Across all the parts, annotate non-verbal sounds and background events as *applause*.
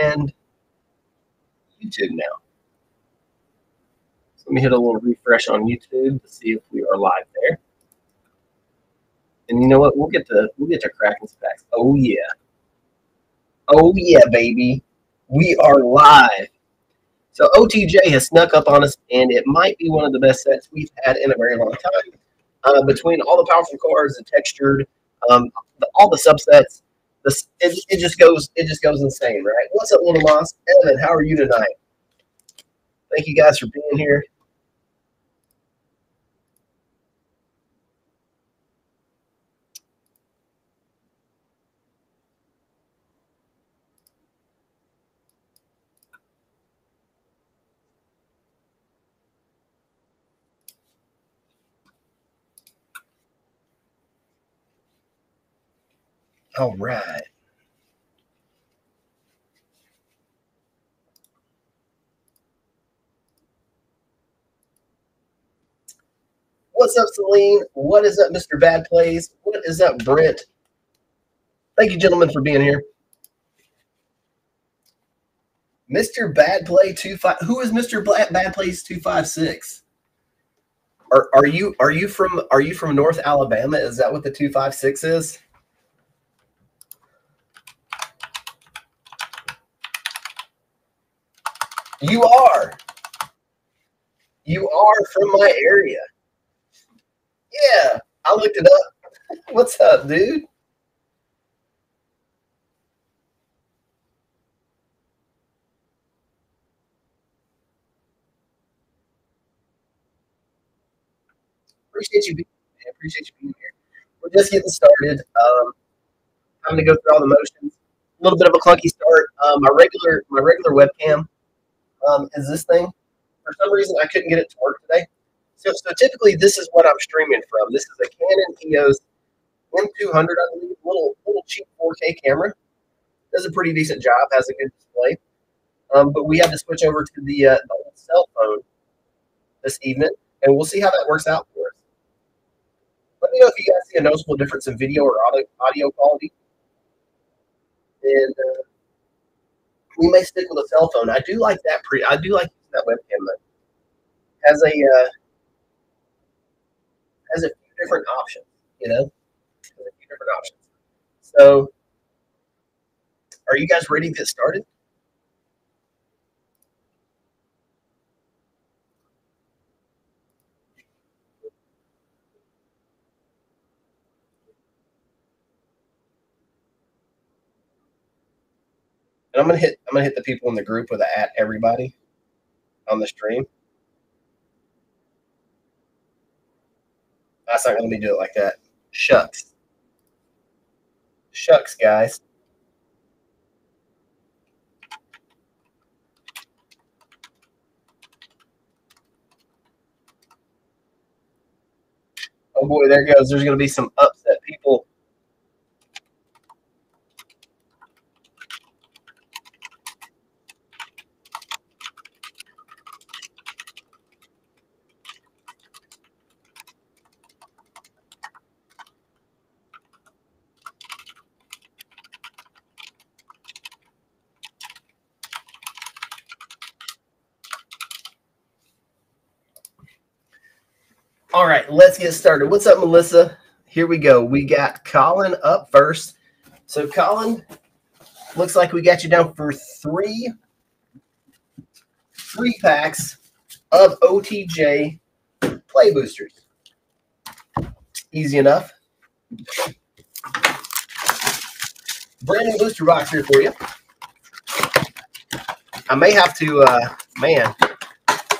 and YouTube now. So let me hit a little refresh on YouTube to see if we are live there. And you know what? We'll get to we'll get to cracking specs. Oh yeah. Oh yeah, baby. We are live. So OTJ has snuck up on us, and it might be one of the best sets we've had in a very long time. Uh, between all the powerful cards, the textured, um, the, all the subsets, the, it, it just goes it just goes insane, right? What's up, Little Moss? Evan, how are you tonight? Thank you guys for being here. All right. What's up, Celine? What is up, Mr. Bad Plays? What is up, Brent? Thank you, gentlemen, for being here. Mr. Bad Play two five. Who is Mr. Bad Plays two five six? Are are you are you from are you from North Alabama? Is that what the two five six is? You are. You are from my area. Yeah, I looked it up. *laughs* What's up, dude? Appreciate you being here. Appreciate you being here. We're just getting started. Um, having to go through all the motions. A little bit of a clunky start. Um, my regular my regular webcam um, is this thing. For some reason, I couldn't get it to work today. So, so typically, this is what I'm streaming from. This is a Canon EOS M200, I believe, little little cheap 4K camera. Does a pretty decent job. Has a good display. Um, but we had to switch over to the, uh, the cell phone this evening, and we'll see how that works out for us. Let me know if you guys see a noticeable difference in video or audio, audio quality. And uh, we may stick with a cell phone. I do like that pre. I do like that webcam though. Has a uh, has a few different options. You know, has a few different options. So, are you guys ready to get started? And I'm gonna hit I'm gonna hit the people in the group with a at everybody on the stream. That's not gonna let me do it like that. Shucks. Shucks, guys. Oh boy, there goes. There's gonna be some upset people All right, let's get started. What's up, Melissa? Here we go. We got Colin up first. So, Colin, looks like we got you down for three three packs of OTJ play boosters. Easy enough. Brand new booster box here for you. I may have to, uh, man,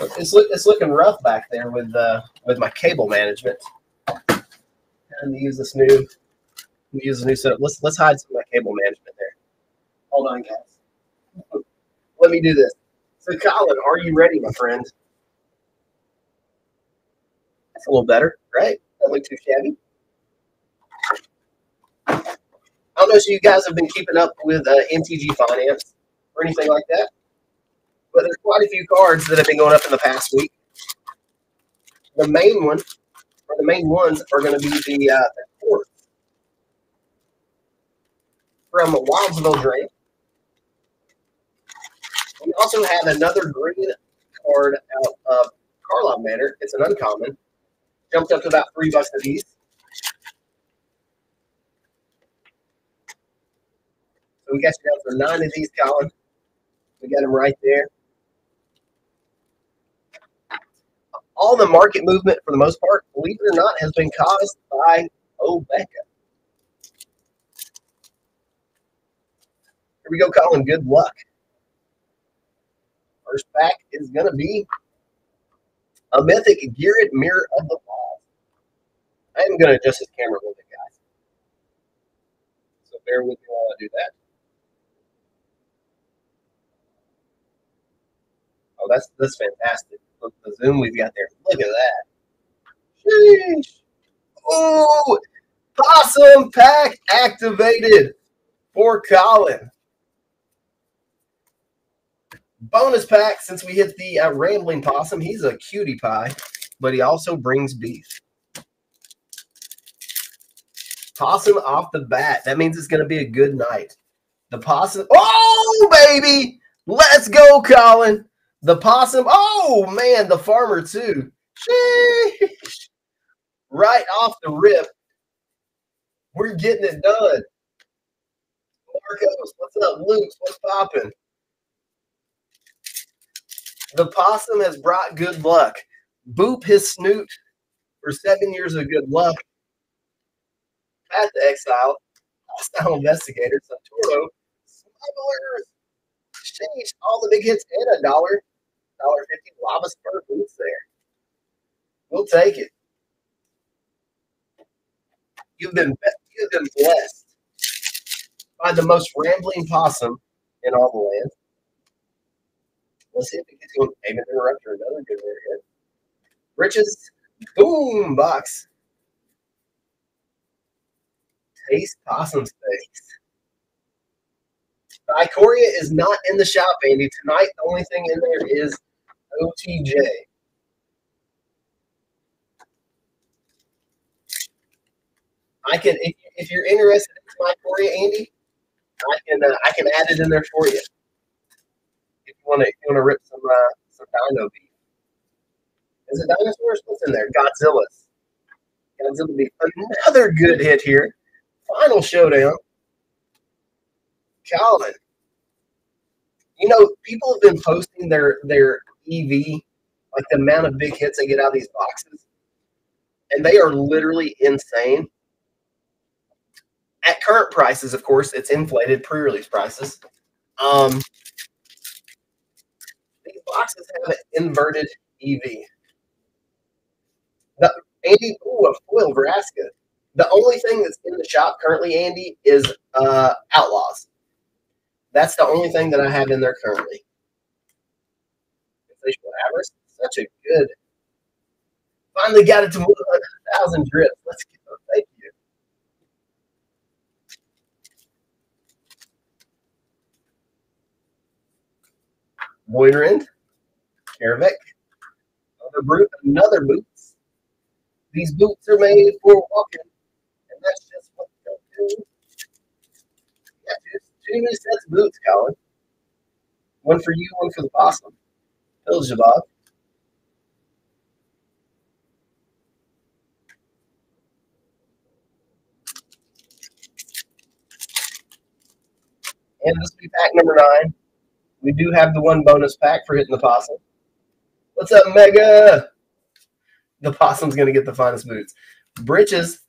it's look, it's looking rough back there with uh, with my cable management. And use this new use the new setup. Let's let's hide some of my cable management there. Hold on, guys. Let me do this. So, Colin, are you ready, my friend? That's a little better, right? Don't look too shabby. I don't know if you guys have been keeping up with uh, MTG Finance or anything like that but there's quite a few cards that have been going up in the past week. The main one, or the main ones, are going to be the, uh, the fourth from Wildsville Drain. We also have another green card out of Carlisle Manor. It's an uncommon. Jumped up to about three bucks a piece. So we got you down for nine of these, Colin. We got them right there. All the market movement, for the most part, believe it or not, has been caused by Obeka. Here we go, Colin. Good luck. First pack is going to be a mythic Garrett Mirror of the Wall. I am going to adjust this camera a little bit, guys. So bear with me while I do that. Oh, that's that's fantastic. Look the zoom we've got there. Look at that. Sheesh. Oh, possum pack activated for Colin. Bonus pack since we hit the uh, rambling possum. He's a cutie pie, but he also brings beef. Possum off the bat. That means it's going to be a good night. The possum. Oh, baby. Let's go, Colin. The possum. Oh, man. The farmer, too. Sheesh. Right off the rip. We're getting it done. Marcos, what's up? Luke, what's popping? The possum has brought good luck. Boop his snoot for seven years of good luck. Path to exile. Hostile investigator. Santoro. Smugglers. Sheesh. All the big hits and a dollar. Dollar fifty. Lava spur boots there. We'll take it. You've been you've been blessed by the most rambling possum in all the land. Let's see if it gets going. Amen interrupter, another good rare hit. Riches, boom box. Taste possum steaks. Ikoria is not in the shop, Andy. Tonight, the only thing in there is OTJ. I can, if, if you're interested in my Ikoria, Andy, I can uh, I can add it in there for you want to you want to rip some uh, some dino beef. Is it dinosaurs? What's in there? Godzilla's. Godzilla beef. Another good hit here. Final showdown. Calvin. You know, people have been posting their their EV, like the amount of big hits they get out of these boxes, and they are literally insane. At current prices, of course, it's inflated pre-release prices. Um, these boxes have an inverted EV. The, Andy, ooh, a foil. The only thing that's in the shop currently, Andy, is uh, Outlaws. That's the only thing that I have in there currently. Such a good. Finally got it to 100,000 drips. Let's go. Thank you. Voidrend. Kaervek. Another boot, another boots. These boots are made for walking, and that's just what they'll do. Yeah, two, new sets of boots, Colin. One for you, one for the possum. Pillage the Bog. And this will be pack number nine. We do have the one bonus pack for hitting the possum. What's up, Mega? The possum's going to get the finest boots. Britches.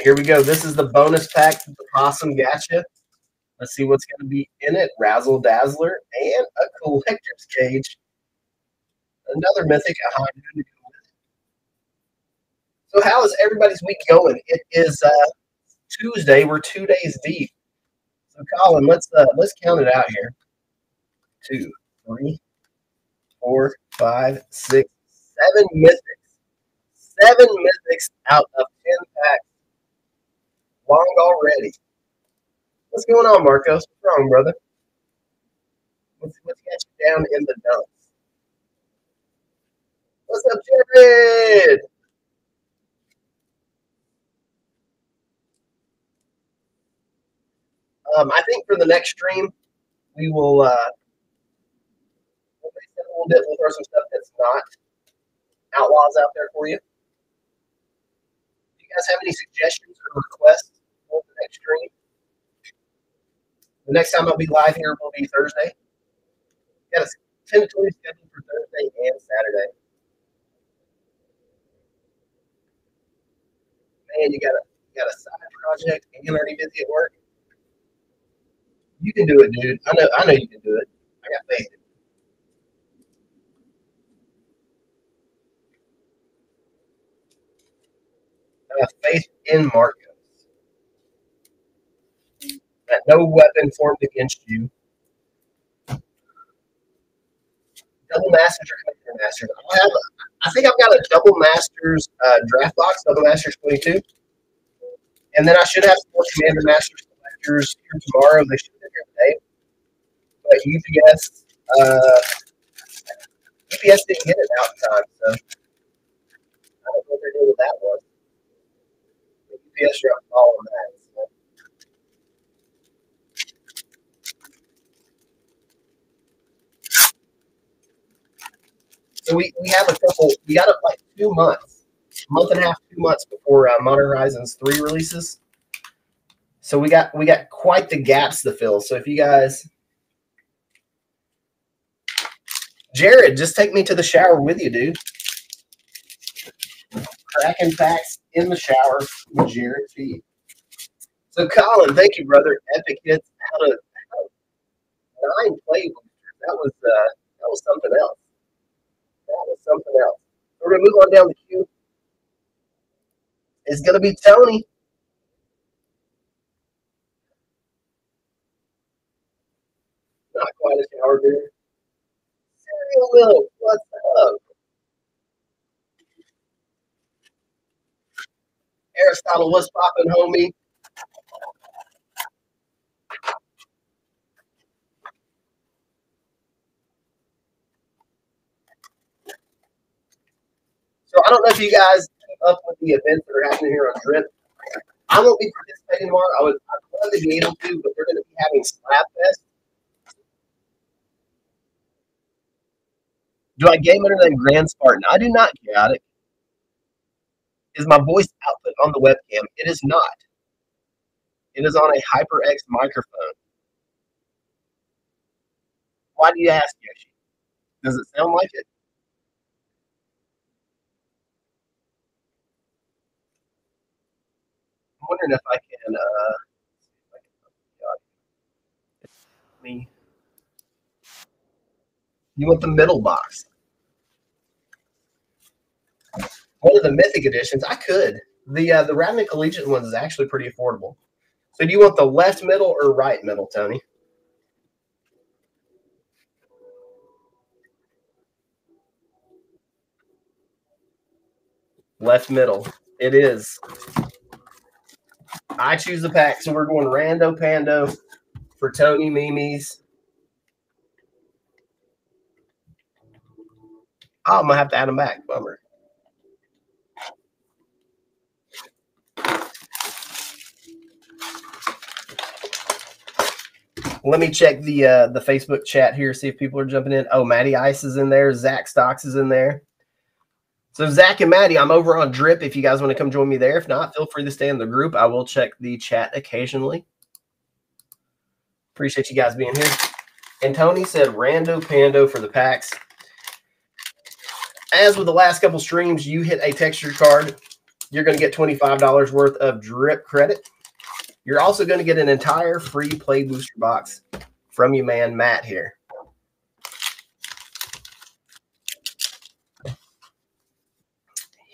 Right, here we go. This is the bonus pack. The possum gotcha. Let's see what's going to be in it. Razzle Dazzler and a collector's cage. Another mythic, a high so how is everybody's week going? It is uh, Tuesday. We're two days deep. So Colin, let's uh, let's count it out here. Two, three, four, five, six, seven mythics. Seven mythics out of ten packs long already. What's going on, Marcos? What's wrong, brother? What's, what's got you down in the dumps? What's up, Jared? Um, I think for the next stream, we will uh, a little bit. We'll throw some stuff that's not outlaws out there for you. Do you guys have any suggestions or requests the next stream? The next time I'll be live here will be Thursday. Got a tentatively scheduled for Thursday and Saturday. Man, you got a you got a side project and you're already busy at work. You can do it, dude. I know I know you can do it. I got faith. faith in Marcos. No weapon formed against you. Double masters or commander masters. I have. I think I've got a double masters uh, draft box, double masters twenty two, and then I should have more commander masters collectors here tomorrow. They should be here today. But UPS, uh, UPS didn't get it out in time, so I don't know what their deal with that was. But UPS dropped ball on that. So. We, we have a couple. We got like two months, month and a half, two months before uh, Modern Horizons three releases. So we got we got quite the gaps to fill. So if you guys, Jared, just take me to the shower with you, dude. Cracking facts in the shower with Jared T. So Colin, thank you, brother. Epic hits out of, out of nine play. That was uh, that was something else. That something else. We're gonna move on down the queue. It's gonna be Tony. Not quite a shower dude. Cereal milk. What's up? Aristotle, what's popping, homie? So I don't know if you guys keep up with the events that are happening here on Drip. I won't be participating tomorrow. I would love to be able to, but they're going to be having Slab Fest. Do I game under than Grand Spartan? I do not, chaotic. Is my voice output on the webcam? It is not. It is on a HyperX microphone. Why do you ask, Yoshi? Does it sound like it? Wondering if I can. Uh, me. You want the middle box? One of the mythic editions. I could. The uh, the Ravnik Collegiate ones is actually pretty affordable. So do you want the left middle or right middle, Tony? Left middle. It is. I choose the pack, so we're going Rando Pando for Tony Mimi's. Oh, I'm gonna have to add them back. Bummer. Let me check the uh, the Facebook chat here, see if people are jumping in. Oh, Matty Ice is in there. Zach Stocks is in there. So Zach and Maddie, I'm over on Drip. If you guys want to come join me there, if not, feel free to stay in the group. I will check the chat occasionally. Appreciate you guys being here. And Tony said Rando Pando for the packs. As with the last couple streams, you hit a texture card, you're going to get $25 worth of drip credit. You're also going to get an entire free play booster box from your man Matt here.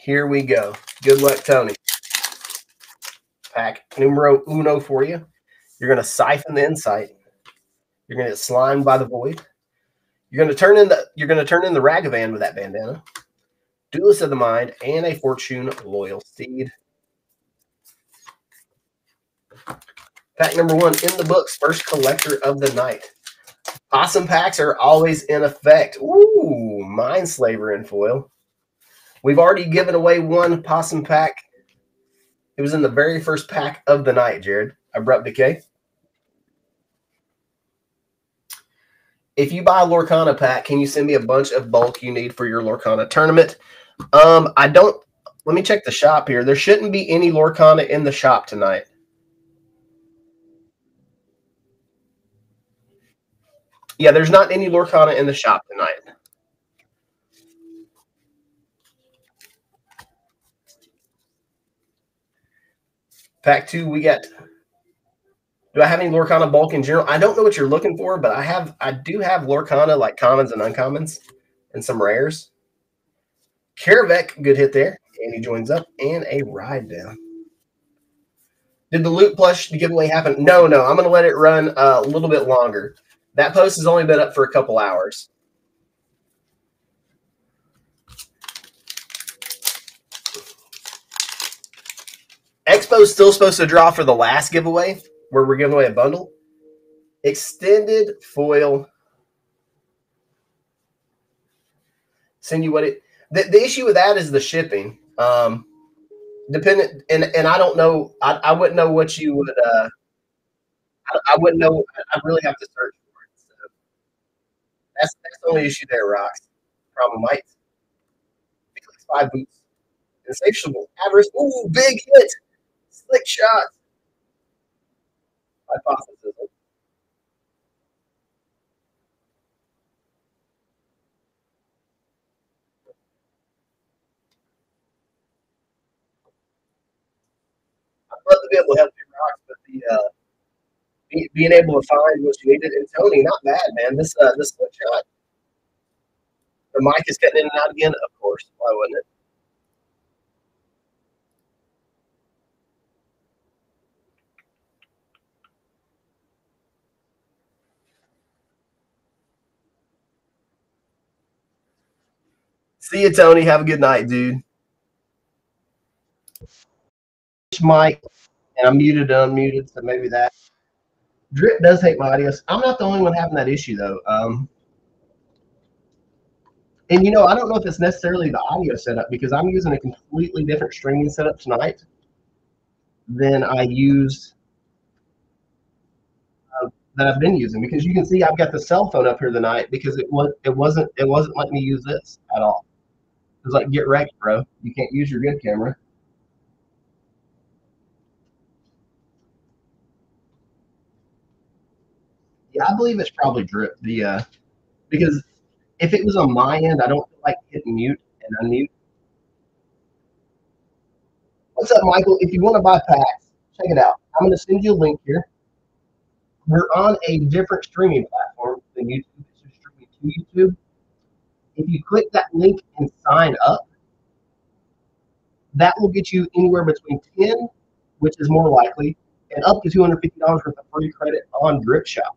Here we go. Good luck, Tony. Pack numero uno for you. You're going to siphon the insight. You're going to get slimed by the void. You're going to turn in the you're going to turn in the Ragavan with that bandana. Duelist of the Mind and a Fortune Loyal Steed. Pack number one in the books, first collector of the night. Awesome packs are always in effect. Ooh, Mind Slaver in foil. We've already given away one possum pack. It was in the very first pack of the night, Jared. Abrupt decay. If you buy a Lorcana pack, can you send me a bunch of bulk you need for your Lorcana tournament? Um, I don't. Let me check the shop here. There shouldn't be any Lorcana in the shop tonight. Yeah, there's not any Lorcana in the shop tonight. Pack two, we got. Do I have any Lorcana bulk in general? I don't know what you're looking for, but I have. I do have Lorcana like commons and uncommons, and some rares. Kaervek, good hit there. And he joins up and a ride down. Did the loot plush giveaway happen? No, no. I'm going to let it run a little bit longer. That post has only been up for a couple hours. Expo's still supposed to draw for the last giveaway, where we're giving away a bundle. Extended foil. Send you what it. The, the issue with that is the shipping. Um, dependent, and and I don't know. I, I wouldn't know what you would. Uh, I, I wouldn't know. I really have to search for it. So that's that's the only issue there, Rocks. Problem might. Five boots. Insatiable. Avarice. Ooh, big hit. Slick shot. Hypothesis. I'd love to be able to help you, Rocks, but the uh, be, being able to find what you needed. And Tony, not bad, man. This uh, this slick shot. The mic is cutting in and out again. Of course, why wouldn't it? See you, Tony. Have a good night, dude. Mike, and I'm muted and unmuted, so maybe that. Drip does hate my audio. I'm not the only one having that issue, though. Um, and you know, I don't know if it's necessarily the audio setup because I'm using a completely different streaming setup tonight than I use uh, that I've been using. Because you can see I've got the cell phone up here tonight because it was it wasn't it wasn't letting me use this at all. It was like get wrecked, bro. You can't use your good camera. Yeah, I believe it's probably drip. The uh, because if it was on my end, I don't like hitting mute and unmute. What's up, Michael? If you want to buy packs, check it out. I'm going to send you a link here. We're on a different streaming platform than YouTube. It's streaming to YouTube. If you click that link and sign up, that will get you anywhere between 10, which is more likely, and up to $250 worth of free credit on Drip Shop.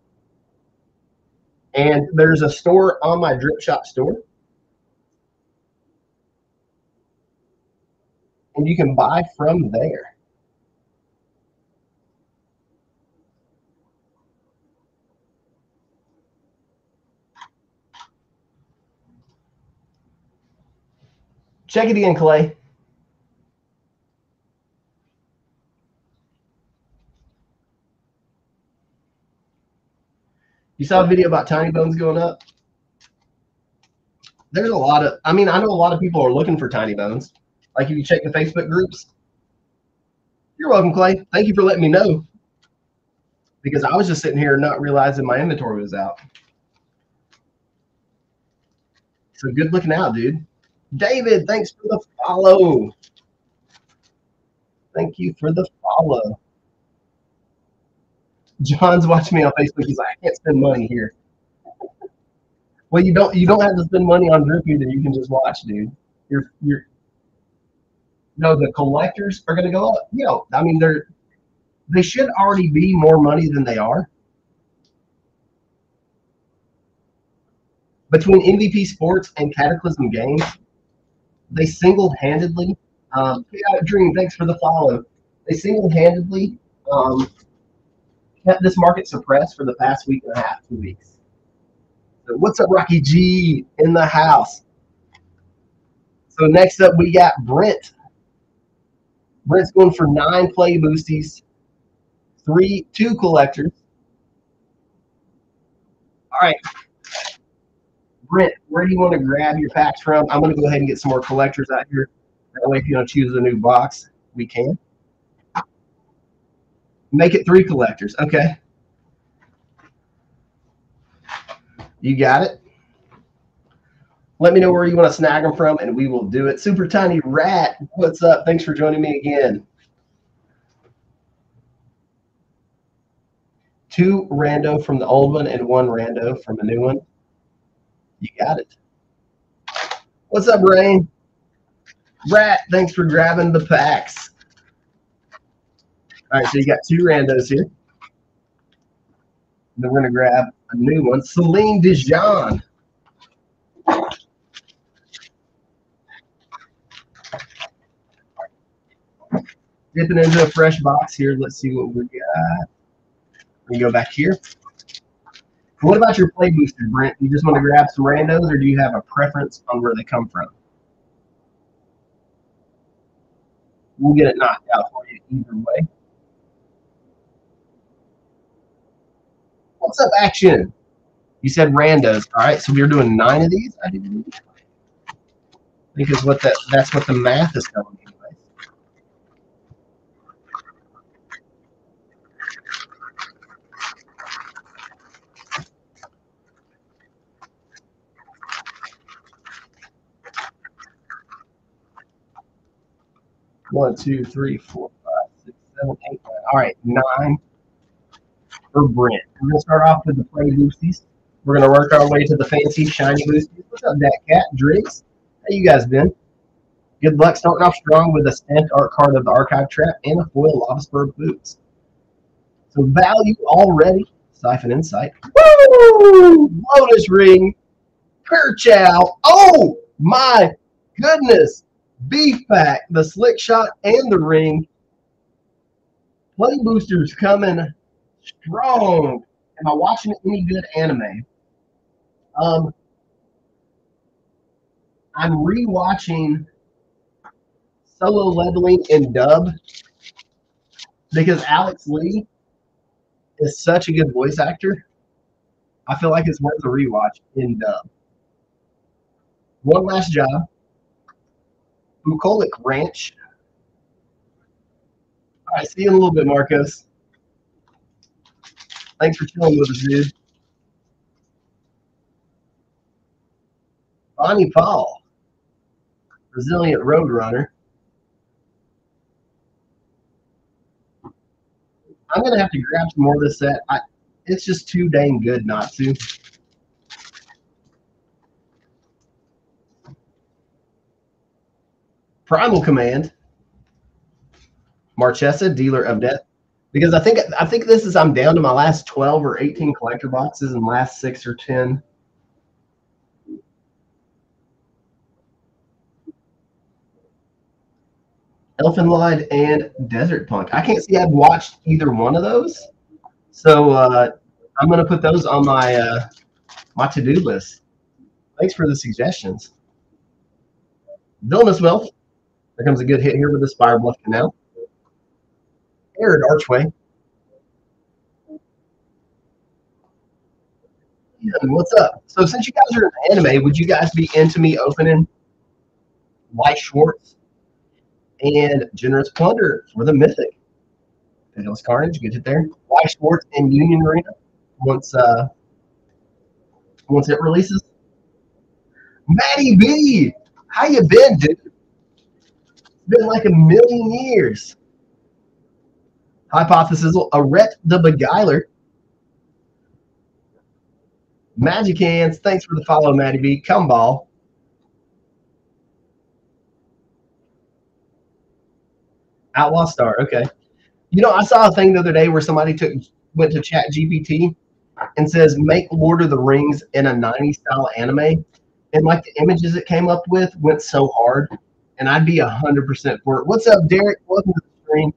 And there's a store on my Drip Shop store. And you can buy from there. Check it again, Clay. You saw a video about tiny bones going up? There's a lot of, I mean, I know a lot of people are looking for tiny bones. Like if you check the Facebook groups. You're welcome, Clay. Thank you for letting me know. Because I was just sitting here not realizing my inventory was out. So good looking out, dude. David, thanks for the follow. Thank you for the follow. John's watching me on Facebook. He's like, I can't spend money here. well, you don't you don't have to spend money on Drippy that you can just watch, dude. You're you're no, the collectors are gonna go up. You know, I mean they're they should already be more money than they are. Between MVP Sports and Cataclysm Games, they single-handedly, um, yeah, Dream, thanks for the follow. They single-handedly um, kept this market suppressed for the past week and a half, two weeks. So what's up, Rocky G in the house? So next up, we got Brent. Brent's going for nine play boosties, three, two collectors. All right, Brent, where do you want to grab your packs from? I'm going to go ahead and get some more collectors out here. That way, if you want to choose a new box, we can. Make it three collectors. Okay. You got it. Let me know where you want to snag them from, and we will do it. Super Tiny Rat, what's up? Thanks for joining me again. Two rando from the old one and one rando from a new one. You got it. What's up, Rain? Rat, thanks for grabbing the packs. All right, so you got two randos here. Then we're going to grab a new one. Celine Dijon. Dipping into a fresh box here. Let's see what we got. We go back here. What about your play booster, Brent? You just want to grab some randos, or do you have a preference on where they come from? We'll get it knocked out for you either way. What's up, action? You said randos. All right, so we are doing nine of these. I think is what that that's what the math is telling me. One, two, three, four, five, six, seven, eight, nine. All right, nine for Brent. We're gonna start off with the play boosties. We're gonna work our way to the fancy shiny boosties. What's up, that cat Driggs? How you guys been? Good luck starting off strong with a stamped art card of the archive trap and a foil spur boots. So value already. Siphon Insight. Woo! Lotus ring. Kershaw. Oh my goodness. Beef pack, the slick shot, and the ring. Play boosters coming strong. Am I watching any good anime? Um, I'm rewatching Solo Leveling in dub because Aleks Le is such a good voice actor. I feel like it's worth a rewatch in dub. One last job. Bucolic Ranch. All right, see you in a little bit, Marcos. Thanks for chilling with us, dude. Bonny Pall, Resilient Roadrunner. I'm gonna have to grab some more of this set. I, it's just too dang good not to. Primal Command, Marchesa, Dealer of Death. Because I think I think this is I'm down to my last 12 or 18 collector boxes and last six or 10. Elfenlied and Desert Punk. I can't see I've watched either one of those. So uh, I'm going to put those on my uh, my to-do list. Thanks for the suggestions. Villainous Wealth. There comes a good hit here with the Spire Bluff Canal. Arid Archway. what's up? So since you guys are in anime, would you guys be into me opening Weiss Schwarz and Generous Plunder for the Mythic? Pitiless Carnage, get it there. Weiss Schwarz and Union Arena once uh once it releases. Maddie B, how you been, dude? Been like a million years. Hypothesis, Arret the Beguiler. Magic Hands, thanks for the follow, Maddie B. Come ball. Outlaw Star, okay. You know, I saw a thing the other day where somebody took went to Chat GPT and says make Lord of the Rings in a 90s style anime. And like the images it came up with went so hard and I'd be hundred percent for it. What's up, Derek? Welcome to the stream.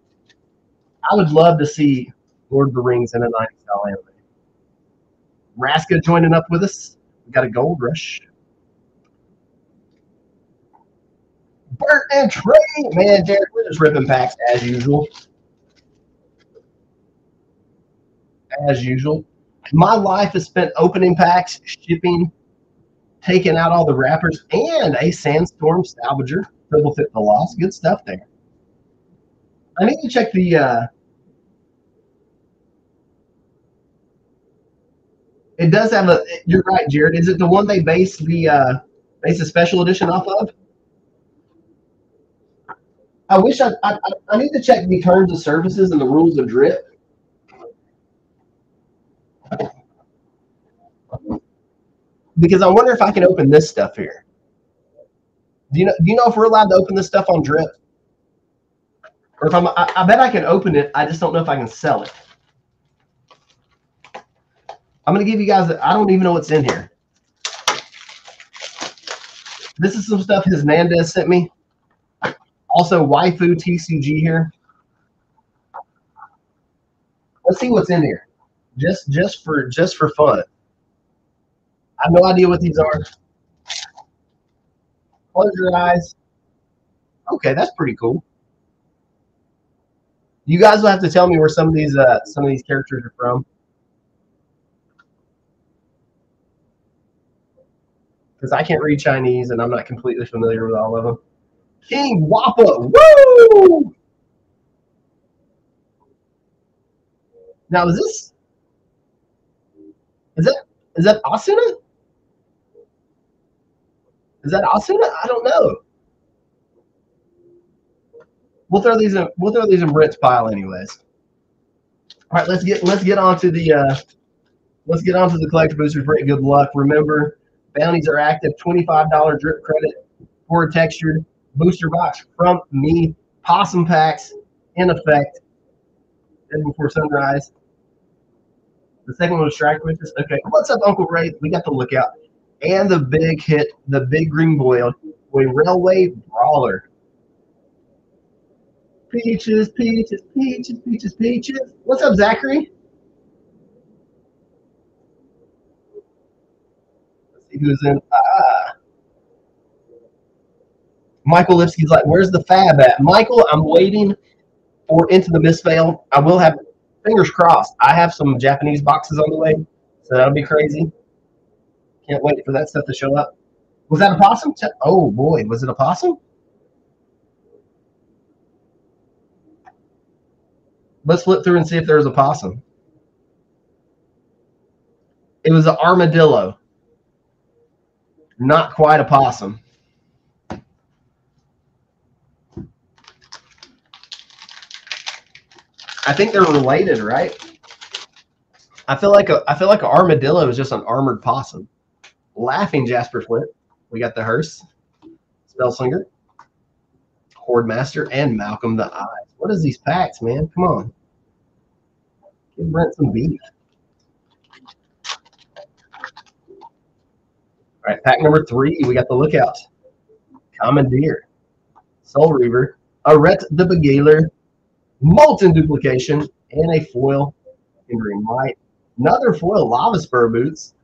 I would love to see Lord of the Rings in a 90s style anime. Raska joining up with us. We got a gold rush. Bert and Trey, man, Derek, we're just ripping packs as usual. As usual. My life is spent opening packs, shipping, taking out all the wrappers, and a Sandstorm Salvager Triple Fit Veloz. Good stuff there. I need to check the. Uh, it does have a. You're right, Jared. Is it the one they base the uh, base the special edition off of? I wish I, I I need to check the terms of services and the rules of drip. Because I wonder if I can open this stuff here. Do you know? Do you know if we're allowed to open this stuff on drip? Or if I'm, I, I bet I can open it. I just don't know if I can sell it. I'm gonna give you guys. I don't even know what's in here. This is some stuff his Nandez sent me. Also, waifu TCG here. Let's see what's in here. Just just for just for fun. I have no idea what these are. Close your eyes. Okay, that's pretty cool. You guys will have to tell me where some of these uh, some of these characters are from. Because I can't read Chinese and I'm not completely familiar with all of them. King Wappa, woo! Now is this is that is that Asuna? Is that Asuna? I don't know. We'll throw these in. We'll throw these in Brent's pile, anyways. All right, let's get let's get on to the uh, let's get on to the collector boosters. Brent, good luck. Remember, bounties are active. Twenty five dollar drip credit for a textured booster box from me. Possum packs in effect. And before sunrise. The second one was Strike Witches. Okay, what's up, Uncle Ray? We got the lookout and the big hit, the big green boy a railway brawler. Peaches, peaches, peaches, peaches, peaches. What's up, Zachary? Let's see who's in. Ah. Michael Lipsky's like, where's the fab at? Michael, I'm waiting for Into the Mistveil. I will have, fingers crossed, I have some Japanese boxes on the way, so that'll be crazy. Can't wait for that stuff to show up. Was that a possum? Oh boy, was it a possum? Let's flip through and see if there's a possum. It was an armadillo. Not quite a possum. I think they're related, right? I feel like a I feel like an armadillo is just an armored possum. Laughing Jasper Flint. We got the hearse, Spellslinger, Horde Master, and Malcolm the Eyes. What is these packs, man? Come on. Give Brent some beef. All right, pack number three, we got the Lookout, Commandeer, Soul Reaver, Arret the Begaler, Molten Duplication, and a foil in green white. Another foil Lava Spur Boots,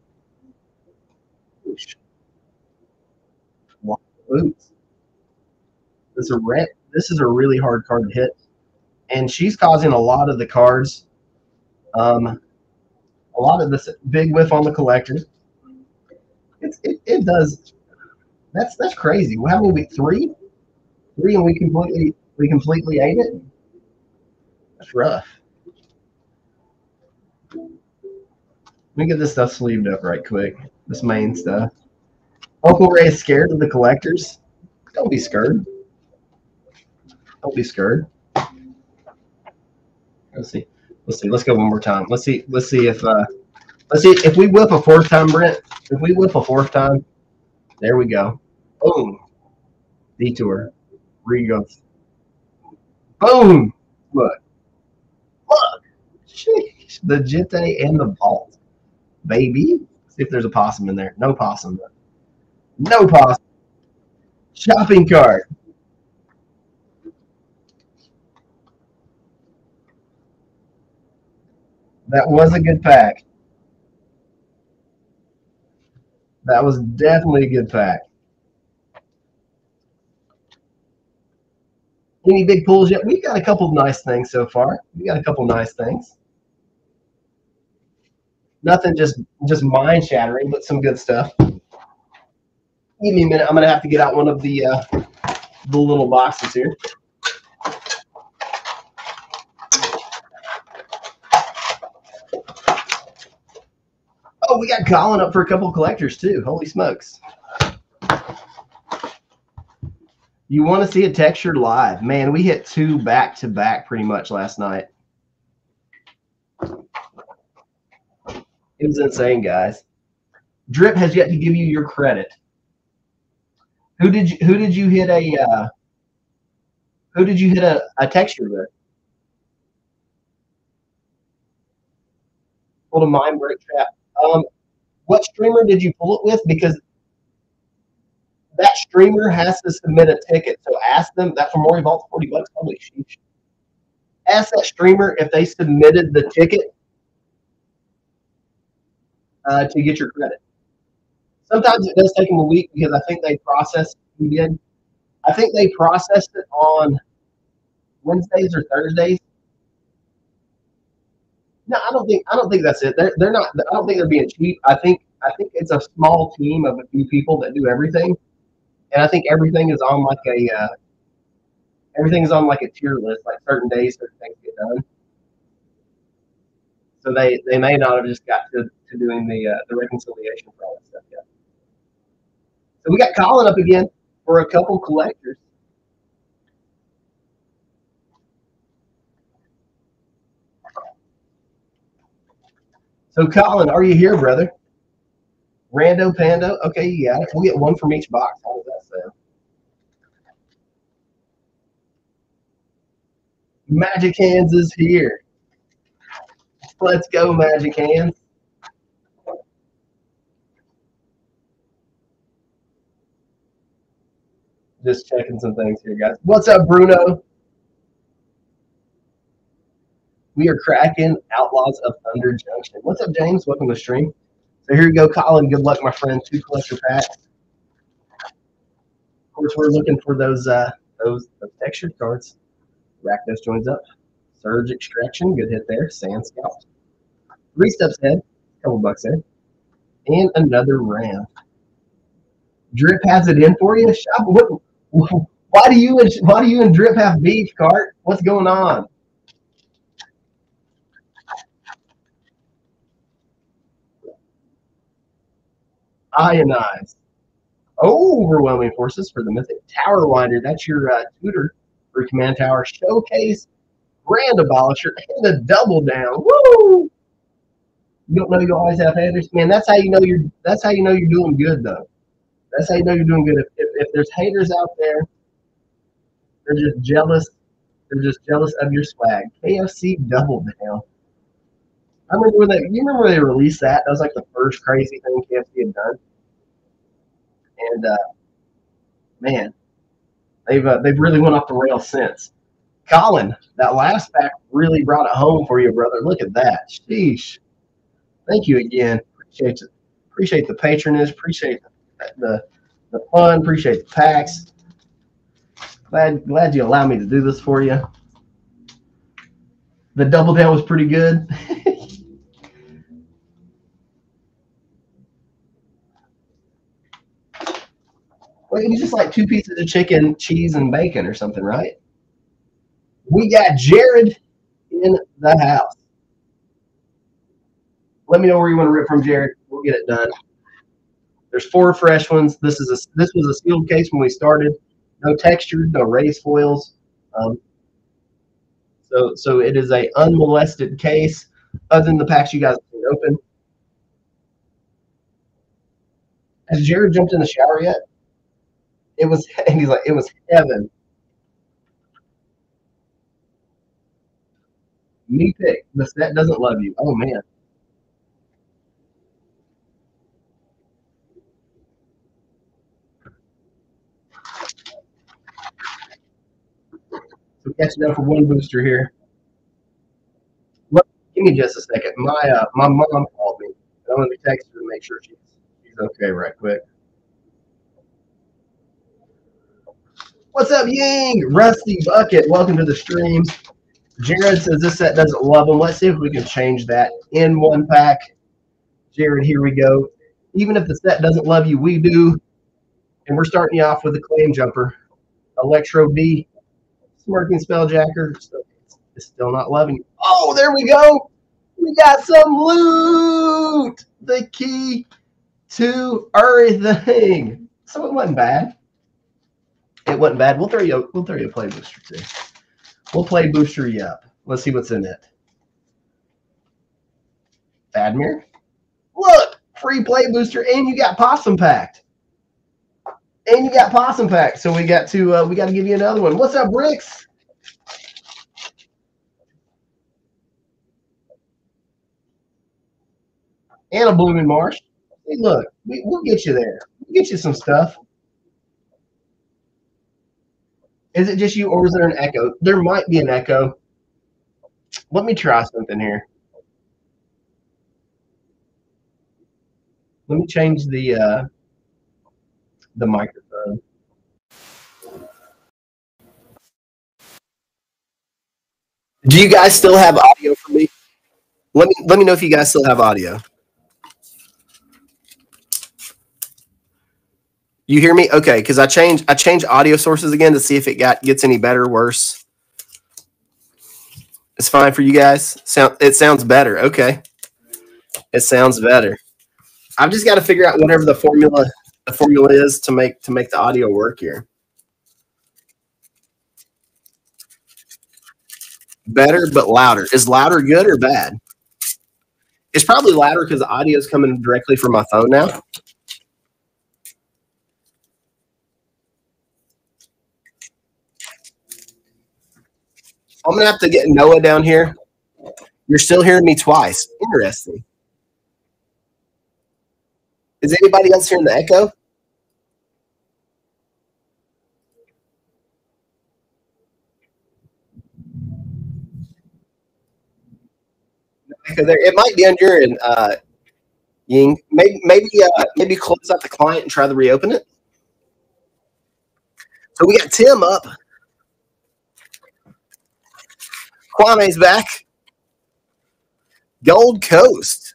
boots. This is a red, this is a really hard card to hit, and she's causing a lot of the cards. Um, a lot of this big whiff on the collector. It's, it, it does. That's that's crazy. How many we three? Three, and we completely we completely ate it. That's rough. Let me get this stuff sleeved up right quick. This main stuff. Uncle Ray is scared of the collectors. Don't be scared. Don't be scared. Let's see. Let's see. Let's go one more time. Let's see. Let's see if uh let's see if we whip a fourth time, Brent. If we whip a fourth time, there we go. Boom. Detour. Regos. Boom. Look. Look. Sheesh. *laughs* The Jitte and the Vault. Baby. See if there's a possum in there. No possum. No possum. Shopping cart. That was a good pack. That was definitely a good pack. Any big pulls yet? We've got a couple nice things so far. We got a couple nice things. Nothing just just mind shattering, but some good stuff. Give me a minute. I'm gonna have to get out one of the uh, the little boxes here. Oh, we got Colin up for a couple collectors too. Holy smokes! You want to see a textured live? Man, we hit two back to back pretty much last night. It was insane, guys. Drip has yet to give you your credit. Who did you who did you hit a uh, who did you hit a, a texture with? Pulled a mind break trap. Um, what streamer did you pull it with? Because that streamer has to submit a ticket. So ask them that for Maury Vault 40 bucks. Holy sheesh. Ask that streamer if they submitted the ticket uh, to get your credit. Sometimes it does take them a week because I think they process again. I think they processed it on Wednesdays or Thursdays. No, I don't think I don't think that's it. They're they're not. I don't think they're being cheap. I think I think it's a small team of a few people that do everything, and I think everything is on like a uh, everything is on like a tier list. Like certain days, certain things get done. So they they may not have just got to, to doing the uh, the reconciliation for all that stuff yet. So we got Colin up again for a couple collectors. So, Colin, are you here, brother? Rando Pando. Okay, you got it. We'll get one from each box. How does that sound? Magic Hands is here. Let's go, Magic Hands. Just checking some things here, guys. What's up, Bruno? We are cracking Outlaws of Thunder Junction. What's up, James? Welcome to the stream. So here you go, Colin. Good luck, my friend. Two collector packs. Of course, we're looking for those uh, those, those textured cards. Rack those joints up. Surge Extraction, good hit there. Sand Scout. Three steps ahead, couple bucks in. And another round. Drip has it in for you. Shop, what, why do you and why do you and Drip have beef, Cart? What's going on? Ionize. Overwhelming forces for the Mythic Tower Winder. That's your uh, tutor for Command Tower Showcase, Grand Abolisher, and a double down. Woo! You don't know you always have haters, man. That's how you know you're. That's how you know you're doing good, though. That's how you know you're doing good. If, if, if there's haters out there, they're just jealous. They're just jealous of your swag. KFC double down. I remember when they. You remember when they released that? That was like the first crazy thing KFC had done. And uh, man, they've uh, they've really went off the rails since. Colin, that last pack really brought it home for you, brother. Look at that. Sheesh. Thank you again. Appreciate it. Appreciate the patronage. Appreciate the the, fun. Appreciate the packs. Glad glad you allowed me to do this for you. The double down was pretty good. *laughs* well, it was just like two pieces of chicken, cheese, and bacon or something, right? We got Jared in the house. Let me know where you want to rip from, Jared. We'll get it done. There's four fresh ones. This is a this was a sealed case when we started. No texture, no raised foils. Um, so so it is a unmolested case, other than the packs you guys can open. Has Jared jumped in the shower yet? It was *laughs* and he's like, it was heaven. Me pick. The set doesn't love you. Oh man. So catching up for one booster here. Look, give me just a second. My uh, my mom called me. I'm gonna text her to make sure she's she's okay right quick. What's up, Ying? Rusty Bucket, welcome to the stream. Jared says this set doesn't love him. Let's see if we can change that in one pack. Jared, here we go. Even if the set doesn't love you, we do. And we're starting you off with a claim jumper. Electro D, smirking spelljacker. It's still not loving you. Oh, there we go. We got some loot. The key to everything. So it wasn't bad. It wasn't bad. We'll throw you. We'll throw you a play booster too. We'll play booster up. Let's see what's in it. Admir. Look, free play booster, and you got possum packed. And you got possum packed. So we got to uh, we got to give you another one. What's up, Bricks? And a blooming marsh. Hey, look, we, we'll get you there. We'll get you some stuff. Is it just you, or is there an echo? There might be an echo. Let me try something here. Let me change the uh, the microphone. Do you guys still have audio for me? Let me let me know if you guys still have audio. You hear me? Okay, because I change I change audio sources again to see if it got gets any better worse. It's fine for you guys. Sound it sounds better. Okay. It sounds better. I've just got to figure out whatever the formula the formula is to make to make the audio work here. Better but louder. Is louder good or bad? It's probably louder because the audio is coming directly from my phone now. I'm gonna have to get Noah down here. You're still hearing me twice. Interesting. Is anybody else hearing the echo? Echo there. It might be on your end, uh, Ying. Maybe maybe uh, maybe close out the client and try to reopen it. So we got Tim up. Kwame's back. Gold Coast.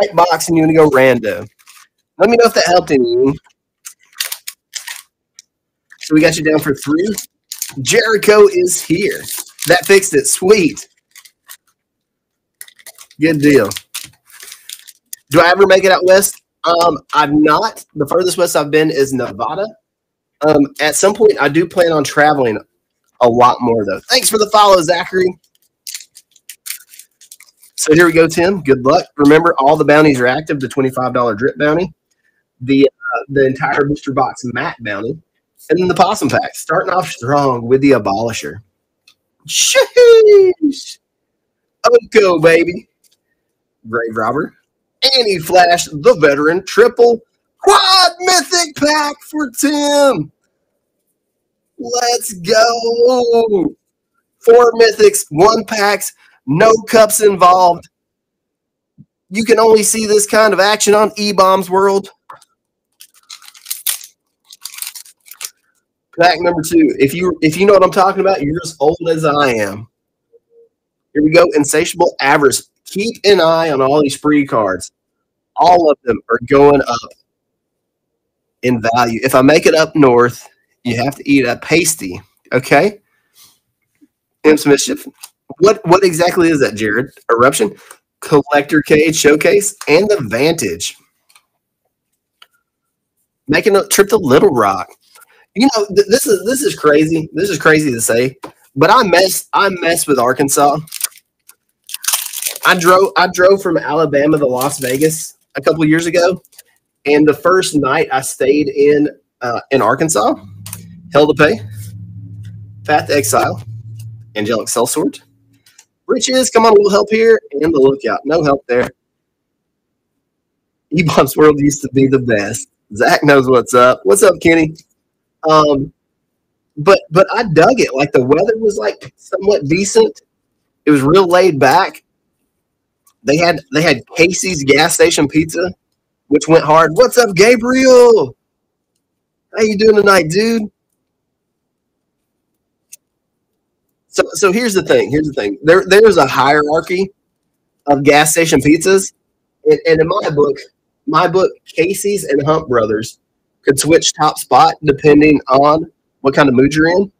Right box and you want to go random. Let me know if that helped any. We got you down for three. Jericho is here. That fixed it. Sweet. Good deal. Do I ever make it out west? Um, I've not. The furthest west I've been is Nevada. Um, at some point, I do plan on traveling a lot more, though. Thanks for the follow, Zachary. So here we go, Tim. Good luck. Remember, all the bounties are active. The $25 drip bounty, the uh, the entire booster box mat bounty, and then the possum pack. Starting off strong with the abolisher. Sheesh. Oko, baby. Grave robber. And he flashed the veteran triple quad mythic pack for Tim. Let's go. Four mythics, one packs, no cups involved. You can only see this kind of action on E-Bombs World. Pack number two. If you if you know what I'm talking about, you're as old as I am. Here we go. Insatiable avarice. Keep an eye on all these free cards. All of them are going up in value. If I make it up north, you have to eat a pasty. Okay. Imps Mischief. What what exactly is that, Jared? Eruption, collector cage showcase, and the Vantage. Making a trip to Little Rock. You know, th- this is this is crazy. This is crazy to say, but I mess I mess with Arkansas. I drove I drove from Alabama to Las Vegas a couple years ago, and the first night I stayed in uh, in Arkansas, Hell to Pay, Fat to Exile, Angelic cell Sellsword, Riches, come on, a little help here, and the Lookout. No help there. E-Bombs World used to be the best. Zach knows what's up. What's up, Kenny? Um, but but I dug it. Like the weather was like somewhat decent. It was real laid back. They had they had Casey's gas station pizza which went hard. What's up, Gabriel? How you doing tonight, dude? So, so here's the thing. Here's the thing. There, there's a hierarchy of gas station pizzas, and, and in my book, my book, Casey's and Hunt Brothers could switch top spot depending on what kind of mood you're in.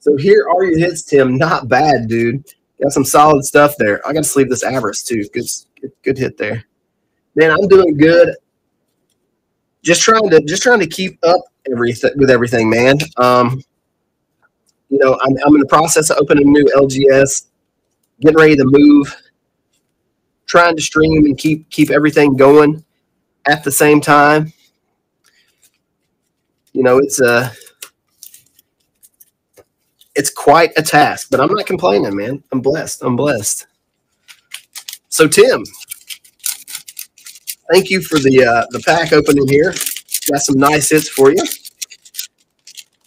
So here are your hits, Tim. Not bad, dude. Got some solid stuff there. I got to sleeve this Avarice too. Good, good, good hit there. Man, I'm doing good. Just trying to just trying to keep up everything with everything, man. Um, you know, I'm, I'm in the process of opening a new LGS, getting ready to move, trying to stream and keep keep everything going at the same time. You know, it's a it's quite a task, but I'm not complaining, man. I'm blessed. I'm blessed. So, Tim, thank you for the uh, the pack opening here. Got some nice hits for you.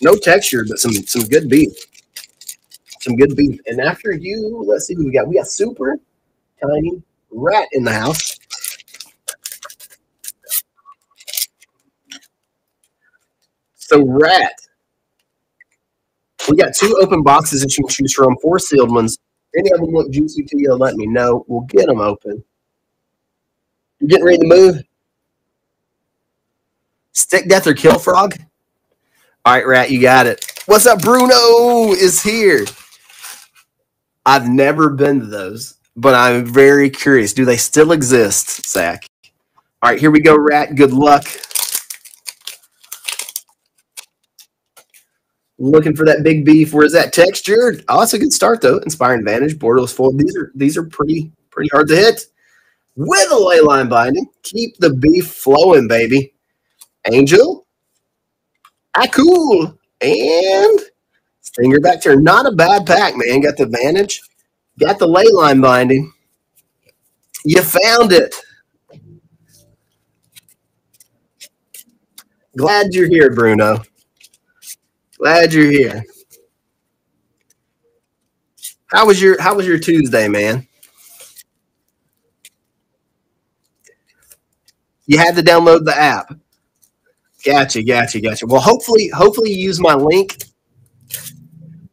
No texture, but some some good beef. Some good beef. And after you, let's see who we got. We got super tiny rat in the house. So rat we got two open boxes that you can choose from, four sealed ones. Any of them look juicy to you, let me know. We'll get them open. You getting ready to move? Stick death or kill frog? All right, Rat, you got it. What's up? Bruno is here. I've never been to those, but I'm very curious. Do they still exist, Zach? All right, here we go, Rat. Good luck. Looking for that big beef. Where's that texture? Oh, a good start though. Inspiring Vantage, Borderless Fold. These are these are pretty pretty hard to hit. With a Leyline Binding. Keep the beef flowing, baby. Angel. Ah, cool. And Stinger back there. Not a bad pack, man. Got the Vantage. Got the Leyline Binding. You found it. Glad you're here, Bruno. Glad you're here. How was your How was your Tuesday, man? You had to download the app. Gotcha, gotcha, gotcha. Well, hopefully, hopefully you use my link.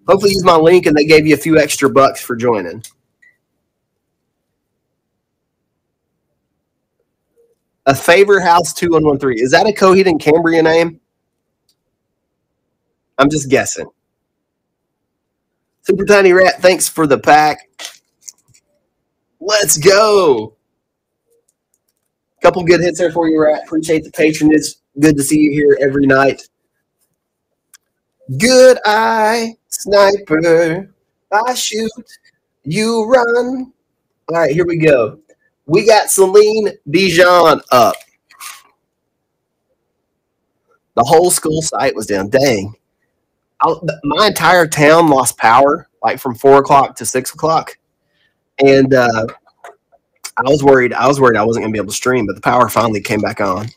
Hopefully, use my link, and they gave you a few extra bucks for joining. A favor house two one one three. Is that a Coheed and Cambria name? I'm just guessing. Super Tiny Rat, thanks for the pack. Let's go. Couple good hits there for you, Rat. Appreciate the patronage. Good to see you here every night. Good eye, sniper. I shoot, you run. All right, here we go. We got Celine Dijon up. The whole school site was down. Dang. I, my entire town lost power like from four o'clock to six o'clock, and uh, I was worried. I was worried I wasn't going to be able to stream, but the power finally came back on.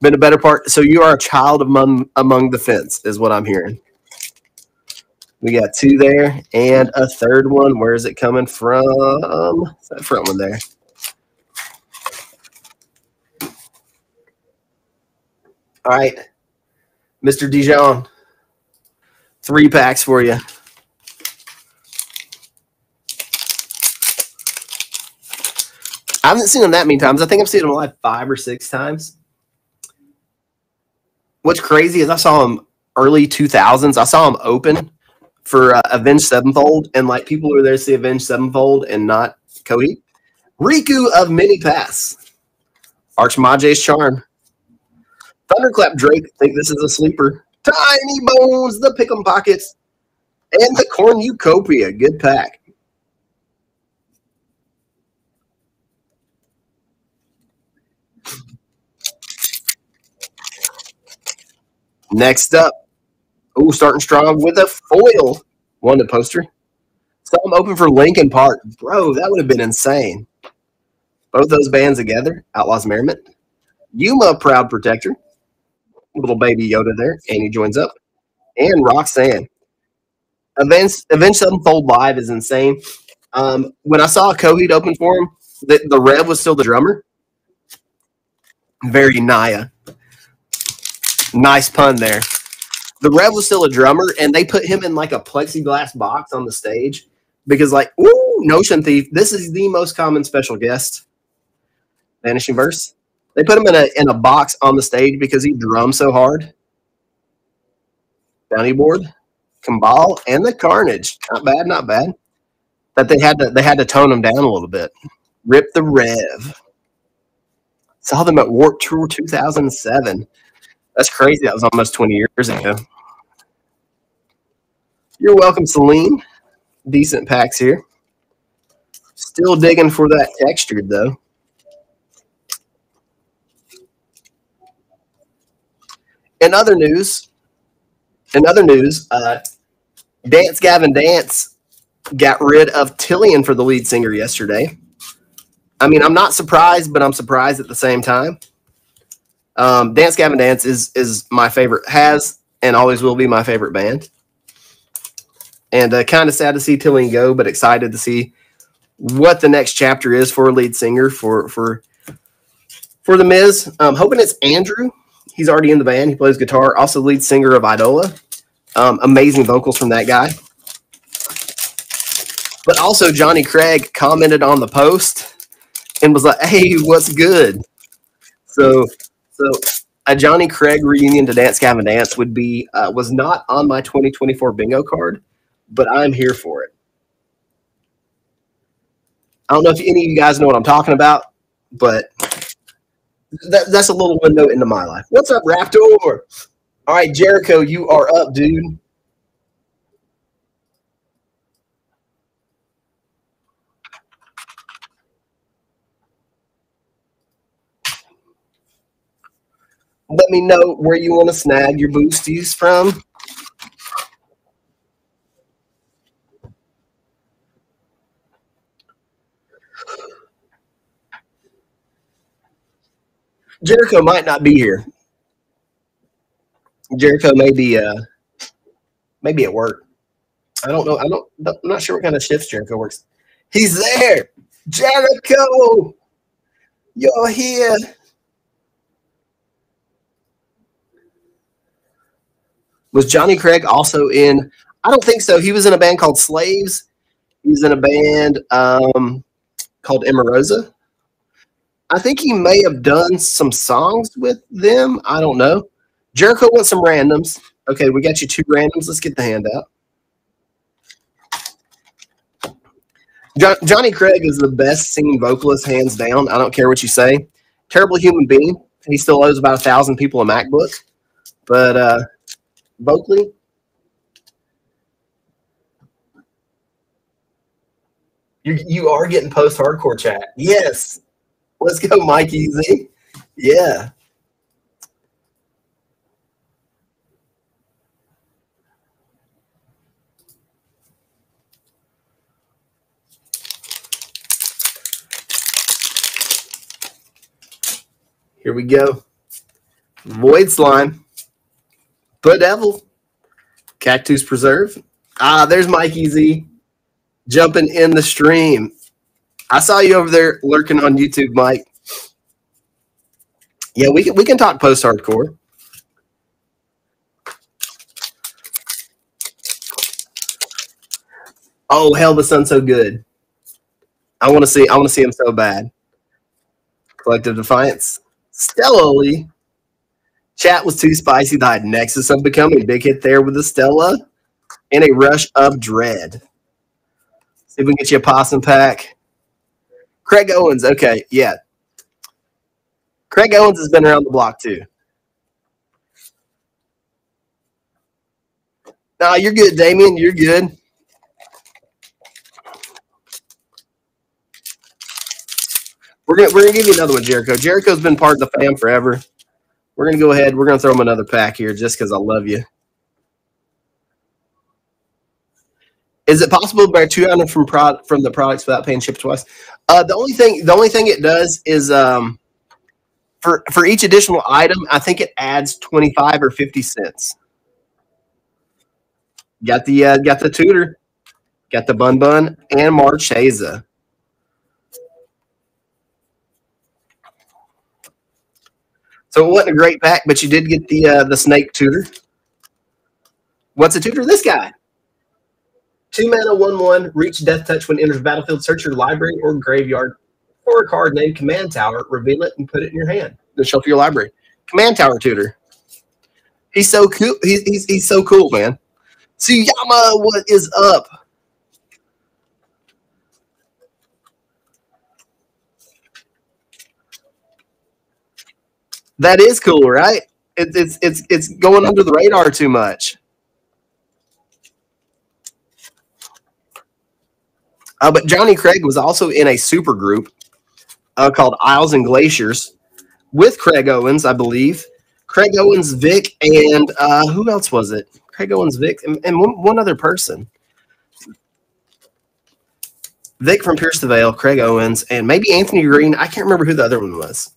Been a better part. So you are a child among among the fence, is what I'm hearing. We got two there and a third one. Where is it coming from? that front one there. All right. Mr. Dijon. Three packs for you. I haven't seen him that many times. I think I've seen him like five or six times. What's crazy is I saw him early 2000s. I saw him open for uh, Avenged Sevenfold, and like people were there to see Avenged Sevenfold and not Cody. Riku of Many Paths. Archmage's Charm. Thunderclap Drake, I think this is a sleeper. Tiny Bones, the Pick'em Pockets, and the Cornucopia. Good pack. Next up, oh, starting strong with a foil. One the poster. So I'm open for Linkin Park. Bro, that would have been insane. Both those bands together, Outlaws Merriment. Yuma Proud Protector little baby Yoda there, and he joins up. And Roxanne. Events Avenged Sevenfold Live is insane. Um, when I saw Coheed open for him, The, the Rev was still the drummer. Very Naya. Nice pun there. The Rev was still a drummer, and they put him in like a plexiglass box on the stage because, like, ooh, Notion Thief. This is the most common special guest. Vanishing Verse. They put him in a in a box on the stage because he drums so hard. Bounty board, Kambal, and the Carnage. Not bad, not bad. That they had to they had to tone him down a little bit. Rip the Rev. Saw them at Warped Tour 2007. That's crazy. That was almost 20 years ago. You're welcome, Celine. Decent packs here. Still digging for that textured though. In other news, in other news, uh, Dance Gavin Dance got rid of Tilian for the lead singer yesterday. I mean, I'm not surprised, but I'm surprised at the same time. Um, Dance Gavin Dance is is my favorite, has and always will be my favorite band. And uh, kind of sad to see Tilian go, but excited to see what the next chapter is for a lead singer for for for the Miz. I'm hoping it's Andrew. He's already in the band. He plays guitar. Also, lead singer of Eidola. Um, amazing vocals from that guy. But also, Johnny Craig commented on the post and was like, "Hey, what's good?" So, so a Johnny Craig reunion to Dance Gavin Dance would be uh, was not on my 2024 bingo card, but I'm here for it. I don't know if any of you guys know what I'm talking about, but that, that's a little window into my life. What's up, Raptor? All right, Jericho, you are up, dude. Let me know where you want to snag your boosties from. Jericho might not be here. Jericho may be uh maybe at work. I don't know. I don't I'm not sure what kind of shifts Jericho works. He's there. Jericho. You're here. Was Johnny Craig also in I don't think so. He was in a band called Slaves. He was in a band um, called Emarosa. I think he may have done some songs with them. I don't know. Jericho wants some randoms. Okay, we got you two randoms. Let's get the handout. John, Johnny Craig is the best singing vocalist, hands down. I don't care what you say. Terrible human being. He still owes about a thousand people a MacBook. But uh, vocally, you, you are getting post hardcore chat. Yes. Let's go, Mike Easy. Yeah. Here we go. Void slime. Put devil. Cactus preserve. Ah, there's Mike Easy jumping in the stream. I saw you over there lurking on YouTube, Mike. Yeah, we can we can talk post hardcore. Oh hell, the sun's so good. I want to see. I want to see him so bad. Collective Defiance. Stellally. Chat was too spicy. Died Nexus of becoming big hit there with the Stella and a rush of dread. See if we can get you a possum pack. Craig Owens. Okay, yeah. Craig Owens has been around the block too. No, you're good, Damien. You're good. We're gonna we're gonna give you another one, Jericho. Jericho's been part of the fam forever. We're gonna go ahead. We're gonna throw him another pack here just because I love you. Is it possible to buy two items from pro- from the products without paying ship twice? Uh, the only thing the only thing it does is um, for for each additional item, I think it adds twenty five or fifty cents. Got the uh, got the tutor, got the bun bun and Marchesa. So it wasn't a great pack, but you did get the uh, the snake tutor. What's a tutor? This guy. Two mana, one one. Reach death touch when enters battlefield. Search your library or graveyard for a card named Command Tower. Reveal it and put it in your hand. Then shuffle your library. Command Tower tutor. He's so cool. He's he's, he's so cool, man. Tsuyama, what is up? That is cool, right? It's it's it's it's going under the radar too much. Uh, but Johnny Craig was also in a super group uh, called Isles and Glaciers with Craig Owens, I believe. Craig Owens, Vic, and uh, who else was it? Craig Owens, Vic, and, and one, one, other person. Vic from Pierce the Veil, Craig Owens, and maybe Anthony Green. I can't remember who the other one was.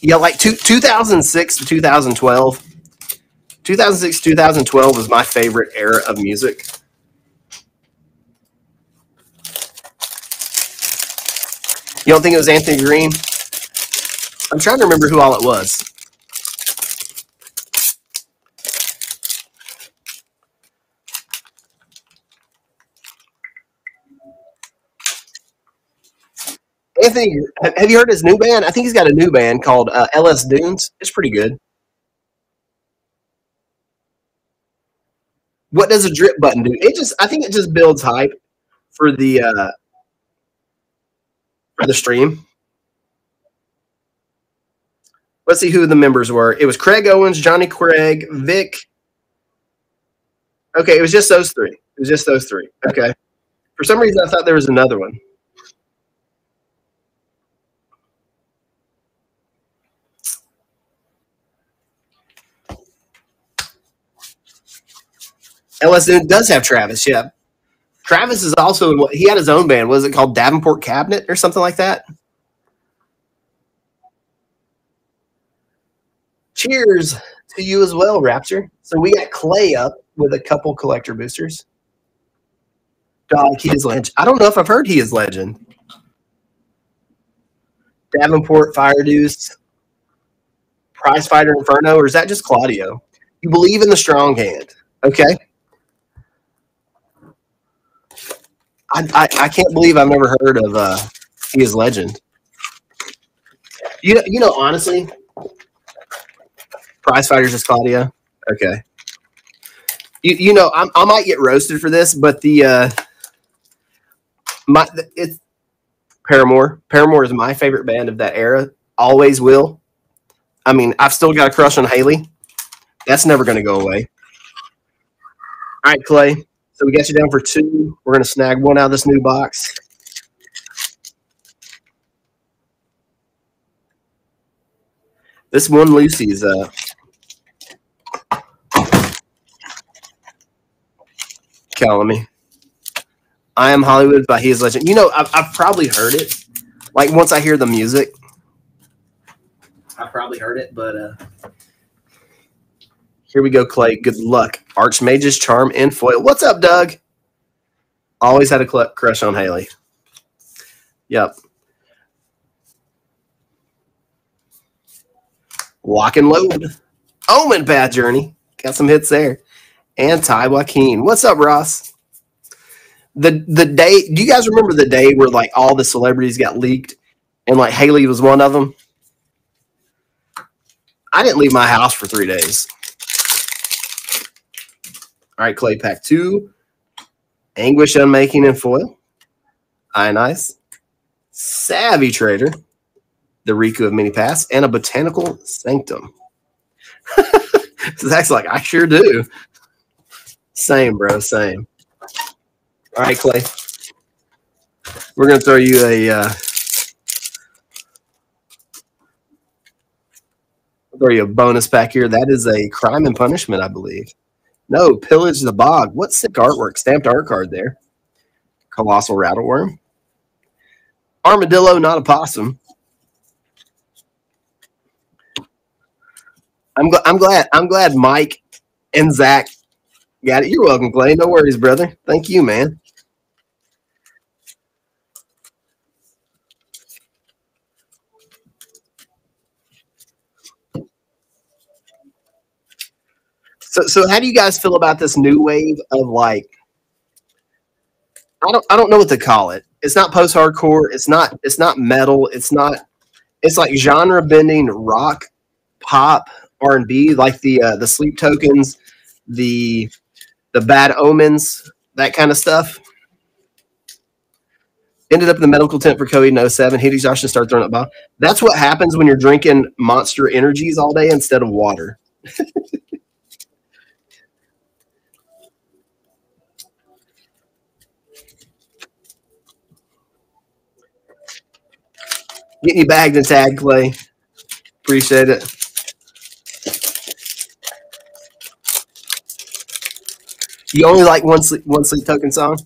Yeah, like two, 2006 to 2012. 2006 2012 was my favorite era of music. You don't think it was Anthony Green? I'm trying to remember who all it was. Anthony, have you heard his new band? I think he's got a new band called uh, LS Dunes. It's pretty good. What does a drip button do? It just, I think it just builds hype for the uh, for the stream. Let's see who the members were. It was Craig Owens, Johnny Craig, Vic. Okay, it was just those three. It was just those three. Okay. For some reason, I thought there was another one. LSU does have Travis, yeah. Travis is also in what he had his own band. Was it called Davenport Cabinet or something like that? Cheers to you as well, Rapture. So we got Clay up with a couple collector boosters. Dog, he is legend. I don't know if I've heard he is legend. Davenport Fire Deuce, Prize Fighter Inferno, or is that just Claudio? You believe in the strong hand. Okay. I, I, I can't believe I've never heard of uh, he is legend. You you know, honestly, prize fighters is Claudio. Okay. You, you know, I'm, I might get roasted for this, but the uh, my it's Paramore. Paramore is my favorite band of that era. Always will. I mean, I've still got a crush on Hayley. That's never going to go away. All right, Clay. So we got you down for two. We're going to snag one out of this new box. This one Lucy's uh calling me. I am Hollywood by He is Legend. You know, I've, I've probably heard it. Like once I hear the music, I probably heard it, but uh here we go, Clay. Good luck. Archmage's Charm and Foil. What's up, Doug? Always had a crush on Hayley. Yep. Lock and load. Omen Bad Journey. Got some hits there. And Ty Joaquin. What's up, Ross? The the day, do you guys remember the day where like all the celebrities got leaked and like Hayley was one of them? I didn't leave my house for three days. All right, Clay Pack 2. Anguish Unmaking and Foil. Ionize. Savvy Trader. The Riku of Many Paths. And a Botanical Sanctum. *laughs* Zach's like, I sure do. Same, bro. Same. All right, Clay. We're going to throw you a. Uh, throw you a bonus pack here. That is a crime and punishment, I believe. No, Pillage the Bog. What sick artwork. Stamped art card there. Colossal Rattleworm. Armadillo, not a possum. I'm, gl- I'm glad I'm glad Mike and Zach got it. You're welcome, Clay. No worries, brother. Thank you, man. So, so how do you guys feel about this new wave of like? I don't, I don't know what to call it. It's not post-hardcore. It's not, it's not metal. It's not. It's like genre-bending rock, pop, R and B, like the uh, the Sleep Tokens, the the Bad Omens, that kind of stuff. Ended up in the medical tent for COVID in 07. Hit exhaustion, start throwing up. That's what happens when you're drinking monster energies all day instead of water. *laughs* Getting you bagged and tagged, Clay. Appreciate it. You only like one sleep, one sleep token song?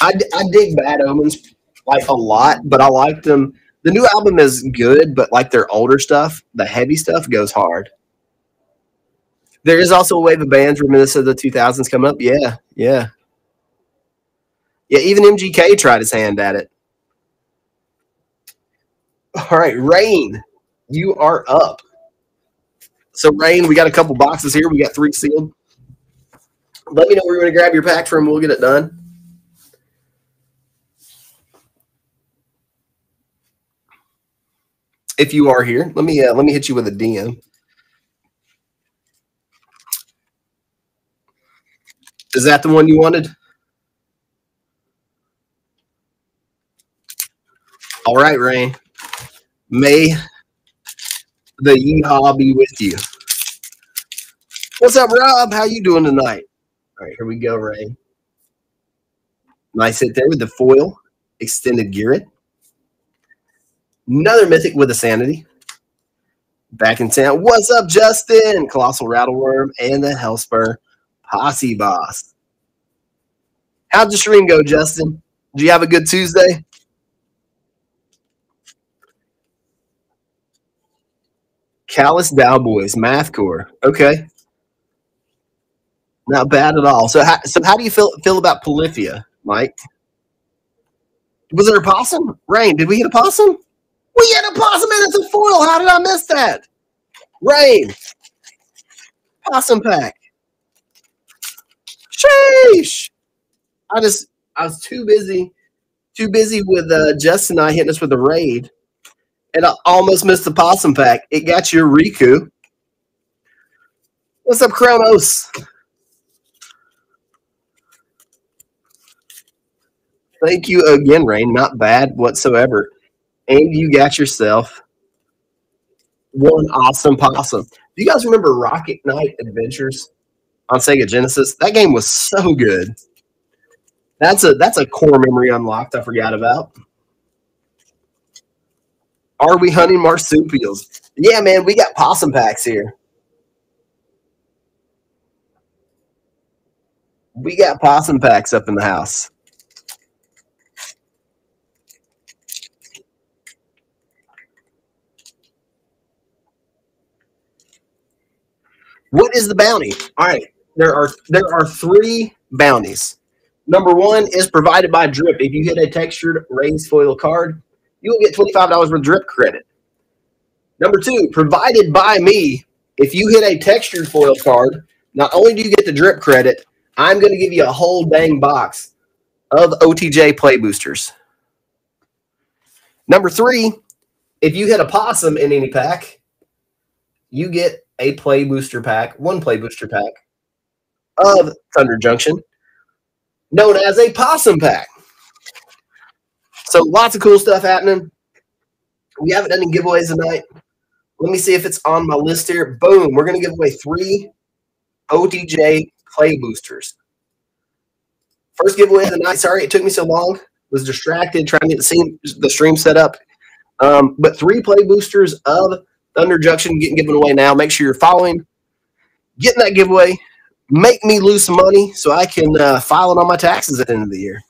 I, I dig Bad Omens like a lot, but I like them. The new album is good, but like their older stuff, the heavy stuff goes hard. There is also a wave of bands reminiscent of the 2000s come up. Yeah, yeah. Yeah, even MGK tried his hand at it. All right, Rain, you are up. So, Rain, we got a couple boxes here. We got three sealed. Let me know where you want to grab your pack from. We'll get it done. If you are here, let me uh, let me hit you with a DM. Is that the one you wanted? All right, Rain. May the yeehaw be with you. What's up, Rob? How you doing tonight? All right, here we go, Rain. Nice hit there with the foil extended Garrett. Another mythic with a sanity. Back in town. What's up, Justin? Colossal Rattleworm and the Hellspur Posse Boss. How'd the stream go, Justin? Did you have a good Tuesday? Callous Cowboys, Math Core. Okay. Not bad at all. So how, so how do you feel feel about Polyphia, Mike? Was there a possum? Rain, did we get a possum? We had a possum and it's a foil. How did I miss that? Rain. Possum pack. Sheesh. I just I was too busy, too busy with uh, Justin and I hitting us with a raid. And I almost missed the possum pack. It got your Riku. What's up, Kronos? Thank you again, Rain. Not bad whatsoever and you got yourself one awesome possum. Do you guys remember Rocket Knight Adventures on Sega Genesis? That game was so good. That's a that's a core memory unlocked. I forgot about. Are we hunting marsupials? Yeah, man, we got possum packs here. We got possum packs up in the house. What is the bounty? All right, there are there are three bounties. Number one is provided by Drip. If you hit a textured raised foil card, you will get twenty five dollars worth of Drip credit. Number two, provided by me. If you hit a textured foil card, not only do you get the Drip credit, I'm going to give you a whole dang box of OTJ play boosters. Number three, if you hit a possum in any pack, you get a play booster pack, one play booster pack of Thunder Junction, known as a possum pack. So lots of cool stuff happening. We haven't done any giveaways tonight. Let me see if it's on my list here. Boom. We're going to give away three OTJ play boosters. First giveaway of the night. Sorry it took me so long. Was distracted trying to get the, the stream set up. Um, but three play boosters of Thunder Junction getting given away now. Make sure you're following, getting that giveaway. Make me lose some money so I can uh, file it on my taxes at the end of the year.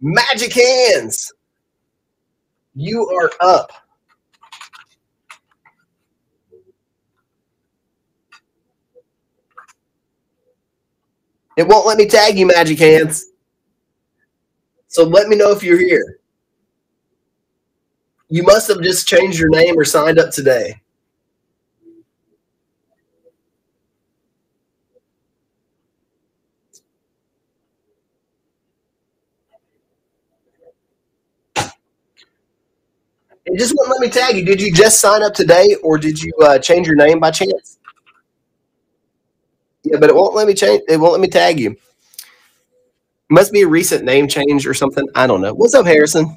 Magic Hands, you are up. It won't let me tag you, Magic Hands. So let me know if you're here. You must have just changed your name or signed up today. It just won't let me tag you. Did you just sign up today, or did you uh, change your name by chance? Yeah, but it won't let me change. It won't let me tag you. Must be a recent name change or something. I don't know. What's up, Harrison?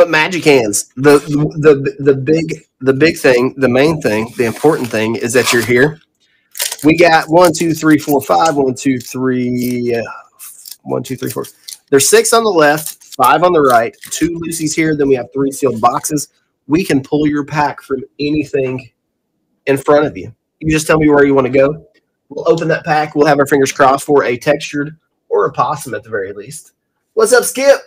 But Magic Hands, the the the big the big thing, the main thing, the important thing is that you're here. We got one, two, three, four, five. One, two, three. Uh, one, two, three, four. There's six on the left, five on the right, two Lucy's here. Then we have three sealed boxes. We can pull your pack from anything in front of you. You just tell me where you want to go. We'll open that pack. We'll have our fingers crossed for a textured or a possum at the very least. What's up, Skip?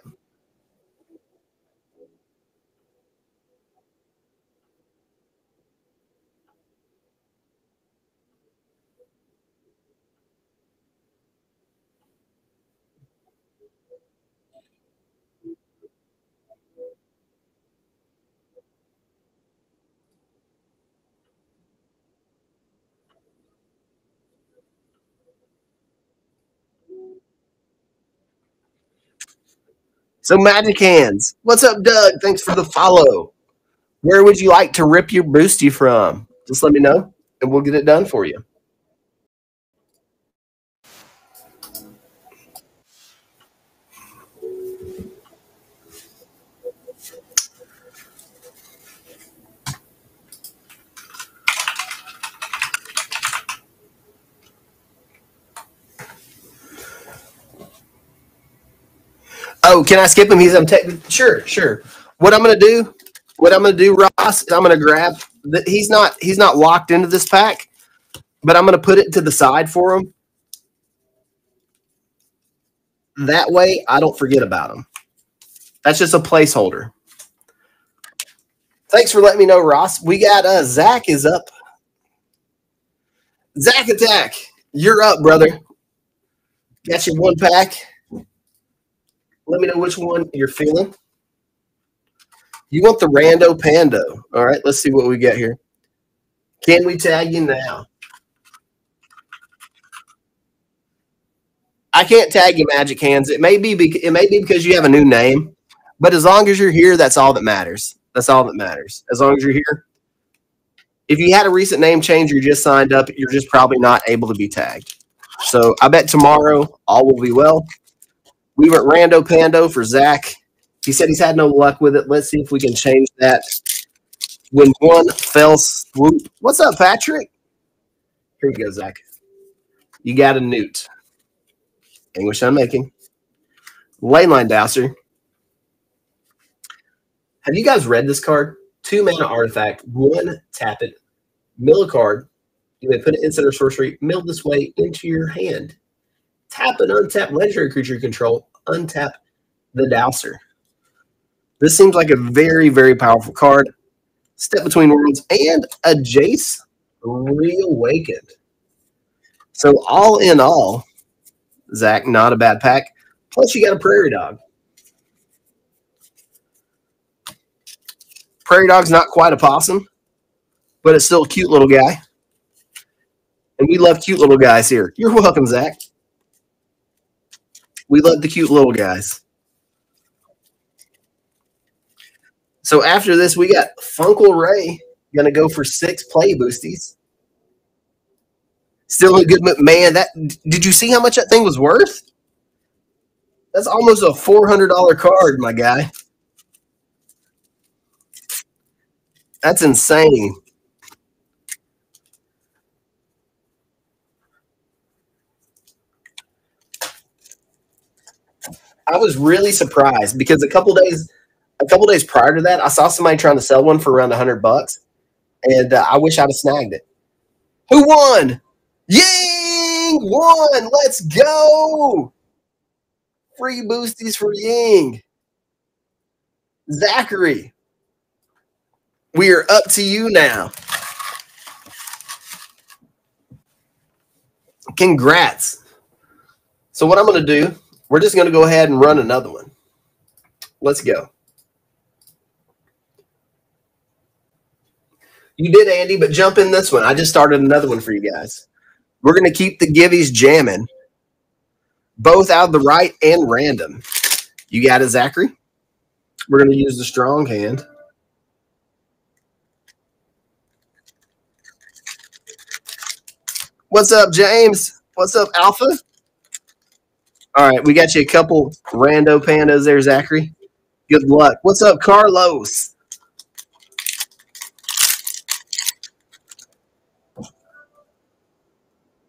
So Magic Hands, what's up, Doug? Thanks for the follow. Where would you like to rip your boosty from? Just let me know, and we'll get it done for you. Oh, can I skip him? He's I'm te- sure, sure. What I'm gonna do, what I'm gonna do, Ross, is I'm gonna grab. The, he's not he's not locked into this pack, but I'm gonna put it to the side for him. That way, I don't forget about him. That's just a placeholder. Thanks for letting me know, Ross. We got uh Zach is up. Zach Attack, you're up, brother. Got your one pack. Let me know which one you're feeling. You want the Rando Pando. All right, let's see what we get here. Can we tag you now? I can't tag you Magic Hands. It may be it may be because you have a new name, but as long as you're here, that's all that matters. That's all that matters. As long as you're here. If you had a recent name change, you just signed up, you're just probably not able to be tagged. So I bet tomorrow all will be well. We went rando pando for Zach. He said he's had no luck with it. Let's see if we can change that. When one fell swoop. What's up, Patrick? Here you go, Zach. You got a newt. English I'm making. Leyline Dowser. Have you guys read this card? Two mana artifact, one tap it, mill a card. You may put it inside or sorcery, mill this way into your hand tap an untap legendary creature control, untap the Dowser. This seems like a very, very powerful card. Step Between Worlds and a Jace Reawakened. So all in all, Zach, not a bad pack. Plus you got a Prairie Dog. Prairie Dog's not quite a possum, but it's still a cute little guy. And we love cute little guys here. You're welcome, Zach. We love the cute little guys. So after this, we got Uncle Ray gonna go for six play boosties. Still a good man. That did you see how much that thing was worth? That's almost a four hundred dollar card, my guy. That's insane. I was really surprised because a couple days a couple days prior to that, I saw somebody trying to sell one for around hundred bucks, and uh, I wish I'd have snagged it. Who won? Ying won. Let's go. Free boosties for Ying. Zachary, we are up to you now. Congrats. So what I'm going to do we're just going to go ahead and run another one. Let's go. You did, Andy, but jump in this one. I just started another one for you guys. We're going to keep the giveies jamming, both out of the right and random. You got it, Zachary? We're going to use the strong hand. What's up, James? What's up, Alpha? All right, we got you a couple rando pandas there, Zachary. Good luck. What's up, Carlos?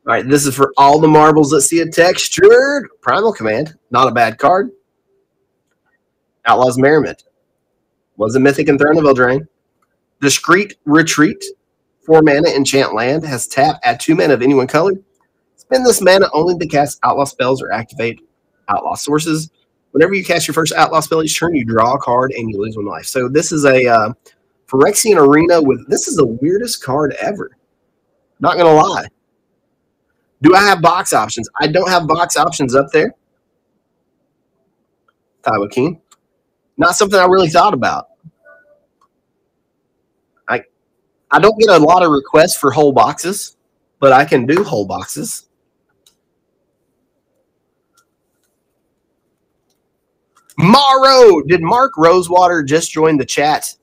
All right, this is for all the marbles that see a textured primal command. Not a bad card. Outlaws Merriment. Was a mythic and Throne of Eldraine. Discreet Retreat. Four mana enchant land. Has tap at two mana of any one color. Spend this mana only to cast outlaw spells or activate outlaw sources. Whenever you cast your first outlaw spell each turn, you draw a card and you lose one life. So this is a uh, Phyrexian Arena with this is the weirdest card ever. Not gonna lie. Do I have box options? I don't have box options up there. Taiwo King. Not something I really thought about. I I don't get a lot of requests for whole boxes, but I can do whole boxes. Morrow, did Mark Rosewater just join the chat?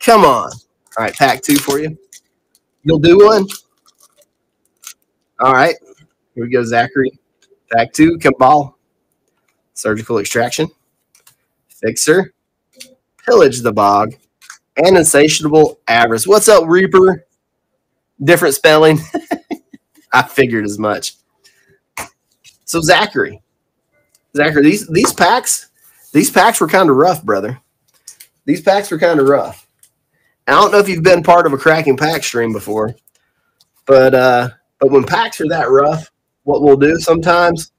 Come on. All right, pack two for you. You'll do one. All right. Here we go, Zachary. Pack two, Cabal. Surgical extraction. Fixer. Pillage the bog. And insatiable avarice. What's up, Reaper? Different spelling. *laughs* I figured as much. So Zachary. Zachary, these these packs, these packs were kind of rough, brother. These packs were kind of rough. I don't know if you've been part of a cracking pack stream before, but uh, but when packs are that rough, what we'll do sometimes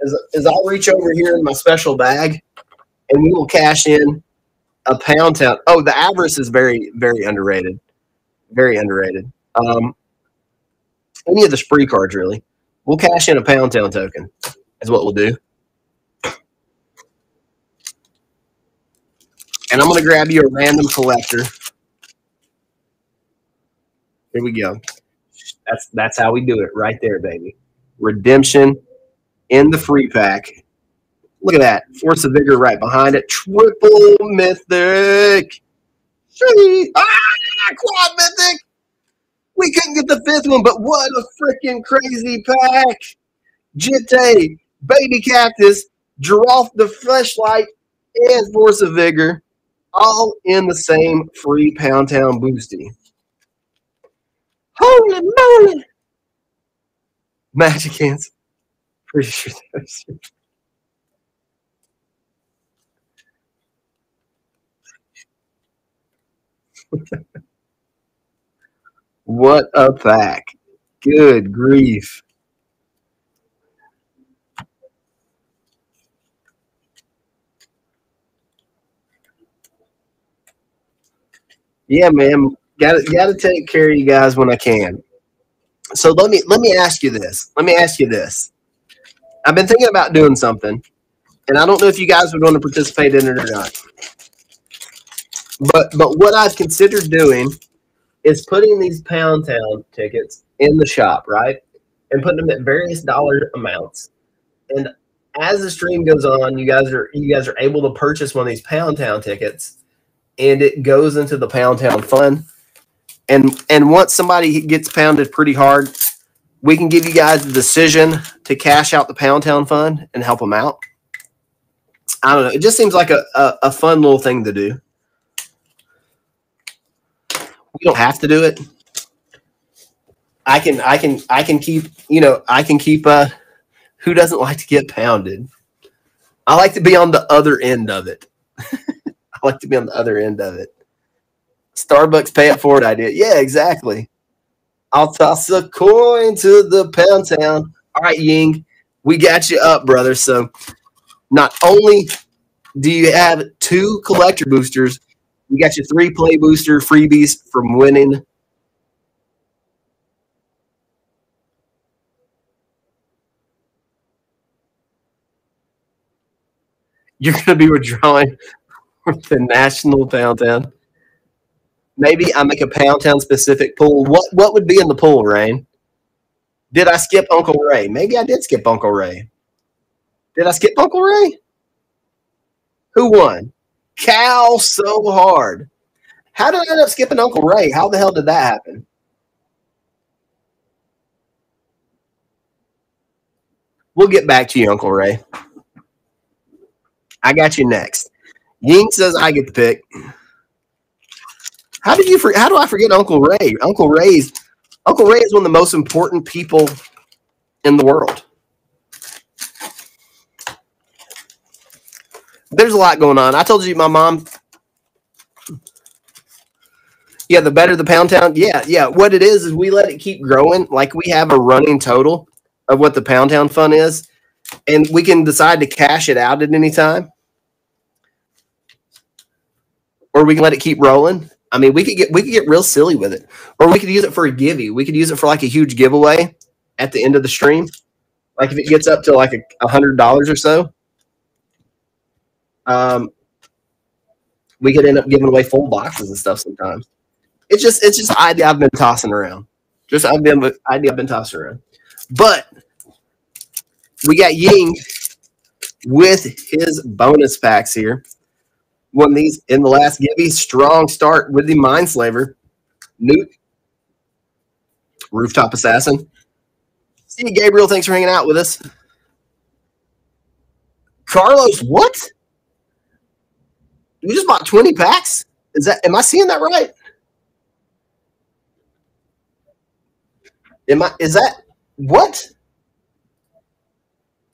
is, is I'll reach over here in my special bag and we will cash in a pound town. Oh, the avarice is very, very underrated. Very underrated. Um, any of the spree cards, really. We'll cash in a pound town token, is what we'll do. And I'm going to grab you a random collector. Here we go. That's that's how we do it right there, baby. Redemption in the free pack. Look at that. Force of Vigor right behind it. Triple Mythic. Ah, quad Mythic. We couldn't get the fifth one, but what a freaking crazy pack. Jitte, Baby Cactus, Giraffe the Fleshlight, and Force of Vigor, all in the same free Pound Town boosty. Holy moly! Magic hands. Pretty sure that's. *laughs* what a pack. Good grief. Yeah, man. Got got to take care of you guys when I can. So let me let me ask you this. Let me ask you this. I've been thinking about doing something, and I don't know if you guys would want to participate in it or not. But but what I've considered doing is putting these Pound Town tickets in the shop, right, and putting them at various dollar amounts. And as the stream goes on, you guys are you guys are able to purchase one of these Pound Town tickets, and it goes into the Pound Town Fund and and once somebody gets pounded pretty hard, we can give you guys the decision to cash out the Pound Town Fund and help them out. I don't know. It just seems like a, a, a fun little thing to do. We don't have to do it. I can I can I can keep you know I can keep uh who doesn't like to get pounded? I like to be on the other end of it. *laughs* *laughs* I like to be on the other end of it. Starbucks pay it forward idea. Yeah, exactly. I'll toss a coin to the pound town. All right, Ying, we got you up, brother. So not only do you have two collector boosters, we got you three play booster freebies from winning. You're going to be withdrawing *laughs* the national pound town. Maybe I make a pound town specific pool. What what would be in the pool, Rain? Did I skip Uncle Ray? Maybe I did skip Uncle Ray. Did I skip Uncle Ray? Who won? Cal so hard. How did I end up skipping Uncle Ray? How the hell did that happen? We'll get back to you, Uncle Ray. I got you next. Ying says I get the pick. How did you? For, how do I forget Uncle Ray? Uncle Ray's Uncle Ray is one of the most important people in the world. There's a lot going on. I told you my mom. Yeah, the better the pound town. Yeah, yeah. What it is is we let it keep growing. Like we have a running total of what the Pound Town Fund is, and we can decide to cash it out at any time, or we can let it keep rolling. I mean, we could get we could get real silly with it, or we could use it for a givey. We could use it for like a huge giveaway at the end of the stream. Like if it gets up to like a hundred dollars or so, um, we could end up giving away full boxes and stuff sometimes. It's just it's just idea I've been tossing around. Just I've been idea I've been tossing around. But we got Ying with his bonus packs here. Won these in the last Gibby. Strong start with the Mindslaver. Newt. Rooftop Assassin. See you, Gabriel. Thanks for hanging out with us. Carlos, what? You just bought 20 packs? Is that am I seeing that right? Am I is that what?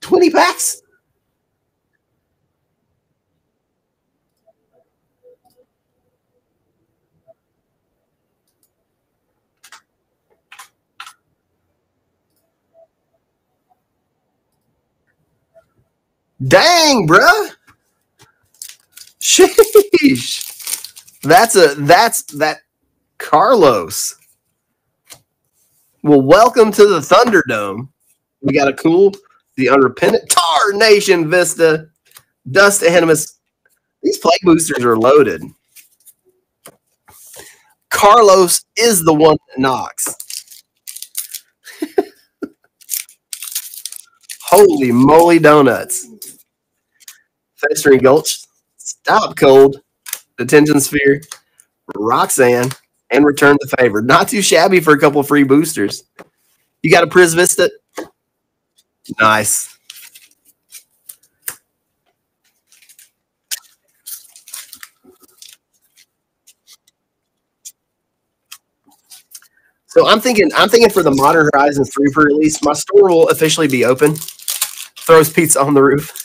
20 packs? Dang, bruh. Sheesh. That's a that's that Carlos. Well, welcome to the Thunderdome. We got a cool, the unrepentant Tarnation Vista, Dust Animus. These plague boosters are loaded. Carlos is the one that knocks. *laughs* Holy moly donuts. Festering Gulch, Stop Cold, Detention Sphere, Roxanne, and return the favor. Not too shabby for a couple free boosters. You got a Priz Vista? Nice. So I'm thinking, I'm thinking for the Modern Horizons 3 for release, my store will officially be open. Throws pizza on the roof.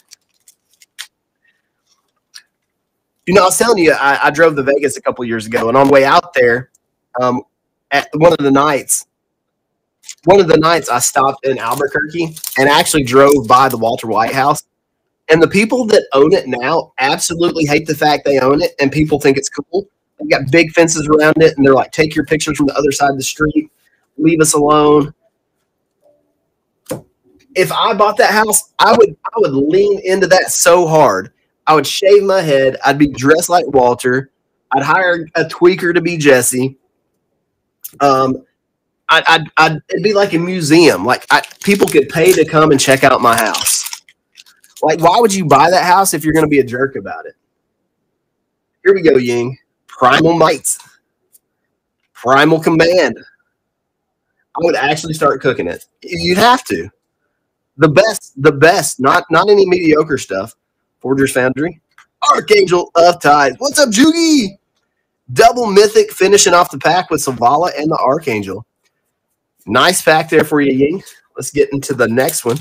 You know, I was telling you, I, I drove to Vegas a couple years ago, and on the way out there, um, at one of the nights, one of the nights I stopped in Albuquerque and actually drove by the Walter White House. And the people that own it now absolutely hate the fact they own it, and people think it's cool. They've got big fences around it, and they're like, "Take your pictures from the other side of the street. Leave us alone." If I bought that house, I would I would lean into that so hard. I would shave my head. I'd be dressed like Walter. I'd hire a tweaker to be Jesse. Um, I'd, I'd, I'd, it'd be like a museum. Like I, people could pay to come and check out my house. Like, why would you buy that house if you're going to be a jerk about it? Here we go, Ying. Primal Mites. Primal Command. I would actually start cooking it. You'd have to. The best, the best, not not any mediocre stuff. Forger's Foundry. Archangel of Tides. What's up, Jugi? Double Mythic finishing off the pack with Savala and the Archangel. Nice pack there for you, Ying. Let's get into the next one.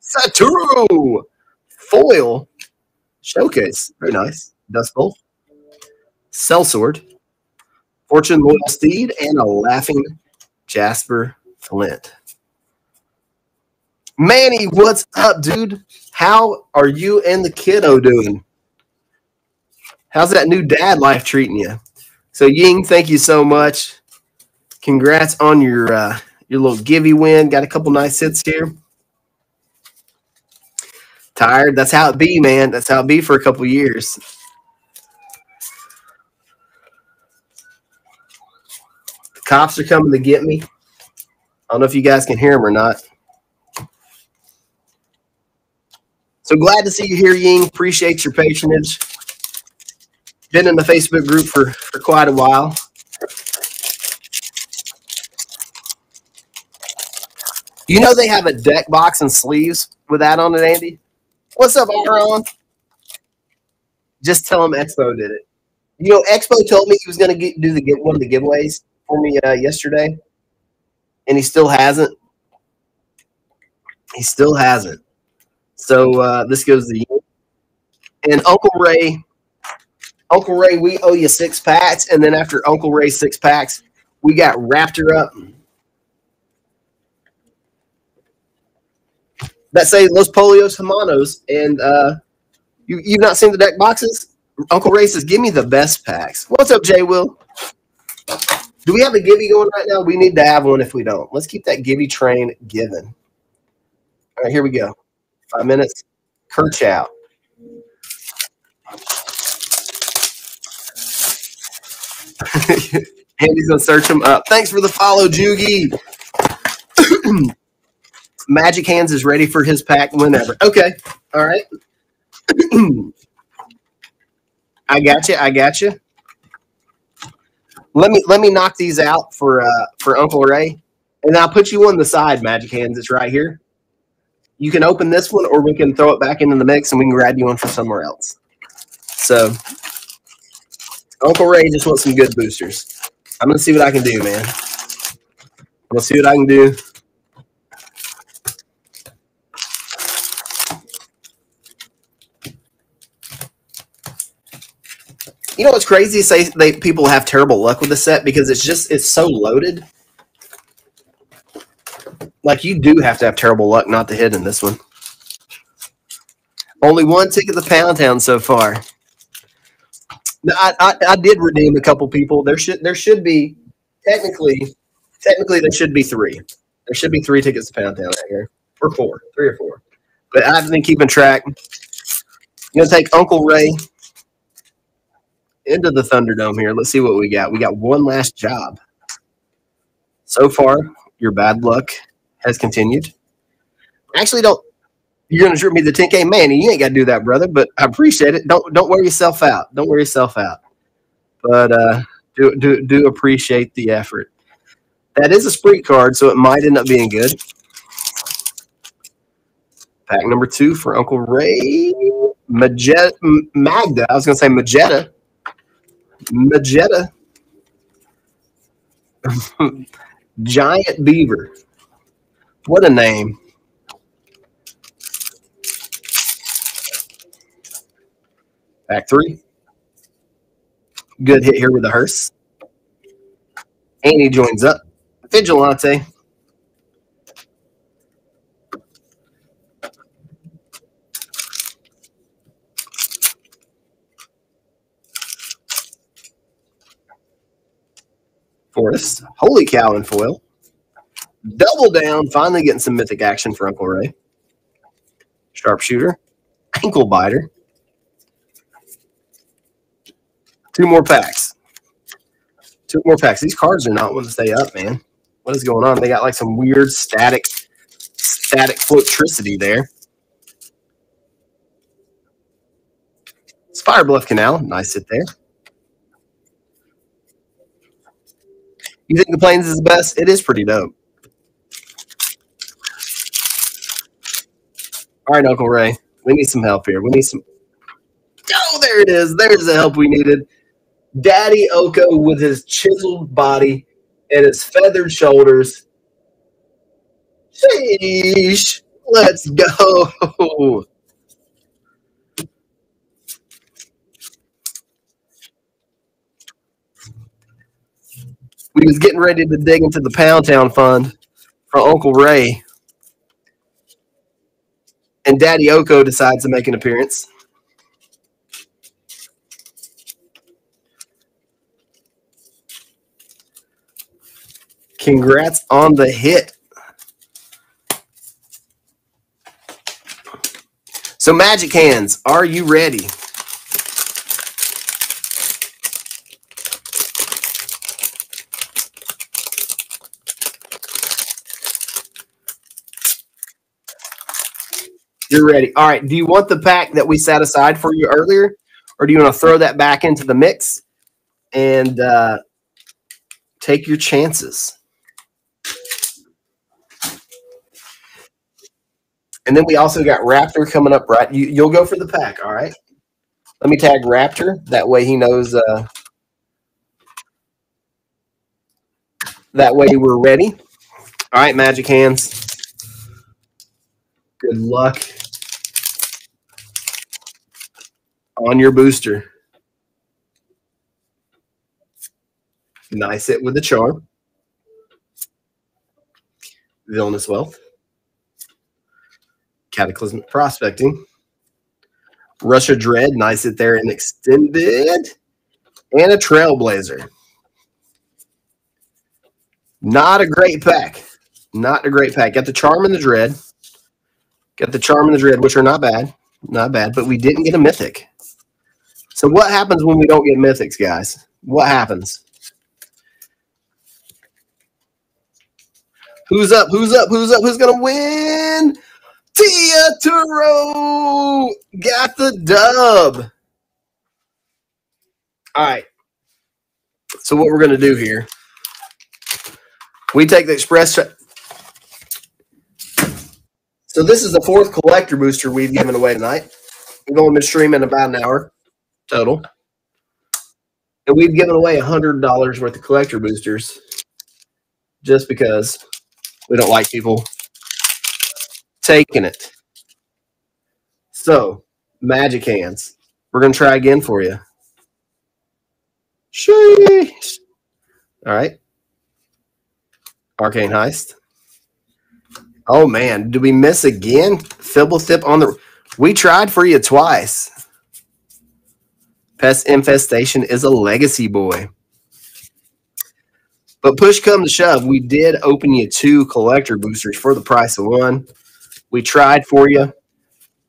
Satoru foil showcase. Very nice. Dust Bowl. Sellsword. Fortune Loyal Steed and a laughing Jasper Flint. Manny, what's up, dude? How are you and the kiddo doing? How's that new dad life treating you? So Ying, thank you so much. Congrats on your uh, Your little Gibby win. Got a couple nice hits here. Tired. That's how it be, man. That's how it be for a couple years. The cops are coming to get me. I don't know if you guys can hear them or not. So glad to see you here, Ying. Appreciate your patronage. Been in the Facebook group for, for quite a while. You know they have a deck box and sleeves with that on it, Andy? What's up, Aaron? Just tell him Expo did it. You know, Expo told me he was going to do the one of the giveaways for me uh, yesterday, and he still hasn't. He still hasn't. So uh, this goes to you. And Uncle Ray, Uncle Ray, we owe you six packs. And then after Uncle Ray six packs, we got Raptor up. That say Los Pollos Hermanos. And uh, you, you've not seen the deck boxes? Uncle Ray says, give me the best packs. What's up, Jay Will? Do we have a Gibby going right now? We need to have one if we don't. Let's keep that Gibby train given. All right, here we go. Five minutes. Kirch out. *laughs* Andy's gonna search him up. Thanks for the follow, Jugi. *clears throat* Magic Hands is ready for his pack whenever. Okay. All right. *clears throat* I got you. I got you. Let me let me knock these out for uh for Uncle Ray, and I'll put you on the side. Magic Hands. It's right here you can open this one or we can throw it back into the mix and we can grab you one from somewhere else. So Uncle Ray just wants some good boosters. I'm gonna see what I can do, man. I'm gonna see what I can do. You know what's crazy? Say they people have terrible luck with the set because it's just it's so loaded like you do have to have terrible luck not to hit in this one. Only one ticket to Pound Town so far. Now, I, I, I did redeem a couple people. There should there should be technically technically there should be three. There should be three tickets to Pound Town out here. Or four. Three or four. But I've been keeping track. I'm gonna take Uncle Ray into the Thunderdome here. Let's see what we got. We got one last job. So far, your bad luck has continued. Actually, don't. You're to trip me the 10K man. and You ain't got to do that, brother. But I appreciate it. Don't don't wear yourself out. Don't wear yourself out. But uh, do do do appreciate the effort. That is a spree card, so it might end up being good. Pack number two for Uncle Ray. Magetta, Magda. I was going to say Magetta. Magetta. *laughs* Giant Beaver. What a name. Back three. Good hit here with the hearse. Annie joins up. Vigilante. Forrest. Holy cow in foil. Double down, finally getting some mythic action for Uncle Ray. Sharpshooter, ankle biter. Two more packs. Two more packs. These cards are not want to stay up, man. What is going on? They got like some weird static, static floatricity there. Spire Bluff Canal, nice hit there. You think the planes is the best? It is pretty dope. All right, Uncle Ray, we need some help here. We need some. Oh, there it is. There's the help we needed. Daddy Oko with his chiseled body and his feathered shoulders. Sheesh. Let's go. We was getting ready to dig into the Pound Town Fund for Uncle Ray and Daddy Oko decides to make an appearance. Congrats on the hit. So, Magic Hands, are you ready? You're ready. All right. Do you want the pack that we set aside for you earlier, or do you want to throw that back into the mix and uh, take your chances? And then we also got Raptor coming up, right? You, you'll go for the pack, all right? Let me tag Raptor. That way he knows. Uh, that way we're ready. All right, Magic Hands. Good luck on your booster. Nice hit with the charm. Villainous Wealth. Cataclysmic Prospecting. Rush of Dread, nice hit there and extended. And a Trailblazer. Not a great pack. Not a great pack. Got the Charm and the Dread. Got the Charm and the Dread, which are not bad. Not bad, but we didn't get a Mythic. So what happens when we don't get Mythics, guys? What happens? Who's up? Who's up? Who's up? Who's to win? Tia Turo got the dub. All right. So what we're to do here, we take the express. So this is the fourth collector booster we've given away tonight. We've only been streaming about an hour total. And we've given away $100 worth of collector boosters just because we don't like people taking it. So, magic hands. We're going to try again for you. Sheesh. All right. Arcane Heist. Oh, man. Did we miss again? Fblthp on the... We tried for you twice. Pest Infestation is a legacy boy. But push come to shove, we did open you two collector boosters for the price of one. We tried for you.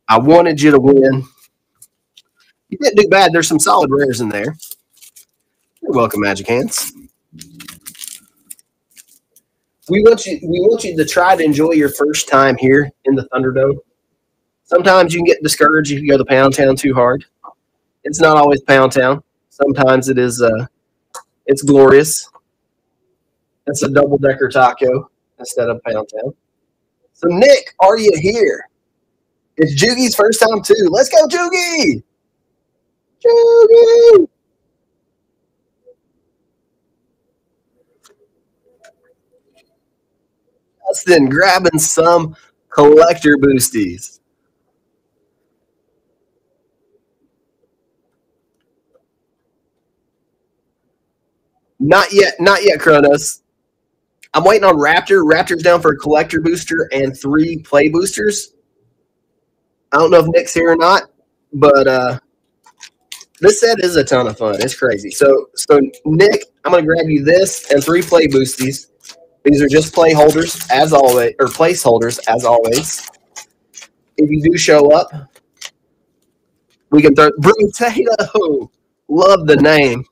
I wanted you to win. You didn't do bad. There's some solid rares in there. You're welcome, Magic Hands. We want you. We want you to try to enjoy your first time here in the Thunderdome. Sometimes you can get discouraged if you go to Pound Town too hard it's not always Pound Town. Sometimes it is. Uh, it's glorious. It's a double decker taco instead of Pound Town. So Nick, are you here? It's Joogie's first time too. Let's go, Joogie! Jugi! Justin grabbing some collector boosties. Not yet, not yet, Kronos. I'm waiting on Raptor. Raptor's down for a collector booster and three play boosters. I don't know if Nick's here or not, but uh, this set is a ton of fun. It's crazy. So, so Nick, I'm gonna grab you this and three play boosties. These are just play holders as always, or placeholders as always. If you do show up, we can throw Potato. *laughs* Love the name.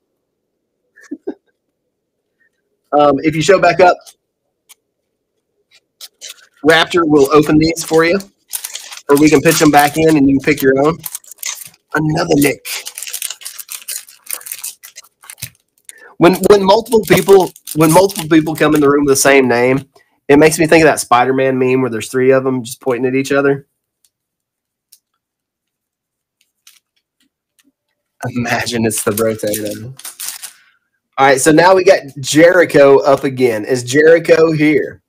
*laughs* Um, if you show back up, Raptor will open these for you, or we can pitch them back in and you can pick your own. Another Nick. When when multiple people when multiple people come in the room with the same name, it makes me think of that Spider-Man meme where there's three of them just pointing at each other. Imagine it's the rotator. All right, so now we got Jericho up again. Is Jericho here?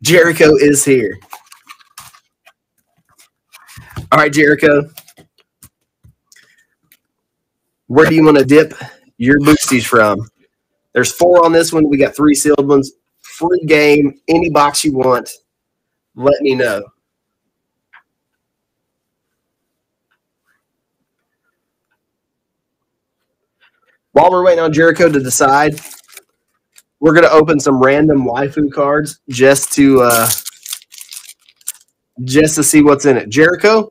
Jericho is here. All right, Jericho. Where do you want to dip your boosties from? There's four on this one. We got three sealed ones. Free game. Any box you want. Let me know. While we're waiting on Jericho to decide, we're gonna open some random waifu cards just to uh, just to see what's in it. Jericho,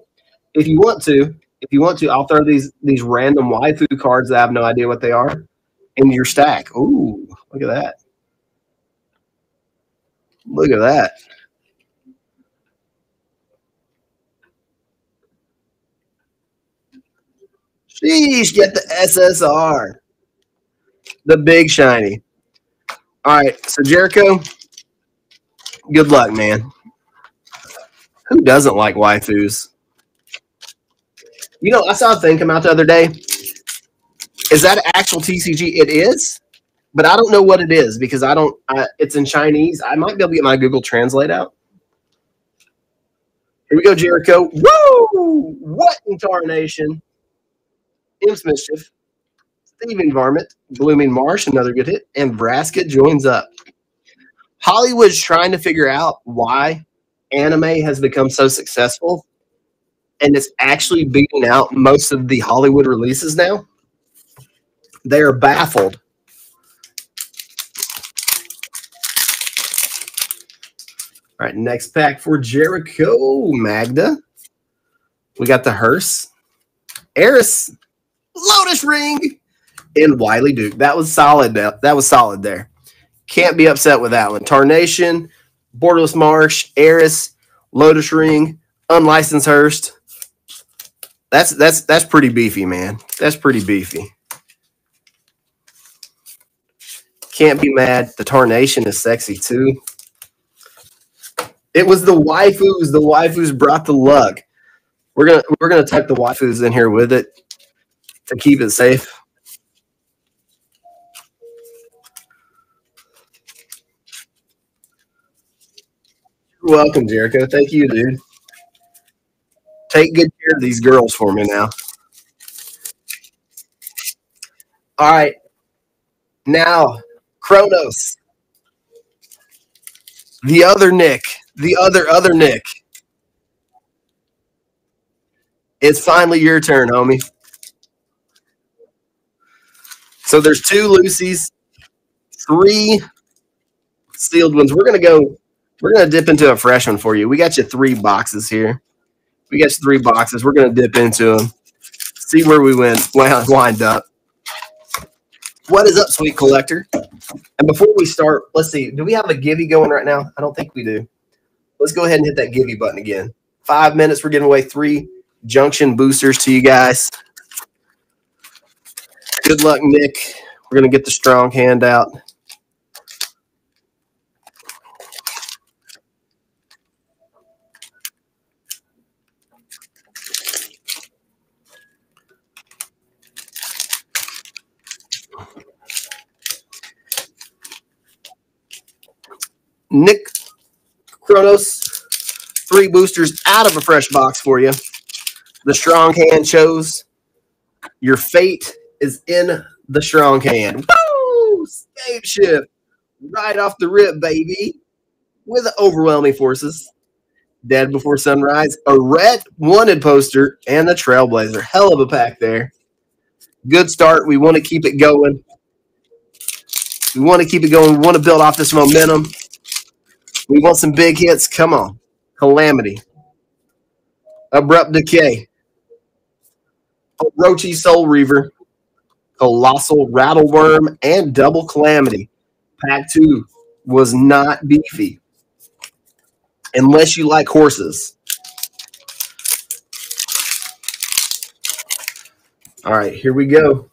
if you want to, if you want to, I'll throw these these random waifu cards that I have no idea what they are in your stack. Ooh, look at that. Look at that. Sheesh, get the SSR. The big shiny. All right, so Jericho, good luck, man. Who doesn't like waifus? You know, I saw a thing come out the other day. Is that actual TCG? It is, but I don't know what it is because I don't. I, it's in Chinese. I might be able to get my Google Translate out. Here we go, Jericho. Woo! What in tarnation? Imps Mischief, Steven Varmint, Blooming Marsh, another good hit, and Vraska joins up. Hollywood's trying to figure out why anime has become so successful and it's actually beating out most of the Hollywood releases now. They are baffled. All right, next pack for Jericho Magda. We got the hearse, Eris, Lotus Ring, and Wylie Duke. That was solid. That was solid there. Can't be upset with that one. Tarnation, Borderless Marsh, Eris, Lotus Ring, Unlicensed Hearse. That's that's that's pretty beefy, man. That's pretty beefy. Can't be mad. The Tarnation is sexy too. It was the waifus. The waifus brought the luck. We're gonna we're gonna type the waifus in here with it to keep it safe. Welcome, Jericho. Thank you, dude. Take good care of these girls for me now. All right. Now, Kronos. The other Nick. The other, other Nick. It's finally your turn, homie. So there's two Lucy's, three sealed ones. We're gonna go. We're gonna dip into a fresh one for you. We got you three boxes here. We got you three boxes. We're gonna dip into them. See where we went. Wind up. What is up, sweet collector? And before we start, let's see. Do we have a Givey going right now? I don't think we do. Let's go ahead and hit that Givey button again. Five minutes. We're giving away three junction boosters to you guys. Good luck, Nick. We're going to get the strong hand out. Nick Kronos, three boosters out of a fresh box for you. The strong hand chose your fate is in the strong hand. Woo! Scape shift right off the rip, baby, with overwhelming forces. Dead Before Sunrise, a red wanted poster, and the Trailblazer. Hell of a pack there. Good start. We want to keep it going. We want to keep it going. We want to build off this momentum. We want some big hits. Come on. Calamity. Abrupt Decay. Roachy Soul Reaver. Colossal Rattleworm, and Double Calamity. Pack two was not beefy. Unless you like horses. All right, here we go.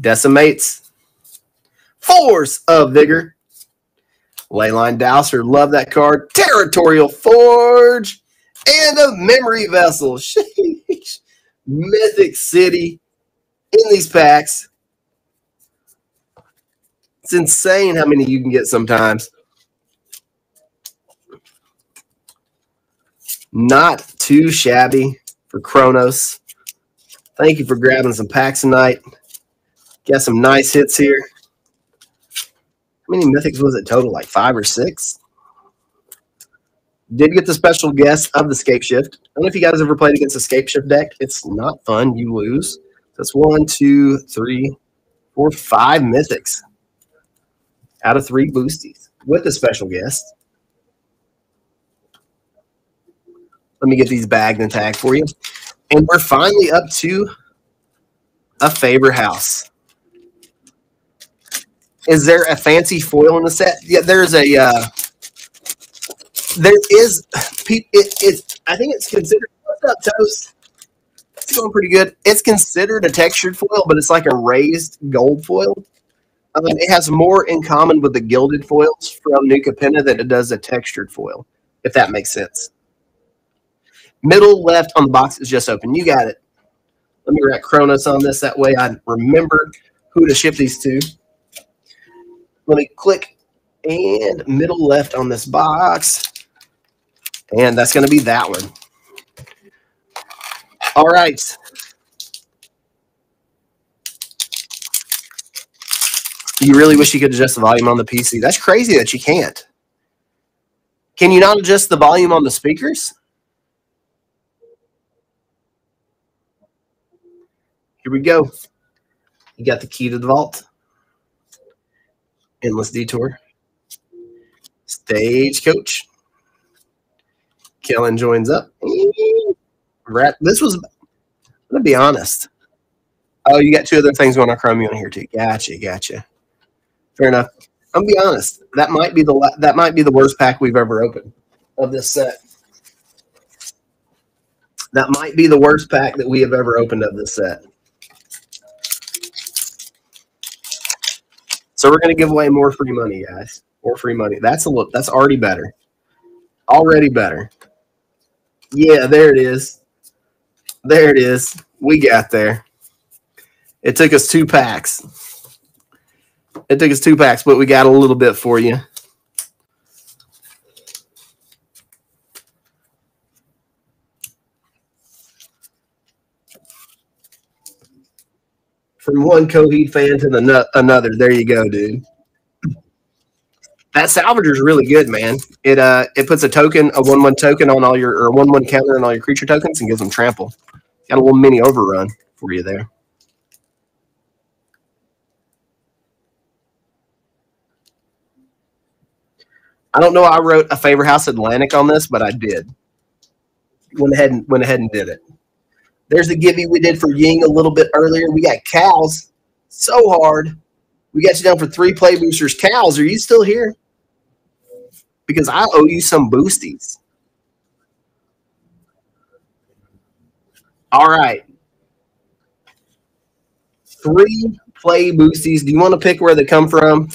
Decimates. Force of Vigor. Leyline Dowser, love that card. Territorial Forge. And a Memory Vessel. *laughs* Sheesh. Mythic City in these packs. It's insane how many you can get sometimes. Not too shabby for Kronos. Thank you for grabbing some packs tonight. Got some nice hits here. How many mythics was it total? Like five or six? Did get the special guest of the Scapeshift. I don't know if you guys ever played against a Scapeshift deck. It's not fun. You lose. That's one, two, three, four, five mythics out of three boosties with a special guest. Let me get these bagged and tagged for you. And we're finally up to a favor house. Is there a fancy foil in the set? Yeah, there's a. Uh, there is. It, it, I think it's considered. What's up, toast? It's going pretty good. It's considered a textured foil, but it's like a raised gold foil. Um, it has more in common with the gilded foils from New Capenna than it does a textured foil, if that makes sense. Middle left on the box is just open. You got it. Let me write Kronos on this. That way I remember who to ship these to. Let me click and middle left on this box. And that's going to be that one. All right. You really wish you could adjust the volume on the PC. That's crazy that you can't. Can you not adjust the volume on the speakers? Here we go. You got the key to the vault. Endless detour. Stagecoach. Kellan joins up. Rat. This was. I'm gonna be honest. Oh, you got two other things going on Chromium here too. Gotcha, gotcha. Fair enough. I'm gonna be honest. That might be the that might be the worst pack we've ever opened of this set. That might be the worst pack that we have ever opened of this set. So we're going to give away more free money, guys. More free money. That's a look. That's already better. Already better. Yeah, there it is. There it is. We got there. It took us two packs. It took us two packs, but we got a little bit for you. From one Coheed fan to the another. There you go, dude. That salvager is really good, man. It uh it puts a token, a one one token on all your or one one counter on all your creature tokens and gives them trample. Got a little mini overrun for you there. I don't know. I wrote a favor house Atlantic on this, but I did. Went ahead and went ahead and did it. There's the Gibby we did for Ying a little bit earlier. We got cows so hard. We got you down for three play boosters. Cows, are you still here? Because I owe you some boosties. All right. Three play boosties. Do you want to pick where they come from?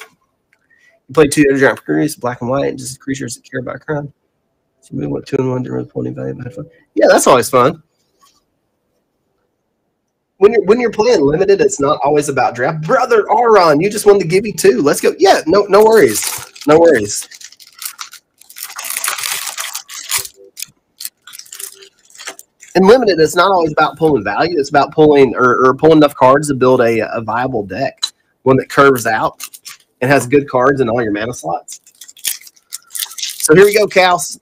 You play two giant creatures, black and white, just creatures that care about crime. So we went two and one to pony value. Yeah, that's always fun when you're when you're playing limited, it's not always about draft. Brother Aron, you just won the Gibby too. Let's go. Yeah, no, no worries. No worries. In limited, it's not always about pulling value. It's about pulling or, or pulling enough cards to build a, a viable deck, one that curves out and has good cards in all your mana slots. So here we go, Cows.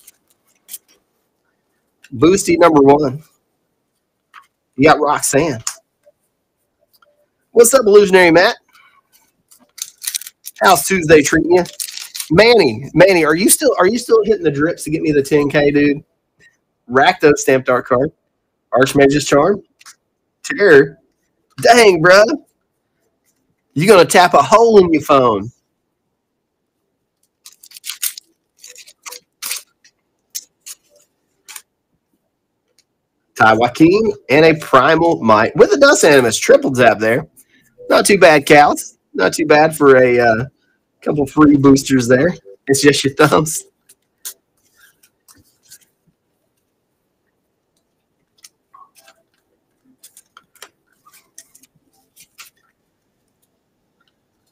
Boosty number one. You got Roxanne. What's up, illusionary Matt? How's Tuesday treating you? Manny, Manny, are you still are you still hitting the drips to get me the 10K, dude? Rakdos stamped art card. Archmage's charm. Terror. Dang, bro. You're gonna tap a hole in your phone. Ty Joaquin and a primal might with a dust animus. Triple zap there. Not too bad, cows. Not too bad for a uh, couple free boosters there. It's just your thumbs.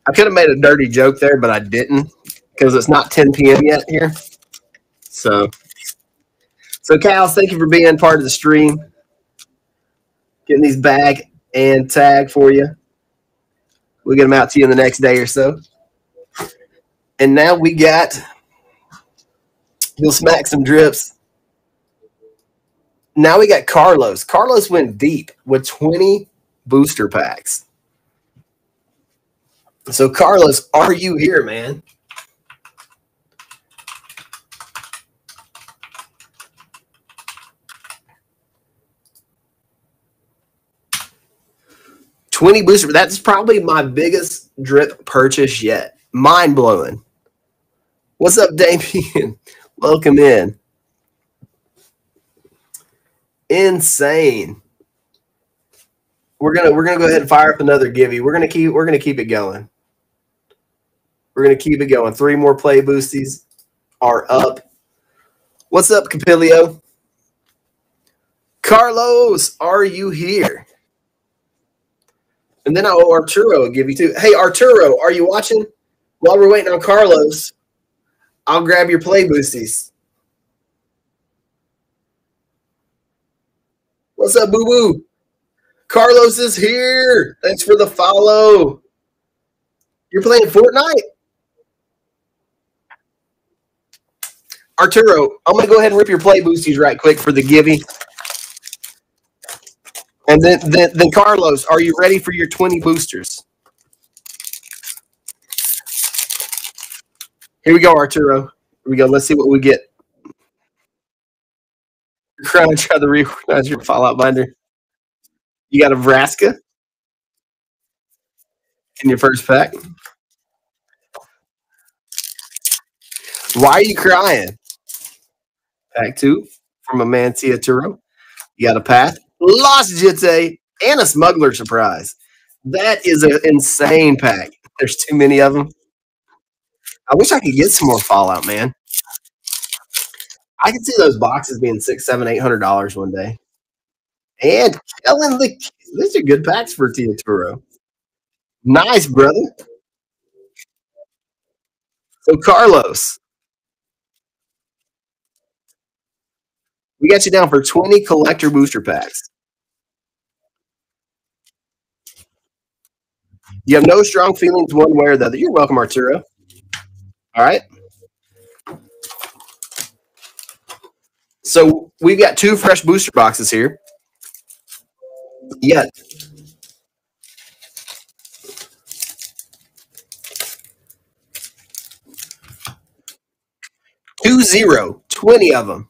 I could have made a dirty joke there, but I didn't because it's not 10 p.m. yet here. So, so Cal, thank you for being part of the stream. Getting these bag and tag for you. We'll get them out to you in the next day or so. And now we got, you'll smack some drips. Now we got Carlos. Carlos went deep with 20 booster packs. So, Carlos, are you here, man? Twenty booster. That's probably my biggest drip purchase yet. Mind blowing. What's up, Damien? *laughs* Welcome in. Insane. We're gonna we're gonna go ahead and fire up another givey. We're gonna keep we're gonna keep it going. We're to keep it going. Three more play boosties are up. What's up, Capilio? Carlos, are you here? And then I'll Arturo give you two. Hey, Arturo, are you watching? While we're waiting on Carlos, I'll grab your play boosties. What's up, boo boo? Carlos is here. Thanks for the follow. You're playing Fortnite? Arturo, I'm going to go ahead and rip your play boosties right quick for the givey. And then, then, then Carlos, are you ready for your 20 boosters? Here we go, Arturo. Here we go. Let's see what we get. To try to reorganize your Fallout binder. You got a Vraska in your first pack. Why are you crying? Pack two from a Mantia Turo. You got a path, Lost Jitte, and a Smuggler Surprise. That is an insane pack. There's too many of them. I wish I could get some more Fallout, man. I could see those boxes being six, seven, eight hundred dollars one day. And killing the these are good packs for Tia. Nice, brother. So Carlos, We got you down for 20 collector booster packs. You have no strong feelings one way or the other. You're welcome, Arturo. All right. So we've got two fresh booster boxes here. Yeah. Two zero, 20 of them.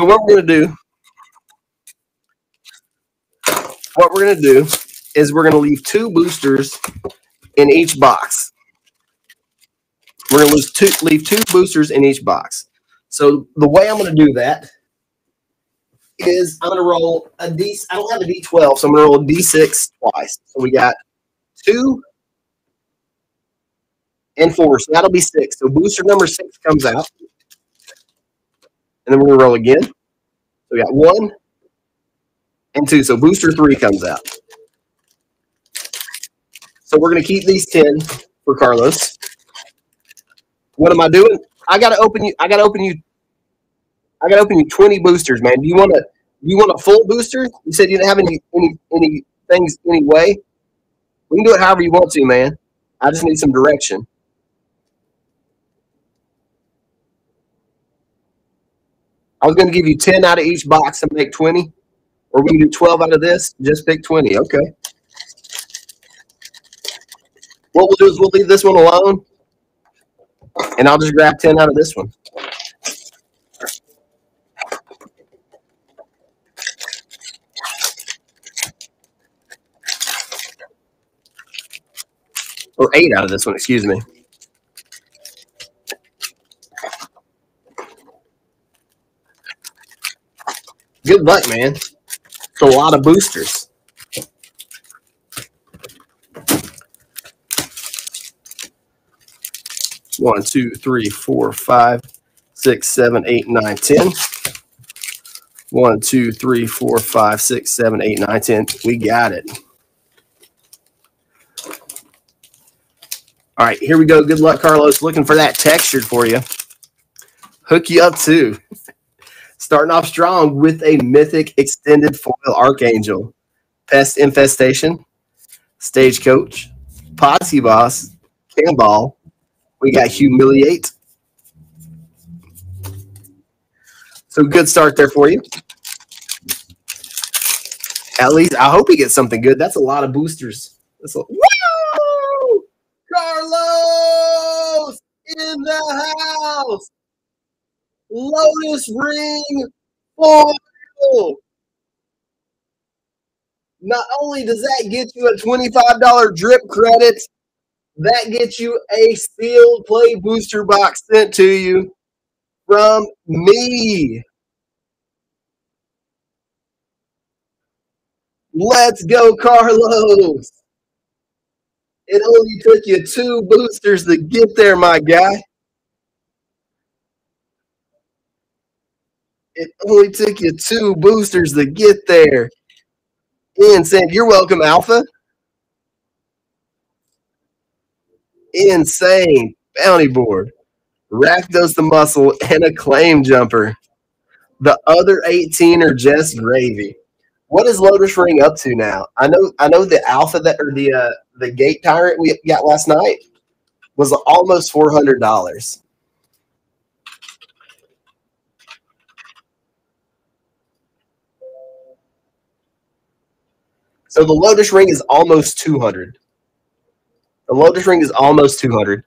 So what we're going to do, what we're going to do is we're going to leave two boosters in each box. We're going to two, leave two boosters in each box. So the way I'm going to do that is I'm going to roll a D. I don't have a D12, so I'm going to roll a D6 twice. So we got two and four. So that'll be six. So booster number six comes out and then we're gonna roll again. So we got one and two. So booster three comes out. So we're gonna keep these 10 for Carlos. What am I doing? I gotta open you, I gotta open you, I gotta open you 20 boosters, man. Do you wanna you want a full booster? You said you didn't have any any any things anyway. We can do it however you want to, man. I just need some direction. I was going to give you 10 out of each box and make 20. Or we can do 12 out of this, just pick 20. Okay. What we'll do is we'll leave this one alone. And I'll just grab 10 out of this one. Or eight out of this one, excuse me. Good luck, man. It's a lot of boosters. One, two, three, four, five, six, seven, eight, nine, ten. One, two, three, four, five, six, seven, eight, nine, ten. We got it. All right, here we go. Good luck, Carlos. Looking for that textured for you. Hook you up too. *laughs* Starting off strong with a mythic extended foil archangel. Pest infestation. Stagecoach. Posse boss. Camball. We got humiliate. So good start there for you. At least I hope he gets something good. That's a lot of boosters. That's a, woo! Carlos in the house. Lotus ring foil. Not only does that get you a $25 drip credit, that gets you a sealed play booster box sent to you from me. Let's go, Carlos. It only took you two boosters to get there, my guy. It only took you two boosters to get there. Insane. You're welcome, Alpha. Insane. Bounty board. Rakdos the muscle and a claim jumper. The other 18 are just gravy. What is Lotus Ring up to now? I know I know the alpha that or the uh, the gate tyrant we got last night was almost four hundred dollars. So the Lotus Ring is almost two hundred. The Lotus Ring is almost two hundred.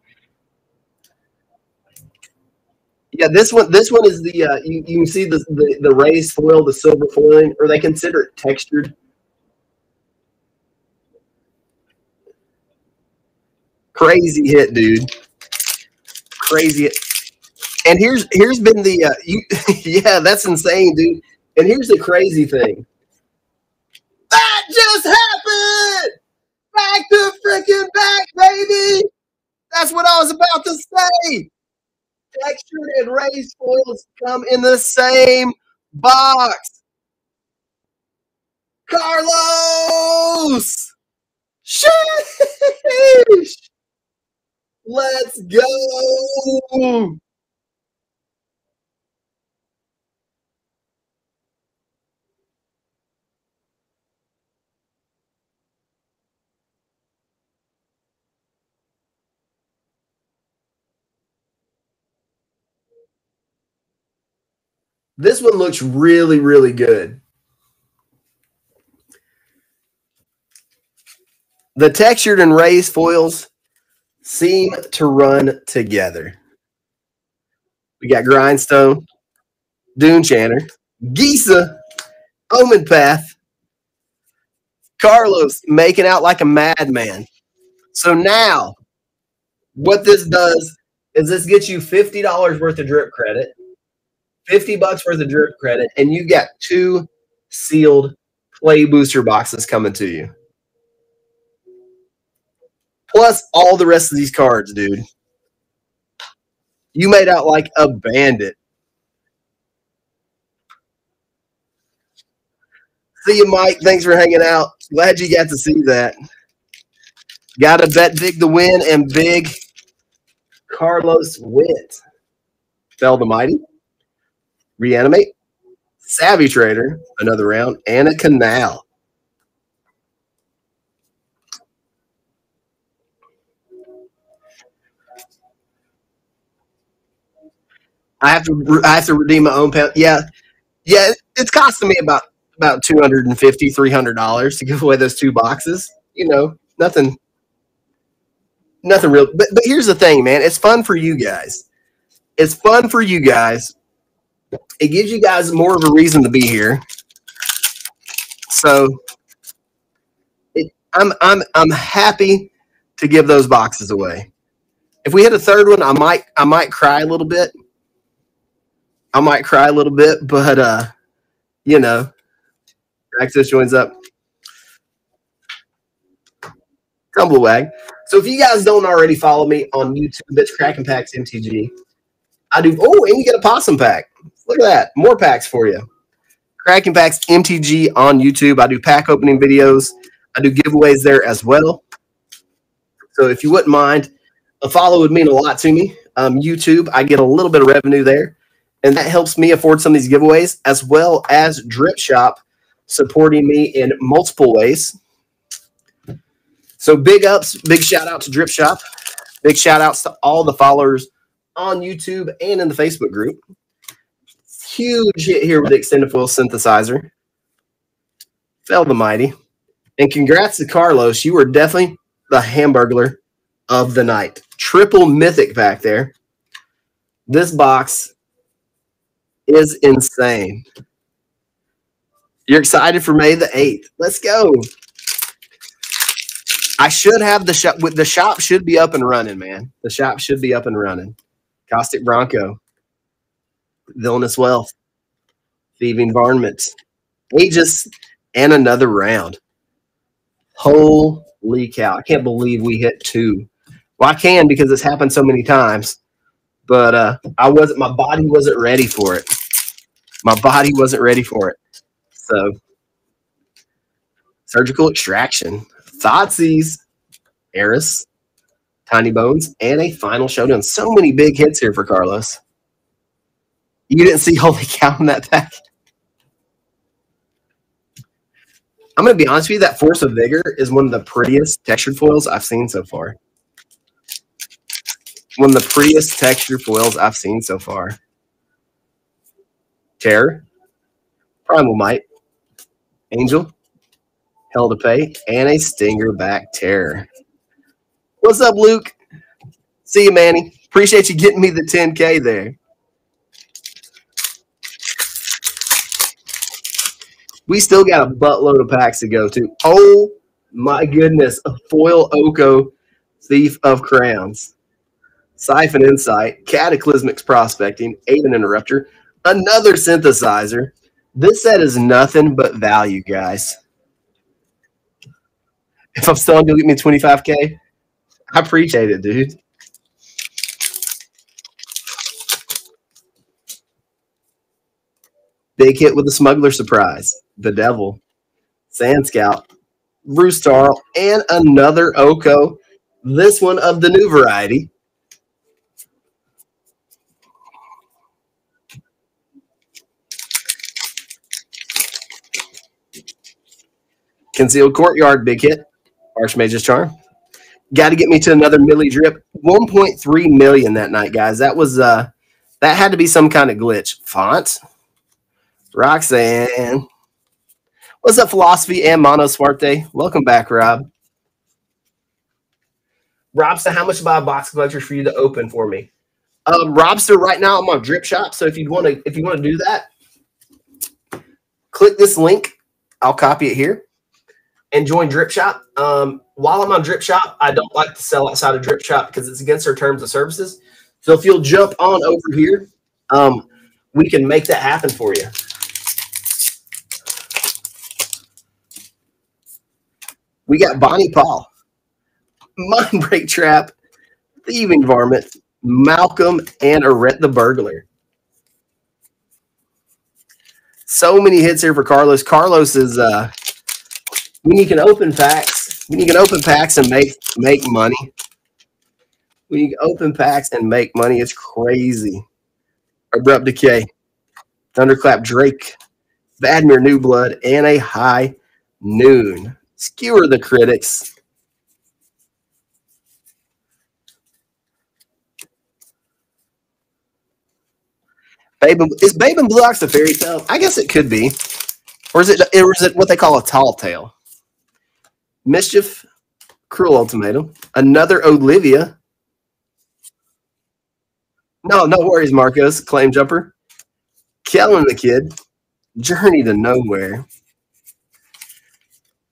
Yeah, this one this one is the uh, you, you can see the, the the raised foil, the silver foiling, or they consider it textured. Crazy hit, dude. Crazy hit. And here's here's been the uh, you, *laughs* yeah, that's insane, dude. And here's the crazy thing. That just happened. Back to freaking back, baby. That's what I was about to say textured and raised foils come in the same box. Carlos! Sheesh! Let's go! This one looks really, really good. The textured and raised foils seem to run together. We got Grindstone, Dune Chanter, Gisa, Omen Path, Carlos making out like a madman. So now, what this does is this gets you $50 worth of drip credit 50 bucks worth of drip credit, and you get two sealed play booster boxes coming to you. Plus all the rest of these cards, dude. You made out like a bandit. See you, Mike. Thanks for hanging out. Glad you got to see that. Got to bet big to win and big Carlos wins. Fell the mighty. Reanimate, Savvy Trader, another round, and a Canal. I have to I have to redeem my own pound. Yeah, yeah, it's costing me about about 250 300 dollars to give away those two boxes. You know, nothing, nothing real. But but here's the thing, man. It's fun for you guys. It's fun for you guys it gives you guys more of a reason to be here. So it, I'm I'm I'm happy to give those boxes away. If we hit a third one, I might I might cry a little bit. I might cry a little bit, but uh, you know, Access joins up. Tumblewag. So if you guys don't already follow me on YouTube, it's Cracking Packs MTG. I do. Oh, and you get a possum pack. Look at that. More packs for you. Cracking Packs MTG on YouTube. I do pack opening videos. I do giveaways there as well. So if you wouldn't mind, a follow would mean a lot to me. Um, YouTube, I get a little bit of revenue there, and that helps me afford some of these giveaways, as well as Drip Shop supporting me in multiple ways. So big ups, big shout out to Drip Shop. Big shout outs to all the followers on YouTube and in the Facebook group. Huge hit here with the extended foil synthesizer. Fell the mighty. And congrats to Carlos. You were definitely the hamburglar of the night. Triple mythic back there. This box is insane. You're excited for May the 8th. Let's go. I should have the shop. The shop should be up and running, man. The shop should be up and running. Caustic Bronco, Villainous Wealth, Thieving Varmint, Aegis, and another round. Holy cow. I can't believe we hit two. Well, I can because it's happened so many times, but uh, I wasn't, my body wasn't ready for it. My body wasn't ready for it. So, surgical extraction, Thoughtseize, Eris, Tiny Bones, and a final showdown. So many big hits here for Carlos. You didn't see Holy Cow in that pack. I'm going to be honest with you. That Force of Vigor is one of the prettiest textured foils I've seen so far. One of the prettiest textured foils I've seen so far. Terror, Primal Might, Angel, Hell to Pay, and a Stingerback Terror. What's up, Luke? See you, Manny. Appreciate you getting me the 10K there. We still got a buttload of packs to go to. Oh my goodness, a foil Oko Thief of Crowns. Siphon Insight, Cataclysmics Prospecting, Aven Interrupter, another synthesizer. This set is nothing but value, guys. If I'm still gonna get me 25k, I appreciate it, dude. Big hit with the smuggler surprise, the devil, Sand Scout, Tarl, and another Oko. This one of the new variety. Concealed Courtyard, big hit. Archmage's Charm. Got to get me to another Millie drip. 1.3 million that night, guys. That was uh that had to be some kind of glitch. Font. Roxanne. What's up, Philosophy and Mono Suarte? Welcome back, Rob. Robster, how much about a box collectors for you to open for me? Um, Robster, right now I'm on Drip Shop, so if you want to, if you want to do that, click this link. I'll copy it here and join Drip Shop. Um, while I'm on Drip Shop, I don't like to sell outside of Drip Shop because it's against our terms of services. So if you'll jump on over here, um, we can make that happen for you. We got Bonny Pall, Mind Break Trap, Thieving Varmint, Malcolm, and Arette the Burglar. So many hits here for Carlos. Carlos is uh, when you can open packs, when you can open packs and make make money, when you open packs and make money, it's crazy. Abrupt Decay, Thunderclap Drake, Vadmir New Blood, and a High Noon. Skewer the critics. Babe, is Babe and Blue Ox a fairy tale? I guess it could be. Or is it, or is it what they call a tall tale? Mischief, Cruel Ultimatum, another Olivia. No, no worries, Marcos. Claim Jumper, Kellan the Kid, Journey to Nowhere.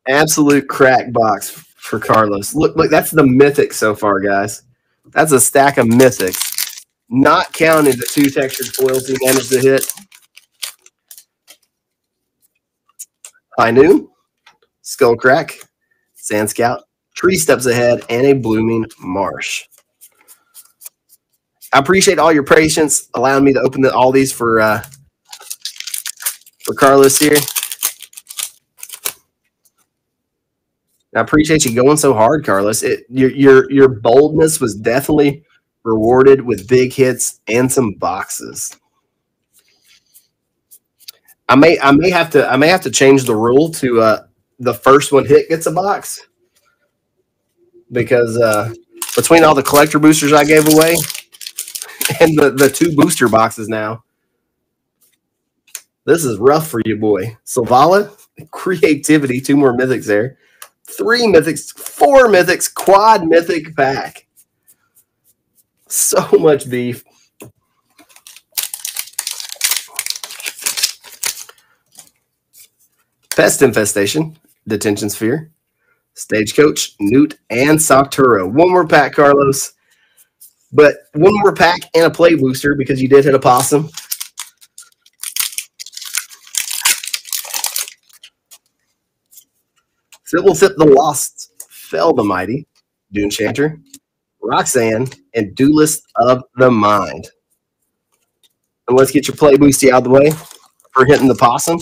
Absolute crack box for Carlos. Look, look, that's the mythic so far, guys. That's a stack of mythics. Not counting the two textured foils he managed to hit. High Noon, Skullcrack, Sand Scout, Three Steps Ahead, and a Blooming Marsh. I appreciate all your patience, allowing me to open the, all these for uh, for Carlos here. I appreciate you going so hard, Carlos. It, your your your boldness was definitely rewarded with big hits and some boxes. I may I may have to I may have to change the rule to uh, the first one hit gets a box because uh, between all the collector boosters I gave away *laughs* and the the two booster boxes now, this is rough for you, boy. Selvala, *laughs* creativity, two more mythics there three mythics, four mythics, quad mythic pack. So much beef. Pest Infestation, Detention Sphere, Stagecoach, Newt, and Socturo. One more pack, Carlos. But one more pack and a play booster because you did hit a possum. Fblthp the Lost, Fell the Mighty, Dune Chanter, Roxanne, and Duelist of the Mind. And let's get your play boosty out of the way for hitting the possum.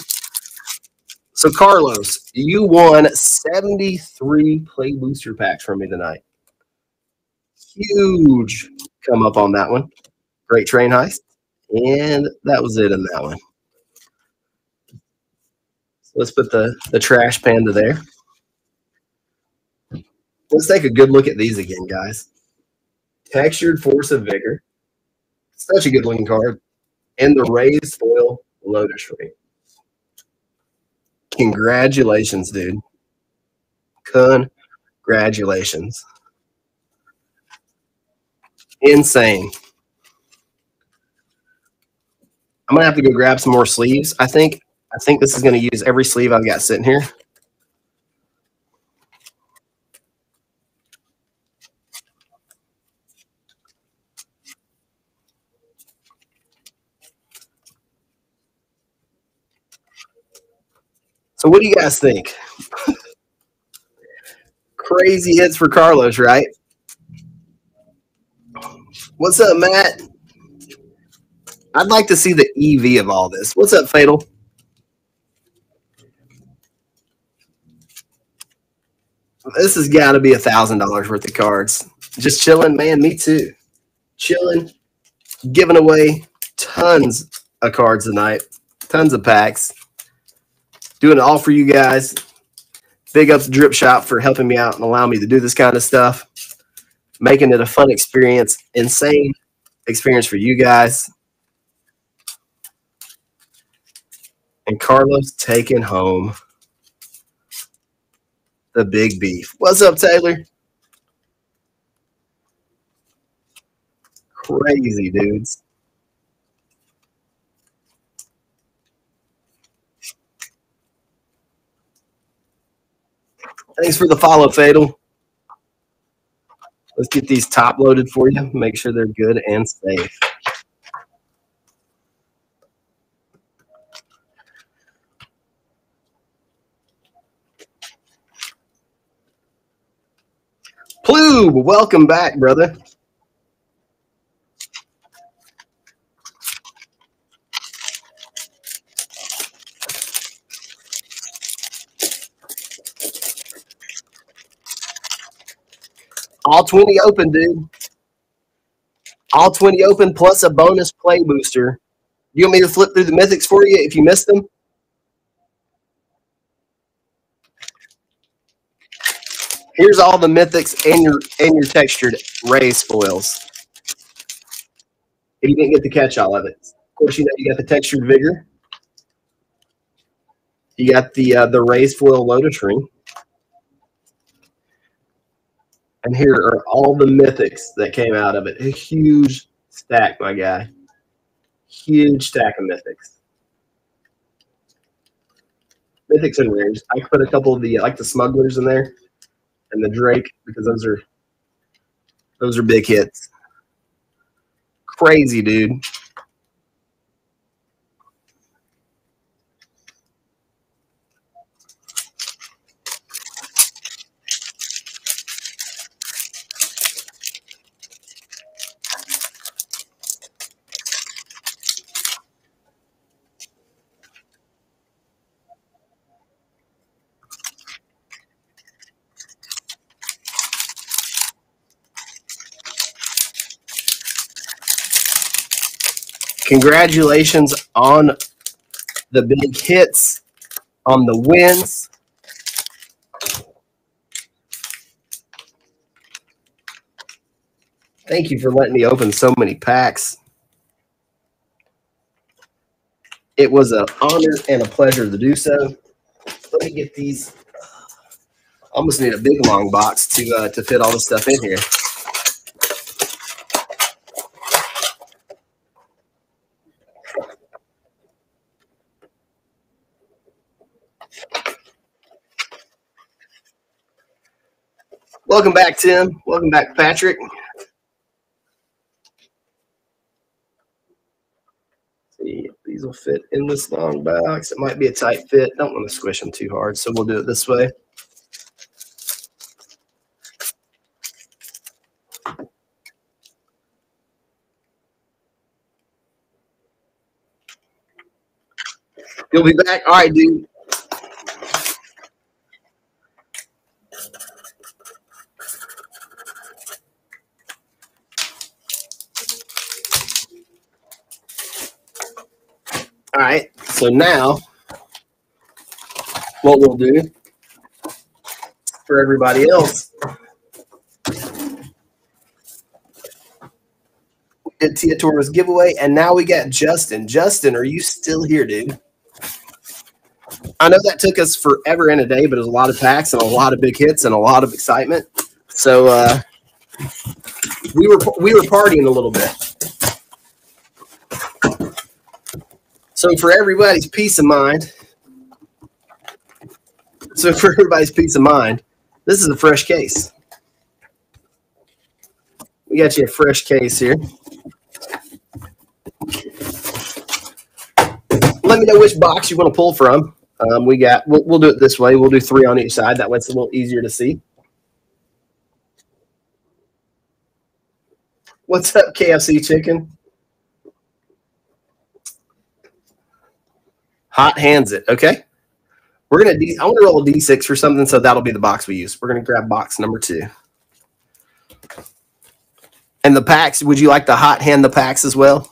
So, Carlos, you won 73 play booster packs from me tonight. Huge come up on that one. Great train heist. And that was it in that one. So let's put the, the trash panda there. Let's take a good look at these again, guys. Textured Force of Vigor. Such a good looking card. And the Raised Foil Lotus Ring. Congratulations, dude. Congratulations. Insane. I'm gonna have to go grab some more sleeves. I think I think this is gonna use every sleeve I've got sitting here. So what do you guys think? Crazy hits for Carlos, right? What's up, Matt? I'd like to see the EV of all this. What's up, Fatal? This has got to be a thousand dollars worth of cards. Just chilling, man. Me too. Chilling, giving away tons of cards tonight, tons of packs doing it all for you guys. Big ups Drip Shop for helping me out and allowing me to do this kind of stuff, making it a fun experience, insane experience for you guys. And Carlos taking home the big beef. What's up, Taylor? Crazy dudes. Thanks for the follow, Fatal. Let's get these top loaded for you. Make sure they're good and safe. Plube, welcome back, brother. All 20 open, dude. All 20 open plus a bonus play booster. You want me to flip through the mythics for you if you missed them? Here's all the mythics and your and your textured raised foils. If you didn't get to catch all of it. Of course, you know you got the textured vigor. You got the uh, the raised foil lotus ring. And here are all the mythics that came out of it. A huge stack, my guy. Huge stack of mythics. Mythics and rares. I put a couple of the like the smugglers in there and the Drake because those are those are big hits. Crazy, dude. Congratulations on the big hits, on the wins. Thank you for letting me open so many packs. It was an honor and a pleasure to do so. Let me get these. I almost need a big long box to uh, to fit all the stuff in here. Welcome back, Tim. Welcome back, Patrick. see these will fit in this long box. It might be a tight fit. Don't want to squish them too hard, so we'll do it this way. You'll be back. All right, dude. All right. So now, what we'll do for everybody else, we did Tia Torres giveaway, and now we got Justin. Justin, are you still here, dude? I know that took us forever in a day, but it was a lot of packs and a lot of big hits and a lot of excitement. So uh, we were we were partying a little bit. So for everybody's peace of mind, so *laughs* for everybody's peace of mind, this is a fresh case. We got you a fresh case here. Let me know which box you want to pull from. Um, we got. We'll, we'll do it this way. We'll do three on each side. That way, it's a little easier to see. What's up, KFC chicken? Hot hands it. Okay. We're gonna. D, I want to roll a d6 for something, so that'll be the box we use. We're gonna grab box number two. And the packs. Would you like to hot hand the packs as well?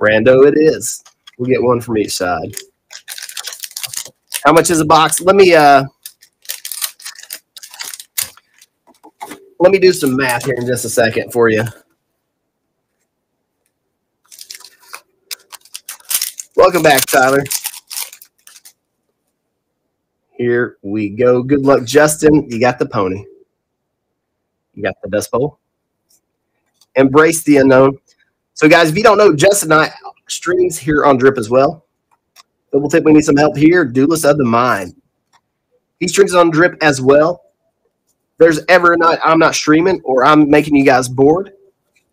Rando, it is. We'll get one from each side. How much is a box? Let me uh let me do some math here in just a second for you. Welcome back, Tyler. Here we go. Good luck, Justin. You got the pony. You got the dust bowl. Embrace the unknown. So, guys, if you don't know, Justin and I streams here on Drip as well. Double tip, we need some help here. Duelist of the Mind. He streams on Drip as well. There's ever night I'm not streaming or I'm making you guys bored,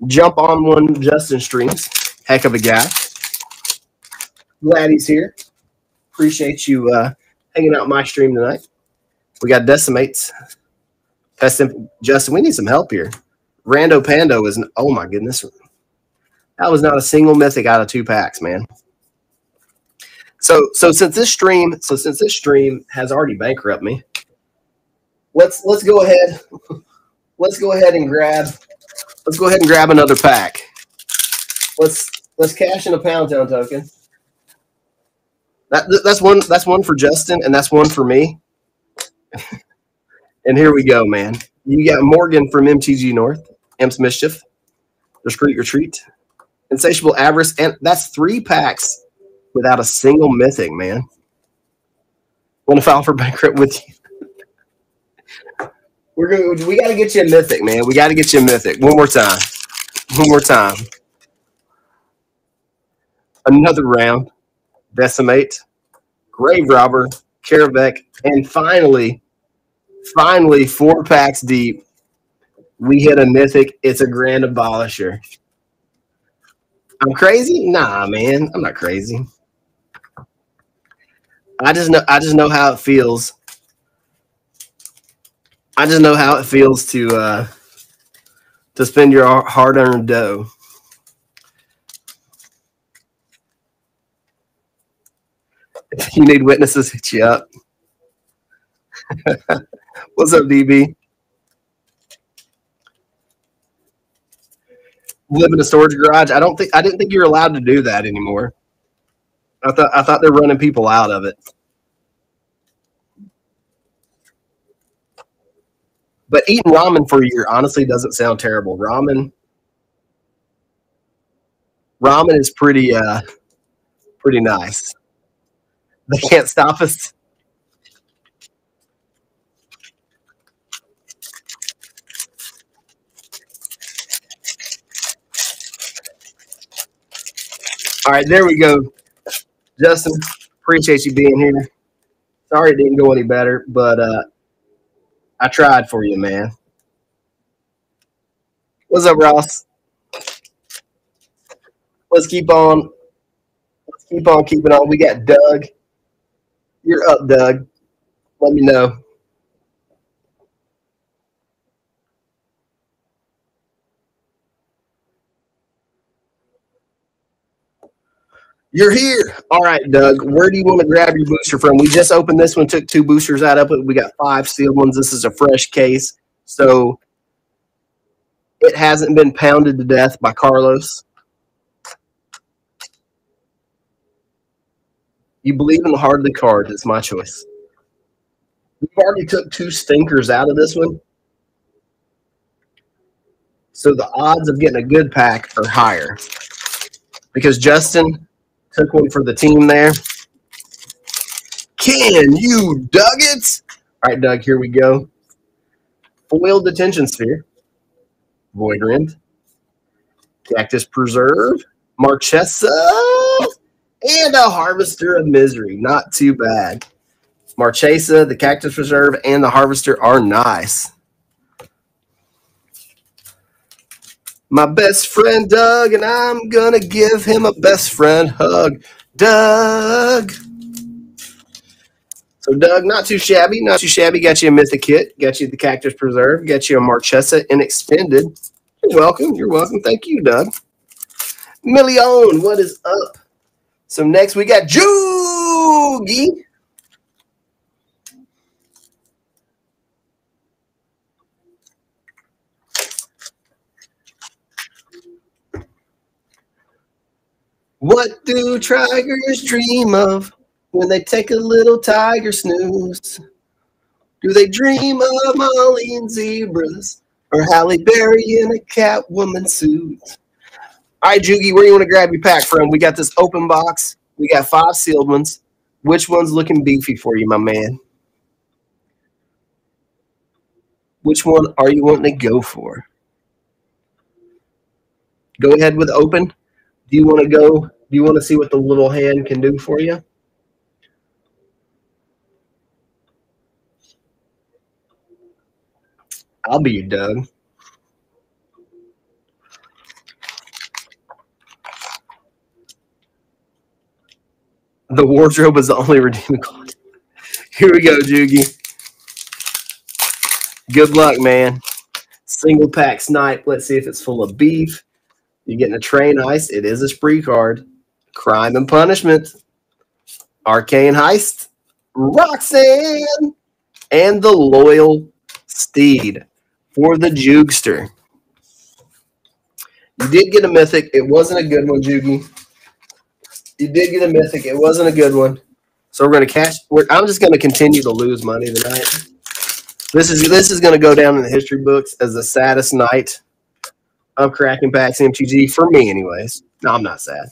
jump on one Justin streams. Heck of a guy. Glad he's here. Appreciate you uh, hanging out my stream tonight. We got decimates. That's simple. Justin, we need some help here. Rando Pando is, oh my goodness. That was not a single mythic out of two packs, man. So, so since this stream, so since this stream has already bankrupt me, let's let's go ahead, *laughs* let's go ahead and grab, let's go ahead and grab another pack. Let's let's cash in a pound town token. That that's one that's one for Justin and that's one for me. *laughs* and here we go, man. You got Morgan from MTG North, Imps Mischief, Discreet Retreat, Insatiable Avarice, and that's three packs without a single mythic, man. Want to file for *laughs* bankrupt with you? We're gonna we gotta get you a mythic, man. We gotta get you a mythic. One more time. One more time. Another round. Decimate, Grave Robber, Kaervek, and finally, finally, four packs deep. We hit a mythic. It's a grand abolisher. I'm crazy? Nah, man. I'm not crazy. I just know I just know how it feels. I just know how it feels to uh to spend your hard earned dough. If *laughs* you need witnesses, hit you up. *laughs* What's up, DB? Live in a storage garage. I don't think I didn't think you're allowed to do that anymore. I thought I thought they're running people out of it. But eating ramen for a year honestly doesn't sound terrible. Ramen ramen is pretty uh pretty nice. They can't stop us. All right, there we go. Justin, appreciate you being here. Sorry it didn't go any better, but uh, I tried for you, man. What's up, Ross? Let's keep on. Let's keep on keeping on. We got Doug. You're up, Doug. Let me know. You're here. All right, Doug. Where do you want to grab your booster from? We just opened this one, took two boosters out of it. We got five sealed ones. This is a fresh case. So it hasn't been pounded to death by Carlos. You believe in the heart of the card. It's my choice. We've already took two stinkers out of this one. So the odds of getting a good pack are higher. Because Justin Took one for the team there. Can you, dug it? All right, Doug, here we go. Foil detention sphere. Voidrend. Cactus Preserve. Marchesa. And a Harvester of Misery. Not too bad. Marchesa, the Cactus Preserve, and the Harvester are nice. My best friend Doug, and I'm gonna give him a best friend hug. Doug. So Doug, not too shabby, not too shabby. Got you a Mythic kit, got you the Cactus Preserve, got you a Marchesa in extended. You're welcome. You're welcome. Thank you, Doug. Million, what is up? So next we got Joogie. What do tigers dream of when they take a little tiger snooze? Do they dream of Molly and zebras or Halle Berry in a Catwoman suit? All right, Jugi, where you want to grab your pack from? We got this open box. We got five sealed ones. Which one's looking beefy for you, my man? Which one are you wanting to go for? Go ahead with open. Do you want to go? Do you want to see what the little hand can do for you? I'll be Doug. The wardrobe is the only redeeming quality. Here we go, Joogie. Good luck, man. Single pack snipe. Let's see if it's full of beef. You're getting a train ice. It is a spree card. Crime and punishment. Arcane heist. Roxanne. And the loyal steed for the Jugster. You did get a mythic. It wasn't a good one, Jugi. You did get a mythic. It wasn't a good one. So we're going to cash. I'm just going to continue to lose money tonight. This is this is going to go down in the history books as the saddest night of cracking packs MTG for me, anyways. No, I'm not sad.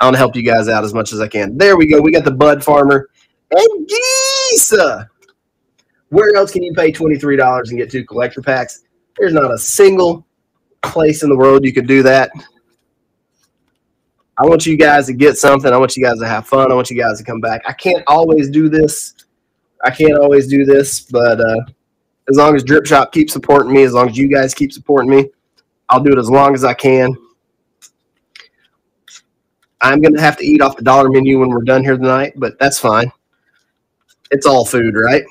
I want to help you guys out as much as I can. There we go. We got the Bud Farmer and Gisa. Where else can you pay $23 and get two collector packs? There's not a single place in the world you could do that. I want you guys to get something. I want you guys to have fun. I want you guys to come back. I can't always do this. I can't always do this, but uh, as long as Drip Shop keeps supporting me, as long as you guys keep supporting me, I'll do it as long as I can. I'm going to have to eat off the dollar menu when we're done here tonight, but that's fine. It's all food, right?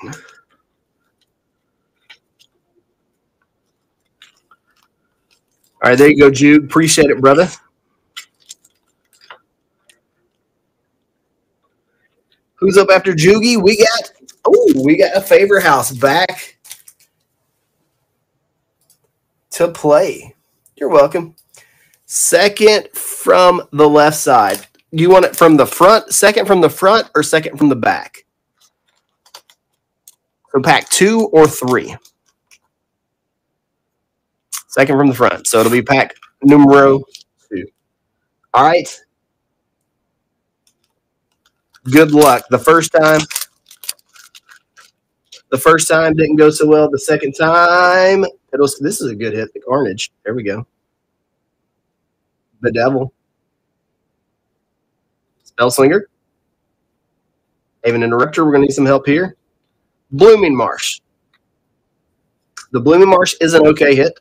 All right, there you go, Jude. Appreciate it, brother. Who's up after Jugi? We got Oh, we got a favor house back to play. You're welcome. Second from the left side. You want it from the front, second from the front, or second from the back? So pack two or three. Second from the front. So it'll be pack numero two. All right. Good luck. The first time, the first time didn't go so well. The second time, it was, this is a good hit. The Carnage. There we go. The Devil. Spellslinger. Aven Interrupter. We're going to need some help here. Blooming Marsh. The Blooming Marsh is an okay hit.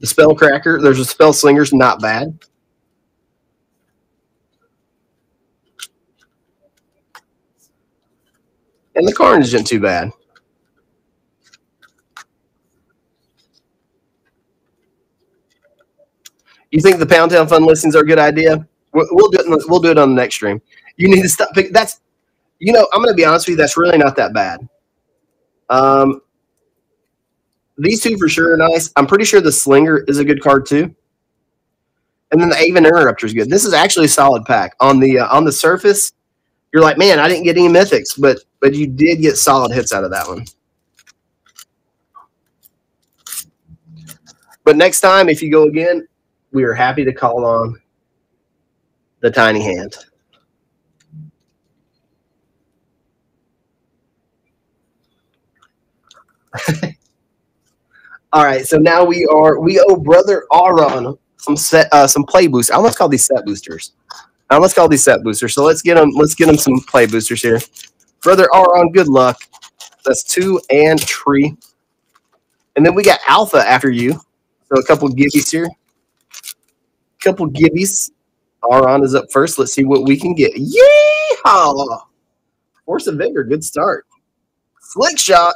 The Spellcracker. There's a Spellslinger's not bad. And the Carnage isn't too bad. You think the Pound Town Fun listings are a good idea? We'll, do it. We'll do it on the next stream. You need to stop. That's, you know, I'm going to be honest with you. That's really not that bad. Um, these two for sure are nice. I'm pretty sure the Slinger is a good card too. And then the Aven Interrupter is good. This is actually a solid pack. On the uh, on the surface, you're like, man, I didn't get any mythics, but but you did get solid hits out of that one. But next time, if you go again, we are happy to call on the tiny hand. *laughs* All right, so now we are we owe brother Aaron some set uh, some play boosts. I almost call these set boosters. Almost call these set boosters. So let's get them let's get them some play boosters here. Brother Aaron, good luck. That's two and tree. And then we got Alpha after you. So a couple gibbies here A couple gibbies. Aron is up first. Let's see what we can get. Yeehaw! Force of Vigor, good start. Slick shot.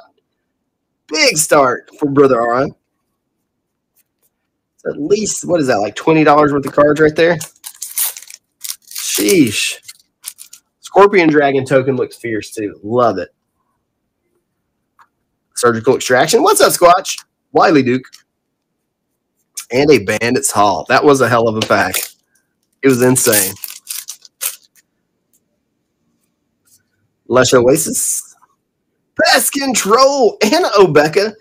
Big start for Brother Aron. At least, what is that, like $20 worth of cards right there? Sheesh. Scorpion Dragon token looks fierce too. Love it. Surgical Extraction. What's up, Squatch? Wylie Duke and a Bandit's Haul. That was a hell of a pack. It was insane. Lush Oasis, Pest Control, and Obeka.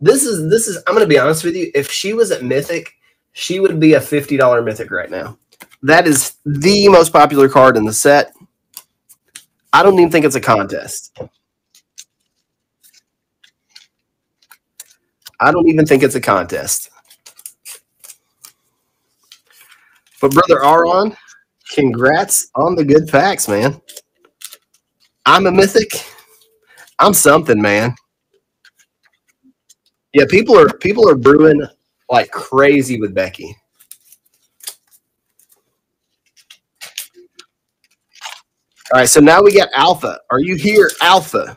This is this is. I'm gonna be honest with you. If she was at Mythic, she would be a fifty dollar Mythic right now. That is the most popular card in the set. I don't even think it's a contest. I don't even think it's a contest. But brother Aron, congrats on the good packs, man. I'm a mythic. I'm something, man. Yeah, people are people are brewing like crazy with Becky. All right, so now we got Alpha. Are you here, Alpha?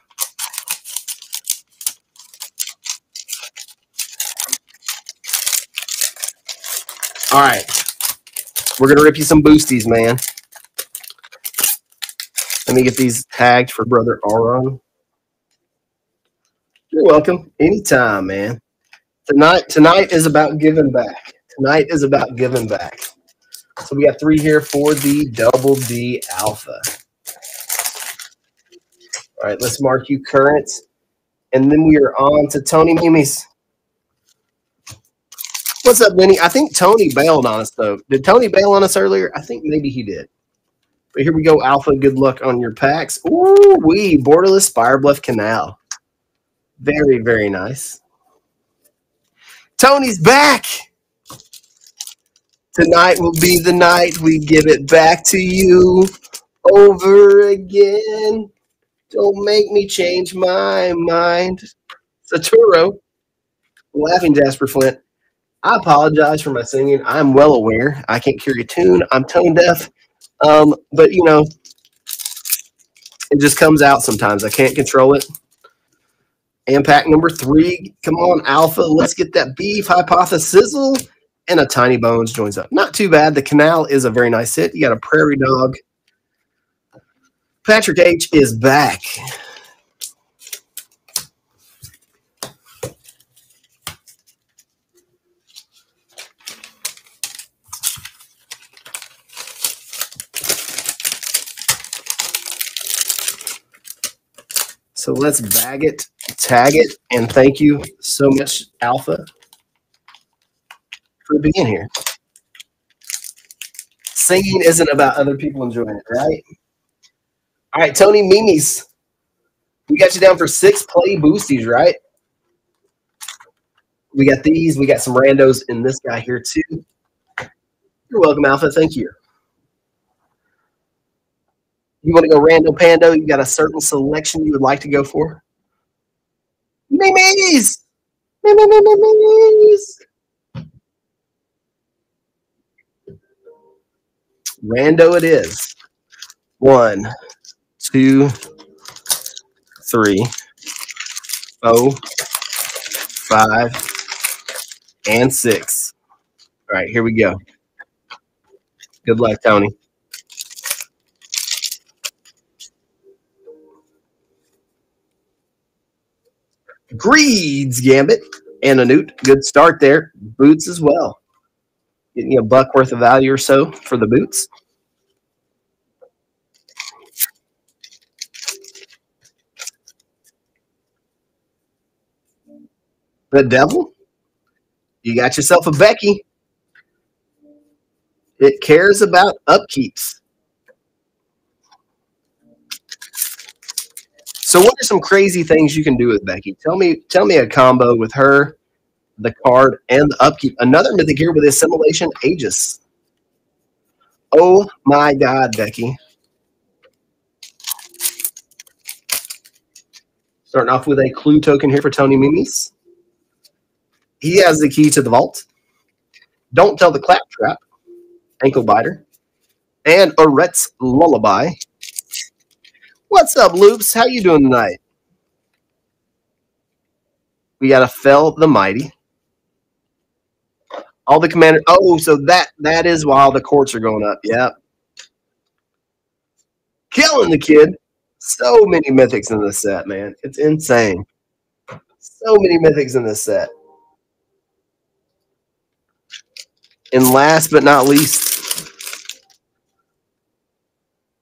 All right. We're gonna rip you some boosties, man. Let me get these tagged for brother Aron. You're welcome. Anytime, man. Tonight, tonight is about giving back. Tonight is about giving back. So we got three here for the double D alpha. All right, let's mark you current. And then we are on to Tony Mimis. What's up, Winnie? I think Tony bailed on us though. Did Tony bail on us earlier? I think maybe he did. But here we go, Alpha. Good luck on your packs. Ooh, we borderless Spirebluff Canal. Very, very nice. Tony's back. Tonight will be the night we give it back to you over again. Don't make me change my mind. Saturo, laughing Jasper Flint. I apologize for my singing. I'm well aware I can't carry a tune. I'm tone deaf. Um, but you know, it just comes out sometimes. I can't control it. Impact number three. Come on, Alpha. Let's get that beef hypothesis. And a tiny bones joins up. Not too bad. The canal is a very nice hit. You got a prairie dog. Patrick H is back. So let's bag it, tag it, and thank you so much, Alpha, for being here. Singing isn't about other people enjoying it, right? All right, Tony Mimis. We got you down for six play boosties, right? We got these. We got some randos in this guy here, too. You're welcome, Alpha. Thank you. You want to go rando pando? You got a certain selection you would like to go for? Mimis! Mimis! Rando it is. One, two, three, four, five, and six. All right, here we go. Good luck, Tony. Greeds Gambit and a newt. Good start there. Boots as well. Getting a buck worth of value or so for the boots. The devil. You got yourself a Becky. It cares about upkeeps. So what are some crazy things you can do with Becky? Tell me tell me a combo with her, the card, and the upkeep. Another mythic here with assimilation Aegis. Oh my god, Becky. Starting off with a clue token here for Tony Mimis. He has the key to the vault. Don't tell the claptrap. Ankle biter. And Aret's lullaby. What's up, Loops? How you doing tonight? We got a Fell the Mighty. All the commander. Oh, so that that is while the courts are going up. Yep. Killing the kid. So many mythics in this set, man. It's insane. So many mythics in this set. And last but not least,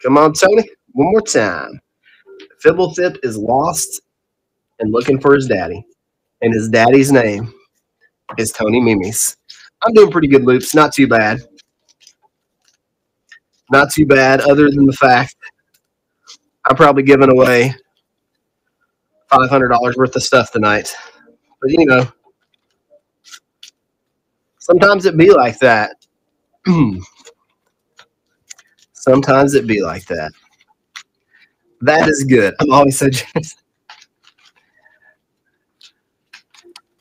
come on, Tony, one more time. Fblthp is lost and looking for his daddy. And his daddy's name is Tony Mimis. I'm doing pretty good loops. Not too bad. Not too bad, other than the fact I'm probably giving away $500 worth of stuff tonight. But, you know, sometimes it be like that. *clears throat* sometimes it be like that. That is good. I'm always so *laughs* generous.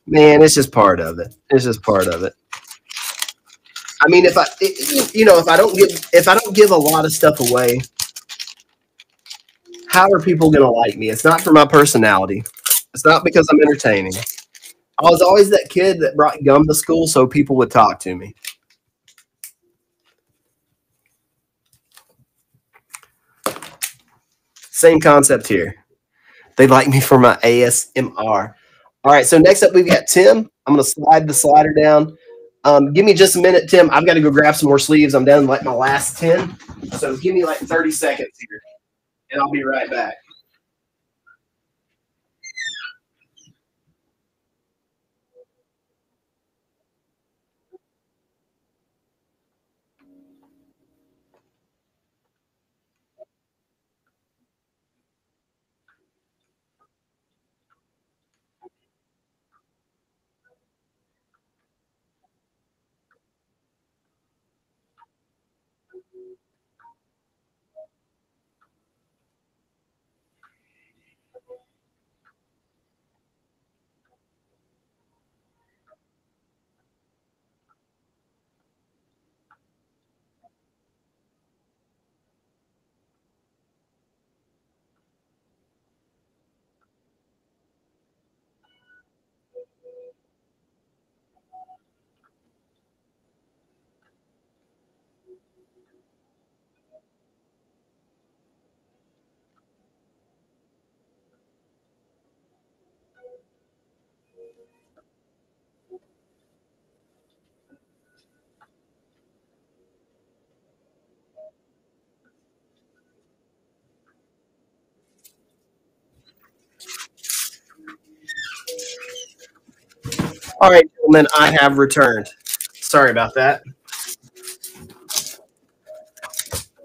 Man, it's just part of it. It's just part of it. I mean, if I, it, you know, if I don't give, if I don't give a lot of stuff away, how are people going to like me? It's not for my personality. It's not because I'm entertaining. I was always that kid that brought gum to school so people would talk to me. Same concept here. They like me for my ASMR. All right, so next up we've got Tim. I'm going to slide the slider down. Um, give me just a minute, Tim. I've got to go grab some more sleeves. I'm down like my last 10. So give me like 30 seconds here, and I'll be right back. All right, gentlemen, I have returned. Sorry about that.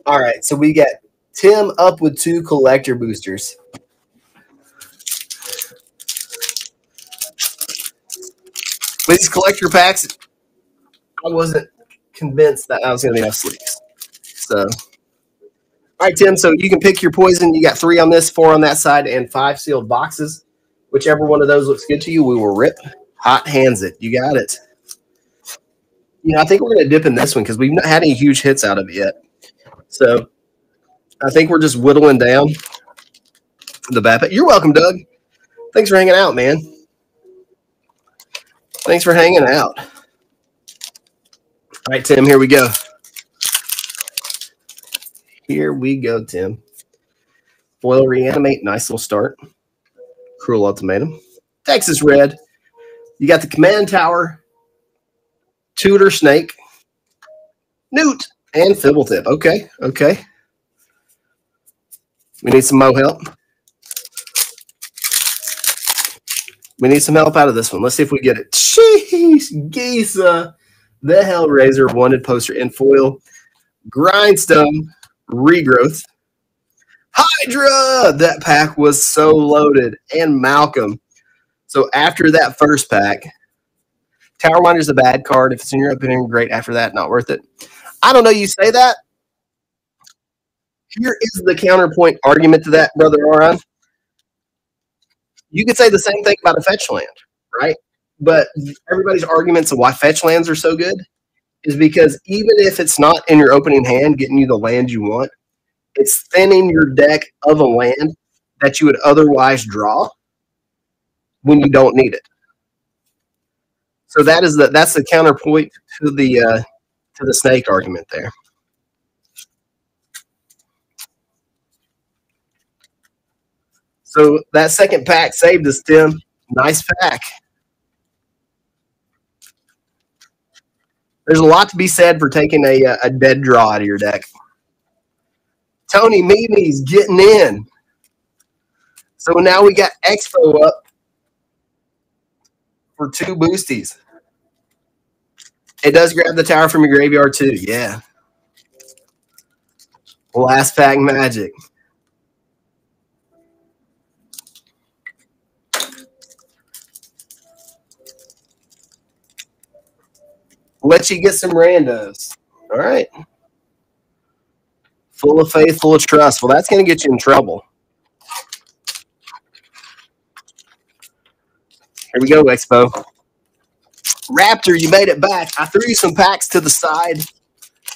All right, so we get Tim up with two collector boosters. With these collector packs, I wasn't convinced that I was going to be enough sleeves. So, all right, Tim. So you can pick your poison. You got three on this, four on that side, and five sealed boxes. Whichever one of those looks good to you, we will rip. Hot hands it. You got it. You know, I think we're going to dip in this one because we've not had any huge hits out of it yet. So I think we're just whittling down the BAPIT. You're welcome, Doug. Thanks for hanging out, man. Thanks for hanging out. All right, Tim, here we go. Here we go, Tim. Foil reanimate, nice little start. Cruel ultimatum. Texas red. You got the command tower, Tutor snake, Newt, and Fblthp. Okay, okay. We need some mo help. We need some help out of this one. Let's see if we get it. Jeez, Gisa, the Hellraiser wanted poster in foil, Grindstone, Regrowth, Hydra. That pack was so loaded, and Malcolm. So after that first pack, Tower Winder is a bad card. If it's in your opinion, great. After that, not worth it. I don't know. You say that. Here is the counterpoint argument to that, brother Oran you could say the same thing about a fetch land, right? But everybody's arguments of why fetch lands are so good is because even if it's not in your opening hand getting you the land you want, it's thinning your deck of a land that you would otherwise draw when you don't need it. So that is the that's the counterpoint to the uh, to the snake argument there. So that second pack saved us, Tim. Nice pack. There's a lot to be said for taking a, uh, a dead draw out of your deck. Tony Mimi's getting in. So now we got Expo up for two boosties. It does grab the tower from your graveyard too. Yeah. Last pack magic. let you get some randos. All right. Full of faith, full of trust. Well, that's going to get you in trouble. Here we go, Expo. Raptor, you made it back. I threw you some packs to the side.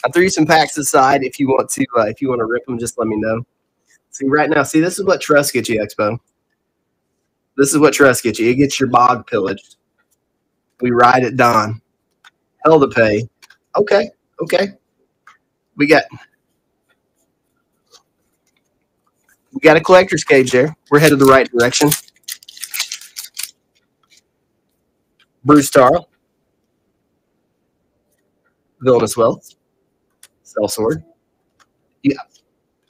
I threw you some packs to the side. If you want to, uh, if you want to rip them, just let me know. See right now, see this is what trust gets you, Expo. This is what trust gets you. It gets your bog pillaged. We ride at dawn hell to pay. Okay, okay. We got we got a collector's cage there. We're headed the right direction. Bruse Tarl. Villainous Wealth. Sellsword. Yeah.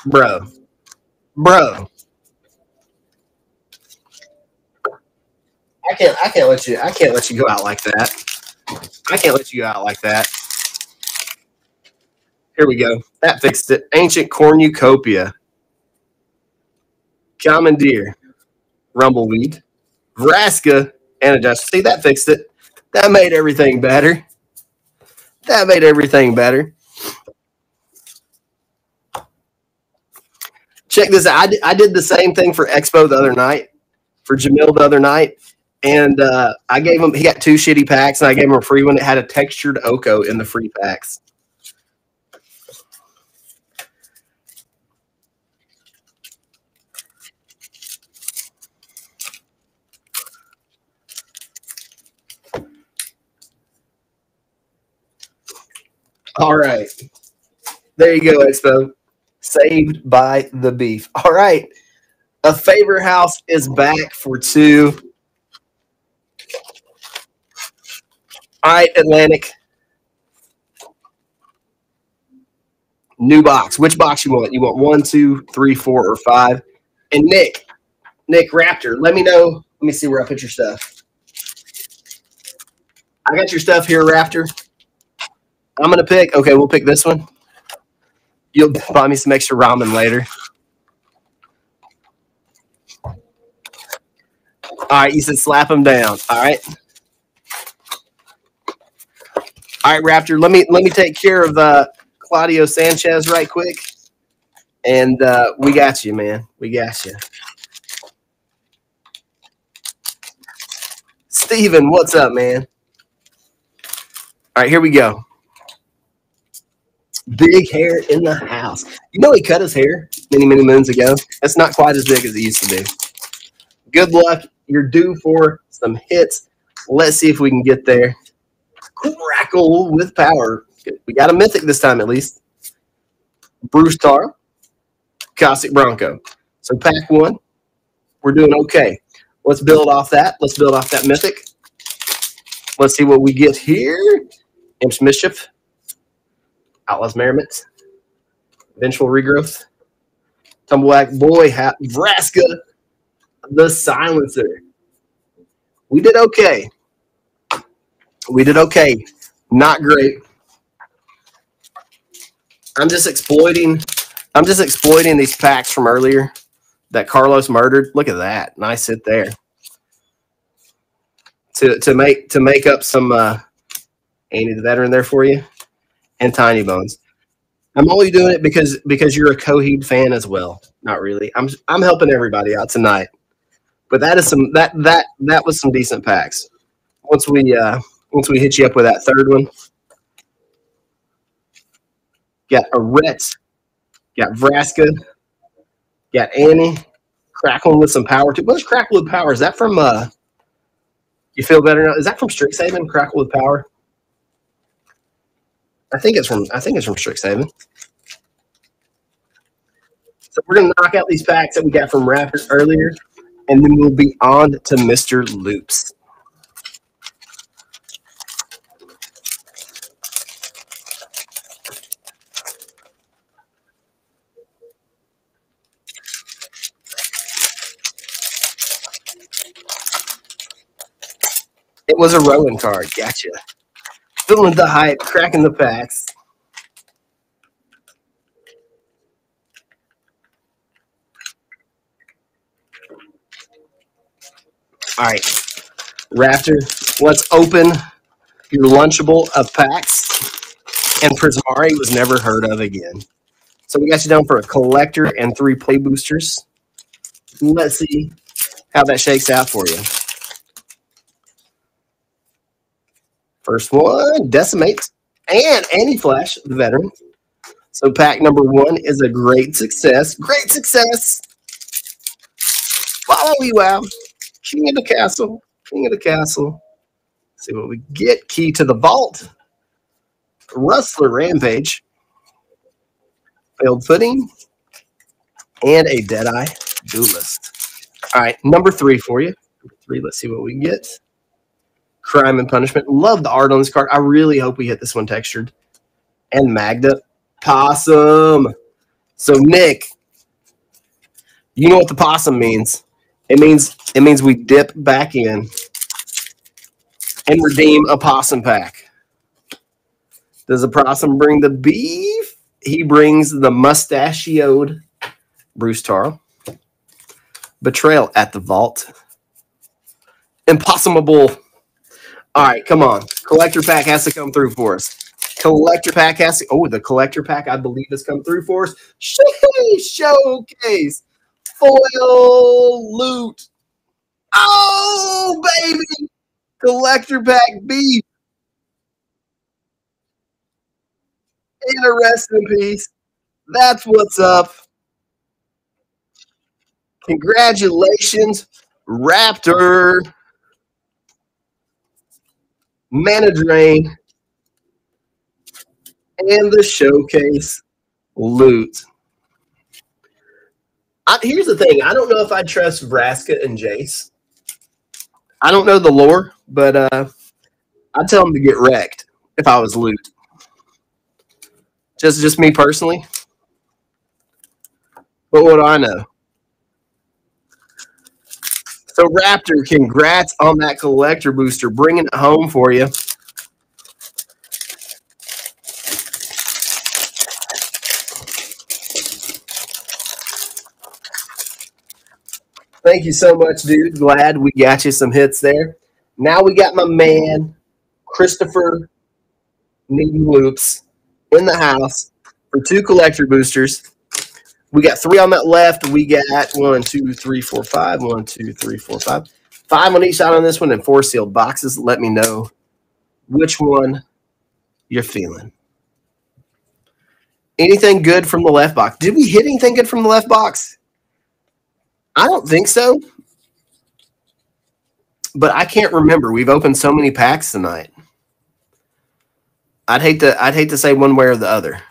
Bro. Bro. I can't I can't let you I can't let you go out like that. I can't let you go out like that. Here we go. That fixed it. Ancient cornucopia. Commandeer. Rumbleweed. Vraska. And. See, that fixed it. That made everything better. That made everything better. Check this out. I did, did the same thing for Expo the other night, for Jamil the other night and uh, I gave him. He got two shitty packs, and I gave him a free one that had a textured Oko in the free packs. All right. There you go, Expo. Saved by the beef. All right. A favor house is back for two. All right, Atlantic. New box. Which box you want? You want one, two, three, four, or five? And Nick, Nick Raptor, let me know. Let me see where I put your stuff. I got your stuff here, Raptor. I'm gonna pick. Okay, we'll pick this one. You'll buy me some extra ramen later. All right, you said slap him down. All right. All right, Raptor. Let me let me take care of uh, Claudio Sanchez right quick, and uh, we got you, man. We got you. Steven, what's up, man? All right, here we go. Big hair in the house. You know he cut his hair many, many moons ago. That's not quite as big as it used to be. Good luck. You're due for some hits. Let's see if we can get there. Crackle with power. We got a mythic this time at least. Bruse Tar, Caustic Bronco. So pack one, we're doing okay. Let's build off that. Let's build off that mythic. Let's see what we get here. Imps Mischief, Outlaws Merriment, Vengeful Regrowth, Tumblewack Boy, Hat, Vraska, the Silencer. We did okay. We did okay. Not great. I'm just exploiting. I'm just exploiting these packs from earlier that Carlos murdered. Look at that. Nice hit there. To to make to make up some uh Andy the veteran there for you and Tiny Bones. I'm only doing it because because you're a Coheed fan as well. Not really. I'm I'm helping everybody out tonight. But that is some that that that was some decent packs. Once we uh once we hit you up with that third one. Got a Ret, got Vraska, got Annie, crackling with some power too. What's crackle with power? Is that from uh you feel better now? Is that from Strixhaven? Crackle with power? I think it's from I think it's from Strixhaven. So we're gonna knock out these packs that we got from Raptors earlier, and then we'll be on to Mr. Loops. It was a Rowan card. Gotcha. Feeling the hype, cracking the packs. All right, Raptor, let's open your Lunchable of packs. And Prismari was never heard of again. So we got you down for a collector and three play boosters. Let's see how that shakes out for you. First one, Decimate and Annie Flash, the veteran. So pack number one is a great success. Great success. Follow you out. King of the castle. King of the castle. Let's see what we get. Key to the vault. Rustler Rampage. Failed footing. And a Deadeye Duelist. All right, number three for you. Number three, let's see what we get. Crime and Punishment. Love the art on this card. I really hope we hit this one textured. And Magda. Possum. So Nick, you know what the possum means. It means it means we dip back in and redeem a possum pack. Does the possum bring the beef? He brings the mustachioed Bruse Tarl. Betrayal at the vault. Impossible all right, come on. Collector pack has to come through for us. Collector pack has to. Oh, the collector pack, I believe, has come through for us. Showcase. Foil loot. Oh, baby. Collector pack beef. And a rest in peace. That's what's up. Congratulations, Raptor. Mana Drain, and the Showcase loot. I, here's the thing. I don't know if I trust Vraska and Jace. I don't know the lore, but uh, I'd tell them to get wrecked if I was loot. Just, just me personally. But what do I know? The Raptor, congrats on that collector booster. Bringing it home for you. Thank you so much, dude. Glad we got you some hits there. Now we got my man, Christopher Needing Loops, in the house for two collector boosters. We got three on that left. We got one, two, three, four, five. One, two, three, four, five. Five on each side on this one and four sealed boxes. Let me know which one you're feeling. Anything good from the left box? Did we hit anything good from the left box? I don't think so. But I can't remember. We've opened so many packs tonight. I'd hate to I'd hate to say one way or the other.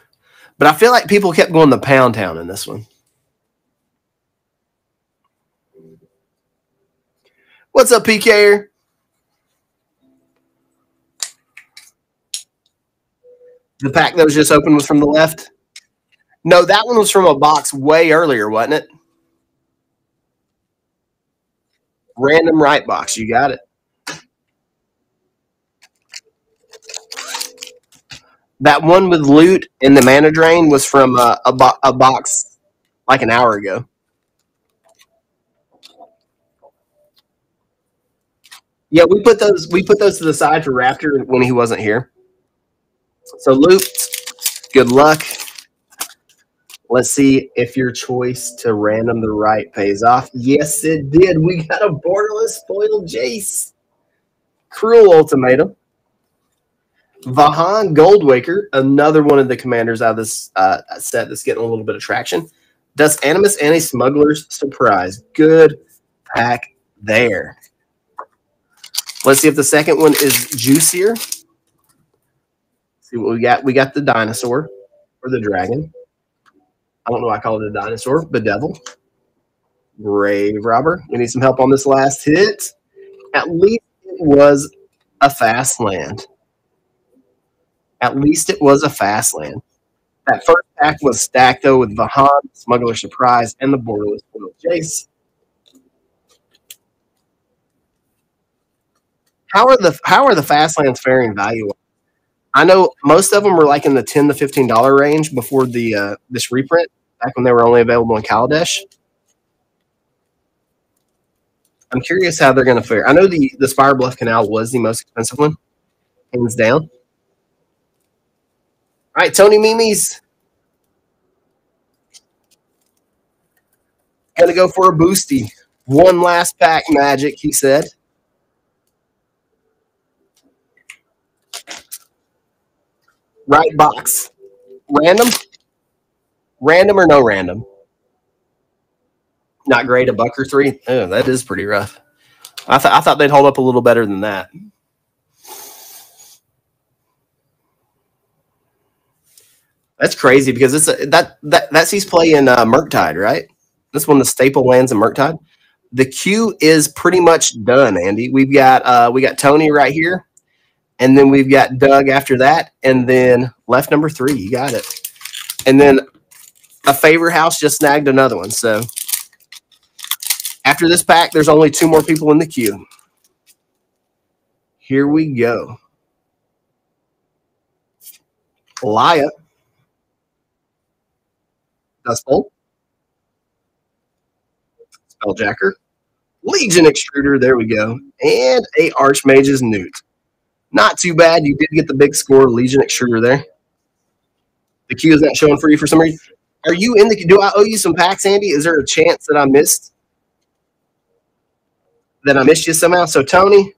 But I feel like people kept going to Pound Town in this one. What's up, PK? The pack that was just opened was from the left? No, that one was from a box way earlier, wasn't it? Random right box. You got it. That one with loot in the mana drain was from a, a, bo- a box like an hour ago. Yeah, we put those we put those to the side for Raptor when he wasn't here. So loot, good luck. Let's see if your choice to random the right pays off. Yes, it did. We got a borderless foil Jace. Cruel ultimatum. Vihaan Goldwaker, another one of the commanders out of this uh, set that's getting a little bit of traction. Dust Animus and a Smugglers surprise? Good pack there. Let's see if the second one is juicier. See what we got. We got the dinosaur or the dragon. I don't know why I call it a dinosaur. Bedevil. Grave robber. We need some help on this last hit. At least it was a fast land. At least it was a fast land. That first pack was stacked though with Vihaan, Smuggler Surprise, and the Borderless Little Jace. How are the how are the fast lands faring value? I know most of them were like in the ten to fifteen dollar range before the uh, this reprint, back when they were only available in Kaladesh. I'm curious how they're going to fare. I know the the Spire Bluff Canal was the most expensive one, hands down. All right, Tony Mimi's gonna go for a boosty. One last pack, Magic. He said. Right box. Random? Random or no random? Not great. A buck or three? Oh, that is pretty rough. I, th- I thought they'd hold up a little better than that. That's crazy because it's a, that that that sees play in uh, Murktide, right? This one, the staple lands in Murktide. The queue is pretty much done, Andy. We've got uh, we got Tony right here, and then we've got Doug after that, and then left number three. You got it. And then a favor house just snagged another one. So after this pack, there's only two more people in the queue. Here we go. Laya. Bolt. Spelljacker. Legion Extruder. There we go. And a Archmage's Newt. Not too bad. You did get the big score, Legion Extruder there. The queue is not showing for you for some reason. Are you in the? Do I owe you some packs, Andy? Is there a chance that I missed? That I missed you somehow? So Tony,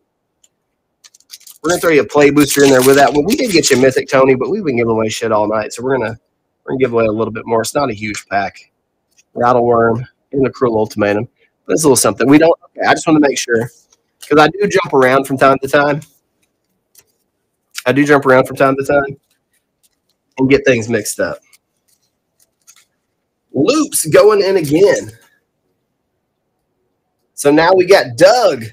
we're gonna throw you a play booster in there with that. Well, we did get you a Mythic Tony, but we've been giving away shit all night, so we're gonna we're gonna give away a little bit more. It's not a huge pack. Rattleworm and the Cruel Ultimatum, but it's a little something. We don't. Okay, I just want to make sure because I do jump around from time to time. I do jump around from time to time and get things mixed up. Loops going in again. So now we got Doug.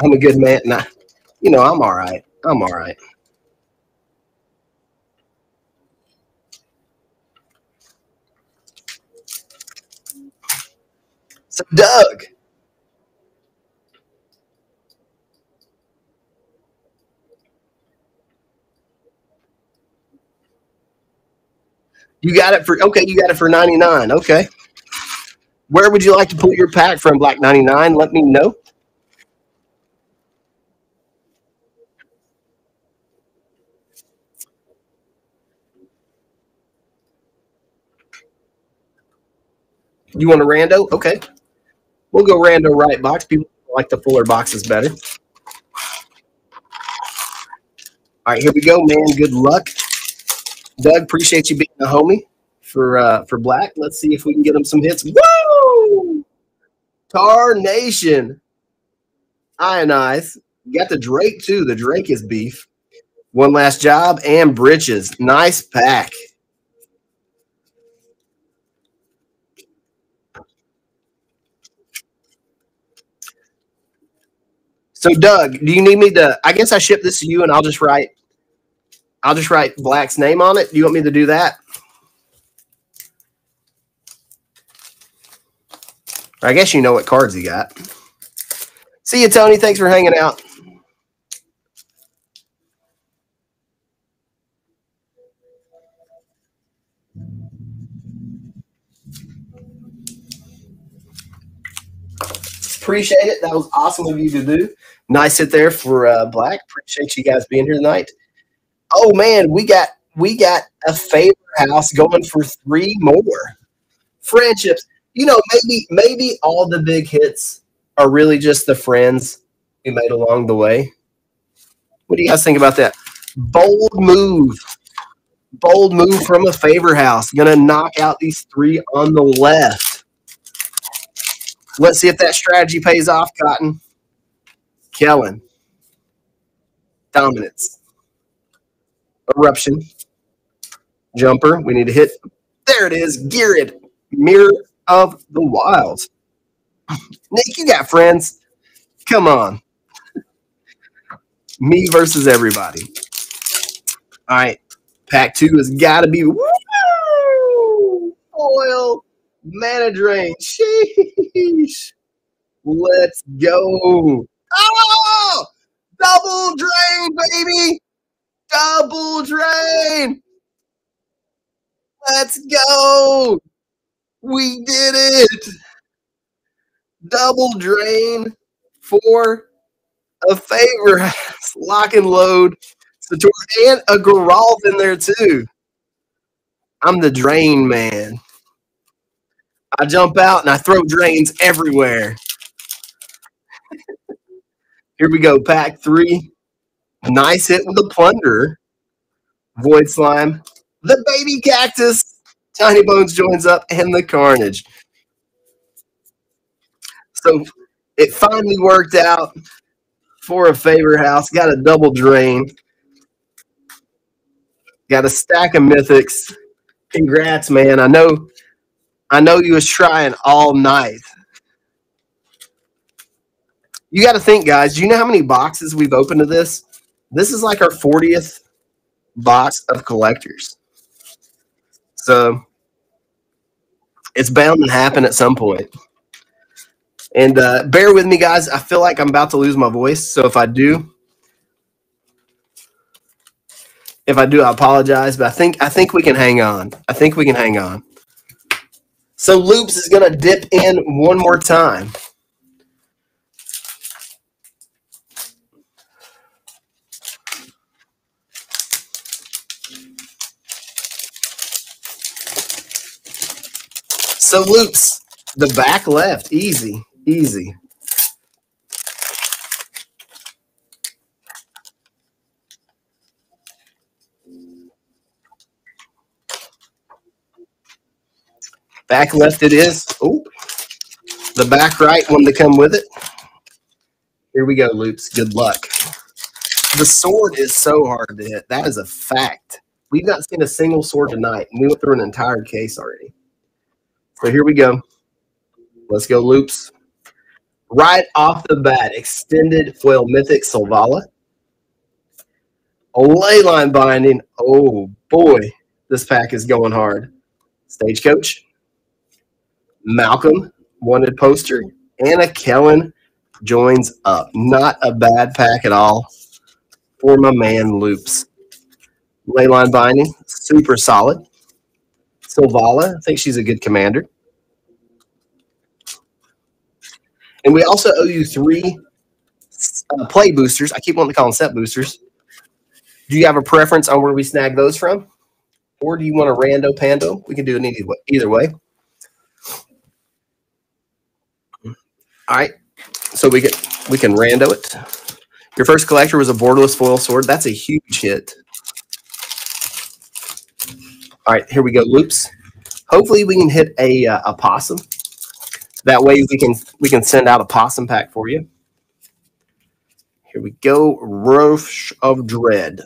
I'm a good man. Nah, you know, I'm all right. I'm all right. So, Doug. You got it for okay. You got it for ninety nine. Okay. Where would you like to pull your pack from, Black 99? Let me know. You want a rando? Okay. We'll go rando right box. People like the fuller boxes better. All right, here we go, man. Good luck. Doug, appreciate you being a homie for uh, for Black. Let's see if we can get him some hits. Woo! Tarnation. Ionize. got the Drake too. The Drake is beef. One last job and britches. Nice pack. So, Doug, do you need me to? I guess I ship this to you, and I'll just write. I'll just write Black's name on it. Do you want me to do that? I guess you know what cards he got. See you, Tony. Thanks for hanging out. Appreciate it. That was awesome of you to do. Nice sit there for uh, Black. Appreciate you guys being here tonight. Oh man, we got we got a favor house going for three more friendships. You know, maybe maybe all the big hits are really just the friends we made along the way. What do you guys think about that? Bold move. Bold move from a favor house. Gonna knock out these three on the left. Let's see if that strategy pays off, Cotton. Kellan. Dominance. Eruption. Jumper. We need to hit. There it is. Geared. Mirror of the Wilds. Nick, you got friends. Come on. Me versus everybody. All right. Pack two has got to be woo, oil mana drain. Sheesh. Let's go. Oh, double drain, baby. Double drain. Let's go. We did it. Double drain for a favor. *laughs* Lock and load. And a Geralt in there too. I'm the drain man. I jump out and I throw drains everywhere. Here we go, pack three. Nice hit with the plunder. Void slime. The baby cactus. Tiny Bones joins up and the carnage. So it finally worked out for a favor house. Got a double drain. Got a stack of mythics. Congrats, man. I know I know you was trying all night. You got to think, guys. Do you know how many boxes we've opened to this? This is like our 40th box of collectors. So it's bound to happen at some point. And uh, bear with me, guys. I feel like I'm about to lose my voice. So if I do, if I do, I apologize. But I think I think we can hang on. I think we can hang on. So Loops is going to dip in one more time. So Loops, the back left, easy, easy. Back left it is. Oh, the back right one to come with it. Here we go, Loops. Good luck. The sword is so hard to hit. That is a fact. We've not seen a single sword tonight, and we went through an entire case already. So here we go. Let's go, Loops. Right off the bat, extended foil mythic Selvala. A leyline binding. Oh boy, this pack is going hard. Stagecoach. Malcolm, wanted poster. Anna Kellan joins up. Not a bad pack at all for my man Loops. Leyline binding, super solid. Selvala, I think she's a good commander. And we also owe you three uh, play boosters. I keep wanting to call them set boosters. Do you have a preference on where we snag those from? Or do you want a rando pando? We can do it either way. Either way. All right. So we get we can rando it. Your first collector was a borderless foil sword. That's a huge hit. All right, here we go. Loops. Hopefully we can hit a uh, a possum. That way we can we can send out a possum pack for you. Here we go. Rush of Dread.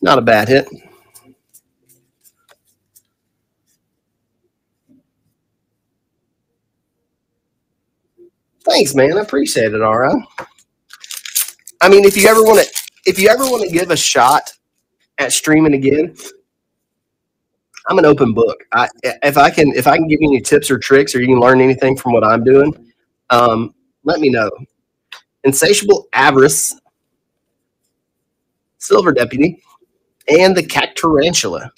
Not a bad hit. Thanks, man. I appreciate it. All right. I mean, if you ever want to, if you ever want to give a shot at streaming again, I'm an open book. I, if I can, if I can give you any tips or tricks, or you can learn anything from what I'm doing, um, let me know. Insatiable avarice, silver deputy, and the Cactarantula.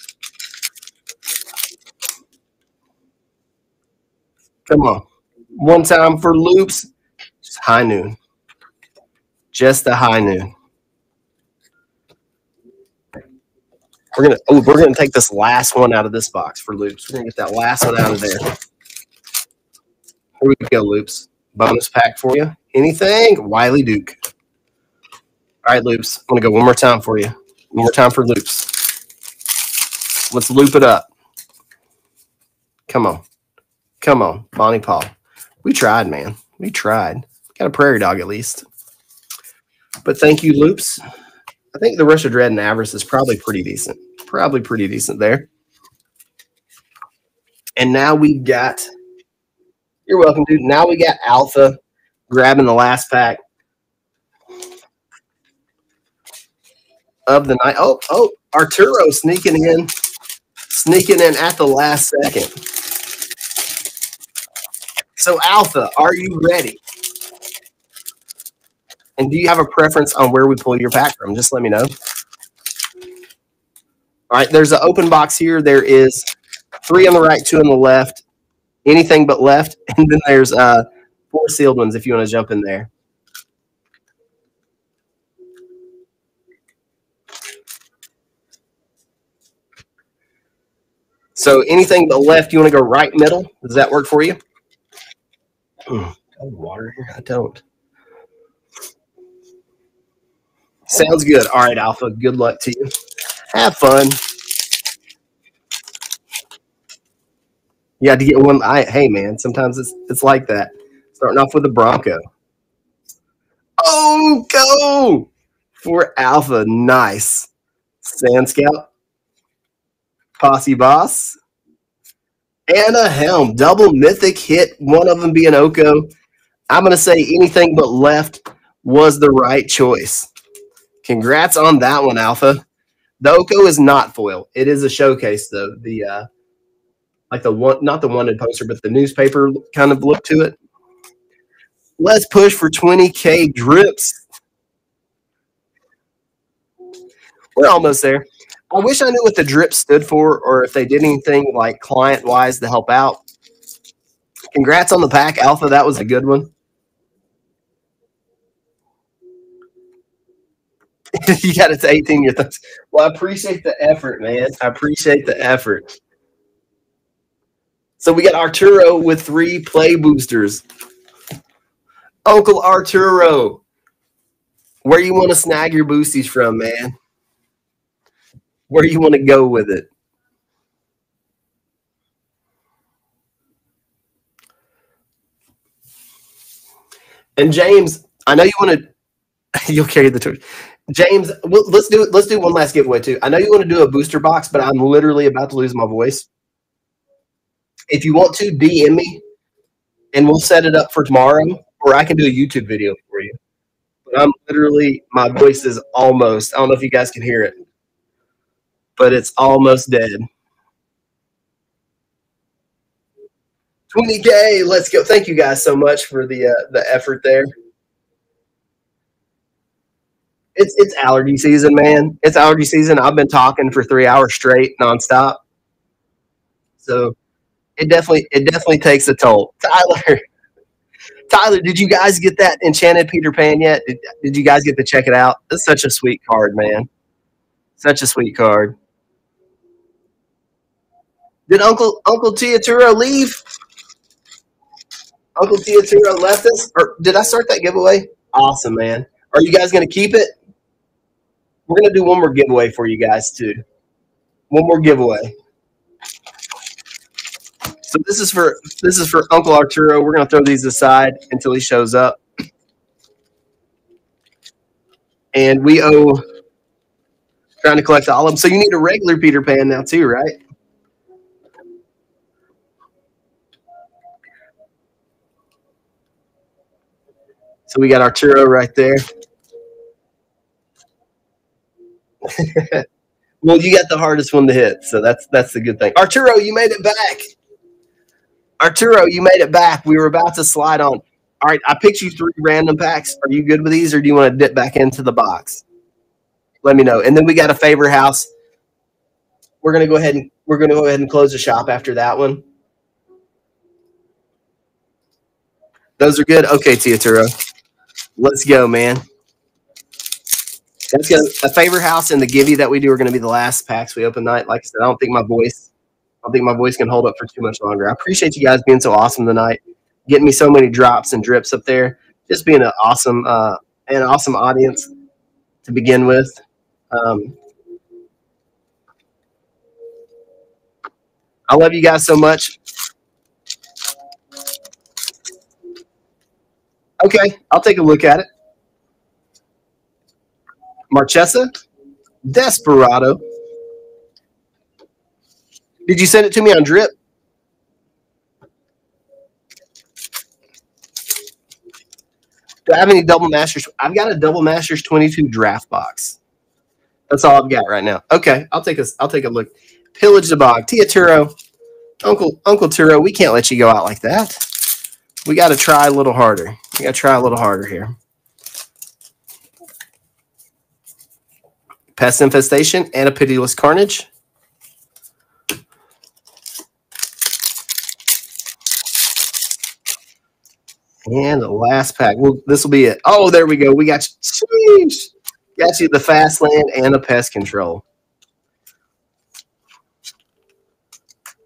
Come on. One time for loops, just high noon. Just a high noon. We're gonna oh, we're gonna take this last one out of this box for loops. We're gonna get that last one out of there. Here we go, loops. Bonus pack for you. Anything? Wylie Duke. All right, loops. I'm gonna go one more time for you. One more time for loops. Let's loop it up. Come on. Come on, Bonny Pall. We tried, man. We tried. Got a prairie dog at least. But thank you, Loops. I think the Rush of Dread and Avarice is probably pretty decent. Probably pretty decent there. And now we've got, you're welcome, dude. Now we got Alpha grabbing the last pack of the night. Oh, oh, Arturo sneaking in, sneaking in at the last second. So, Alpha, are you ready? And do you have a preference on where we pull your pack from? Just let me know. All right, there's an open box here. There is three on the right, two on the left, anything but left. *laughs* And then there's uh, four sealed ones if you want to jump in there. So anything but left, you want to go right middle? Does that work for you? Mm, water here? I don't. Sounds good. All right, Alpha. Good luck to you. Have fun. You had to get one. I hey man, sometimes it's it's like that. Starting off with the Bronco. Oh, go for Alpha. Nice. Sand Scout. Posse Boss and a helm. Double mythic hit, one of them being Oko. I'm going to say anything but left was the right choice. Congrats on that one, Alpha. The Oko is not foil. It is a showcase, though. The uh, like the one, not the wanted poster, but the newspaper kind of look to it. Let's push for 20k drips. We're almost there. I wish I knew what the drip stood for or if they did anything like client wise to help out. Congrats on the pack, Alpha. That was a good one. *laughs* you got it to 18 your thumbs. Well, I appreciate the effort, man. I appreciate the effort. So we got Arturo with three play boosters. Uncle Arturo, where you want to snag your boosties from, man? where you want to go with it. And James, I know you want to. *laughs* You'll carry the torch. James, let's do let's do one last giveaway too. I know you want to do a booster box, but I'm literally about to lose my voice. If you want to, DM me, and we'll set it up for tomorrow, or I can do a YouTube video for you. But I'm literally my voice is almost. I don't know if you guys can hear it but it's almost dead. 20k, let's go. Thank you guys so much for the uh, the effort there. It's it's allergy season, man. It's allergy season. I've been talking for three hours straight, nonstop. So it definitely it definitely takes a toll. Tyler, *laughs* Tyler, did you guys get that Enchanted Peter Pan yet? Did, did you guys get to check it out? It's such a sweet card, man. Such a sweet card. Did Uncle Uncle Tiaturo leave? Uncle Tiaturo left us, or did I start that giveaway? Awesome, man. Are you guys gonna keep it? We're gonna do one more giveaway for you guys too. One more giveaway. So this is for this is for Uncle Arturo. We're gonna throw these aside until he shows up. And we owe trying to collect all of them. So you need a regular Peter Pan now too, right? So we got Arturo right there. *laughs* well, you got the hardest one to hit, so that's that's the good thing. Arturo, you made it back. Arturo, you made it back. We were about to slide on. All right, I picked you three random packs. Are you good with these, or do you want to dip back into the box? Let me know. And then we got a favor house. We're gonna go ahead and we're gonna go ahead and close the shop after that one. Those are good. Okay, Tiaturo. Let's go, man. That's gonna, a favor house and the Givey that we do are going to be the last packs we open tonight. Like I said, I don't think my voice, I don't think my voice can hold up for too much longer. I appreciate you guys being so awesome tonight, getting me so many drops and drips up there, just being an awesome, uh, an awesome audience to begin with. Um, I love you guys so much. Okay, I'll take a look at it. Marchesa, Desperado. Did you send it to me on drip? Do I have any double masters? I've got a double masters 22 draft box. That's all I've got right now. Okay, I'll take a I'll take a look. Pillage the bog. Tia Turo. Uncle Uncle Turo, we can't let you go out like that. We got to try a little harder. We got to try a little harder here. Pest Infestation and a Pitiless Carnage. And the last pack. Well, this will be it. Oh, there we go. We got you. Sheesh. Got you the fast land and a pest control.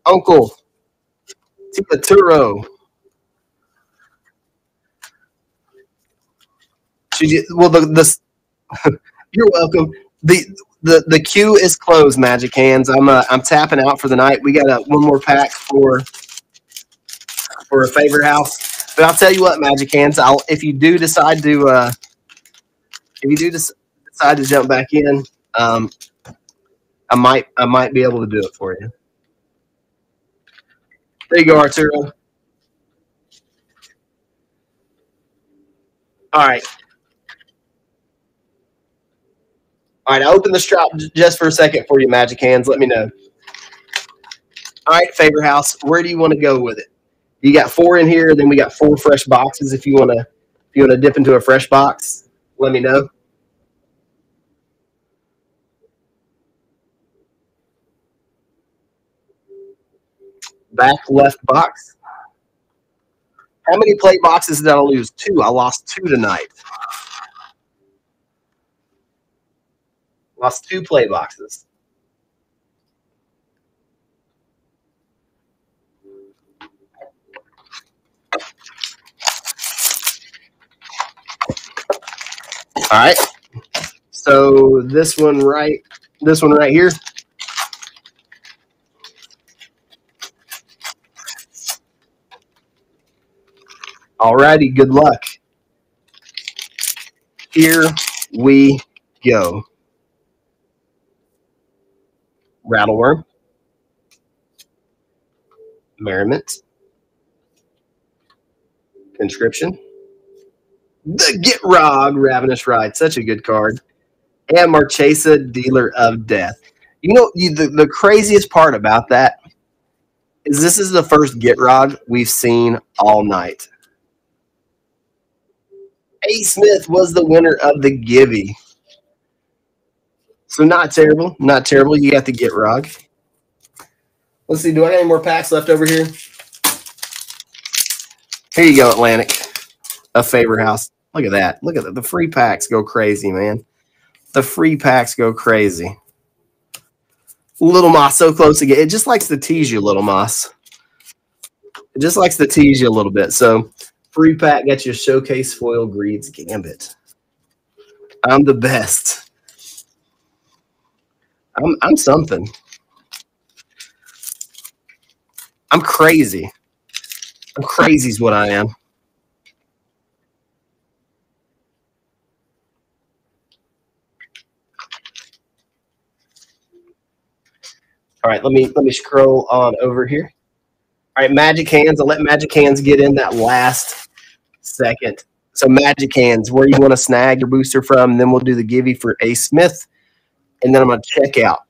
Uncle Turo. Should you, well, the, the *laughs* you're welcome the the the queue is closed. Magic hands. I'm uh, I'm tapping out for the night. We got a one more pack for for a favorite house. But I'll tell you what, Magic hands. I'll if you do decide to uh, if you do decide to jump back in, um, I might I might be able to do it for you. There you go, Arturo. All right. All right, I open the strap just for a second for you, Magic Hands. Let me know. All right, Favor House, where do you want to go with it? You got four in here, then we got four fresh boxes. If you want to, if you want to dip into a fresh box, let me know. Back left box. How many plate boxes did I lose? Two. I lost two tonight. Lost two play boxes. All right. So this one right, this one right here. Alrighty, good luck. Here we go. Rattleworm, Merriment, Conscription, the Gitrog, Ravenous Ride, such a good card, and Marchesa, Dealer of Death. You know, you, the, the craziest part about that is this is the first Gitrog we've seen all night. A. Smith was the winner of the Givey. So not terrible, not terrible. You got the Gitrog. Let's see. Do I have any more packs left over here? Here you go, Atlantic. a favor house. Look at that. Look at that. The free packs go crazy, man. The free packs go crazy. Little Moss so close again. it just likes to tease you, Little Moss. It just likes to tease you a little bit. So free pack gets your showcase foil greeds gambit. I'm the best. I'm I'm something. I'm crazy. I'm crazy is what I am. All right, let me let me scroll on over here. All right, Magic Hands. I'll let Magic Hands get in that last second. So Magic Hands, where you want to snag your booster from, then we'll do the givey for A Smith, and then I'm gonna check out.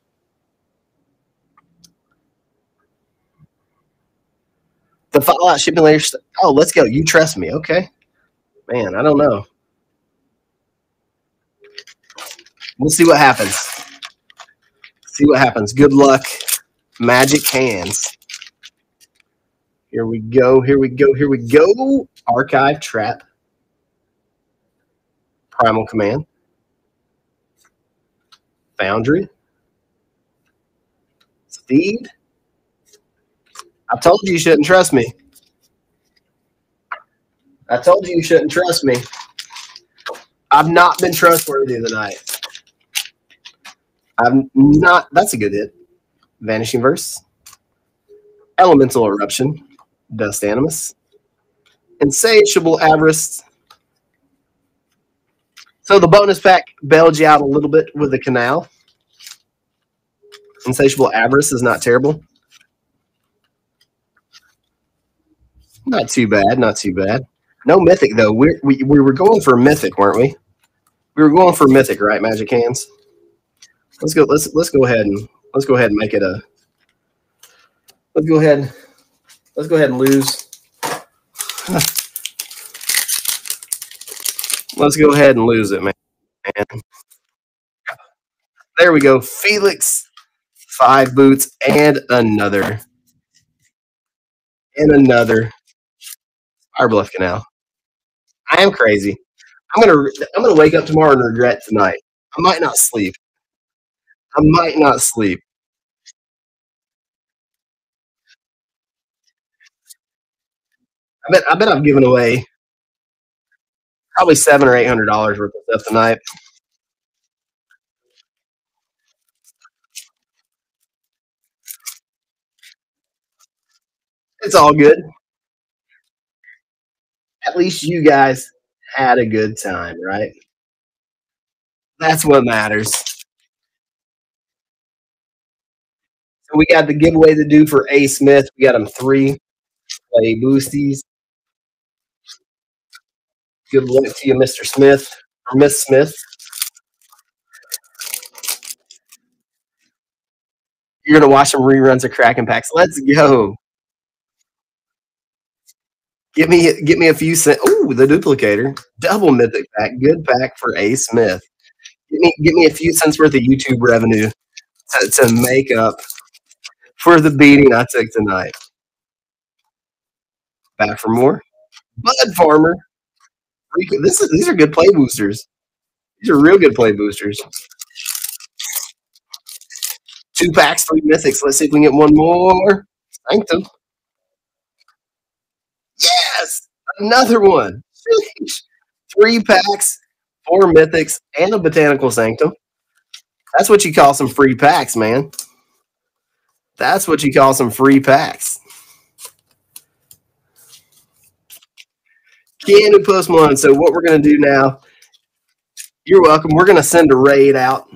The Fallout shipping later. Oh, let's go. You trust me, okay? Man, I don't know. We'll see what happens. See what happens. Good luck, Magic Hands. Here we go. Here we go. Here we go. Archive trap. Primal command. Foundry. Speed. I told you you shouldn't trust me. I told you you shouldn't trust me. I've not been trustworthy tonight. I'm not. That's a good hit. Vanishing Verse. Elemental Eruption. Dust Animus. Insatiable Avarice. So the bonus pack bailed you out a little bit with the canal. Insatiable Avarice is not terrible. Not too bad. Not too bad. No mythic though. we we we were going for mythic, weren't we? We were going for mythic, right? Magic hands. Let's go. Let's let's go ahead and let's go ahead and make it a. Let's go ahead. Let's go ahead and lose. Let's go ahead and lose it, man. There we go. Felix, five boots, and another. And another. Spirebluff Canal. I am crazy. I'm gonna I'm gonna wake up tomorrow and regret tonight. I might not sleep. I might not sleep. I bet I bet I've given away probably seven or eight hundred dollars worth of stuff tonight. It's all good. At least you guys had a good time, right? That's what matters. So we got the giveaway to do for A Smith. We got him three play boosties. Good luck to you, Mr. Smith or Miss Smith. You're gonna watch some reruns of Cracking Packs. Let's go. Get me get me a few cents. Ooh, the duplicator. Double mythic pack. Good pack for A Smith. Get me get me a few cents worth of YouTube revenue to, to make up for the beating I took tonight. Back for more. Bud Farmer. This is these are good play boosters. These are real good play boosters. Two packs, three mythics. Let's see if we can get one more. Sanctum. Yes, another one. Three packs, four mythics, and a botanical sanctum. That's what you call some free packs, man. That's what you call some free packs. Keanu Post Malone. So what we're going to do now, you're welcome. We're going to send a raid out.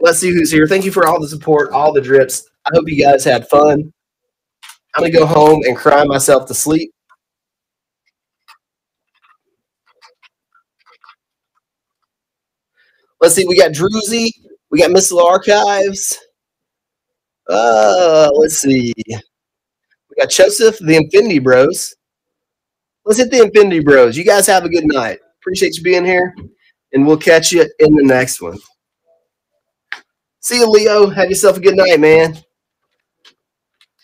Let's see who's here. Thank you for all the support, all the drips. I hope you guys had fun. I'm going to go home and cry myself to sleep. Let's see. We got Druzy. We got Missile Archives. Uh, let's see. We got Joseph, the Infinity Bros. Let's hit the Infinity Bros. You guys have a good night. Appreciate you being here, and we'll catch you in the next one. See you, Leo. Have yourself a good night, man.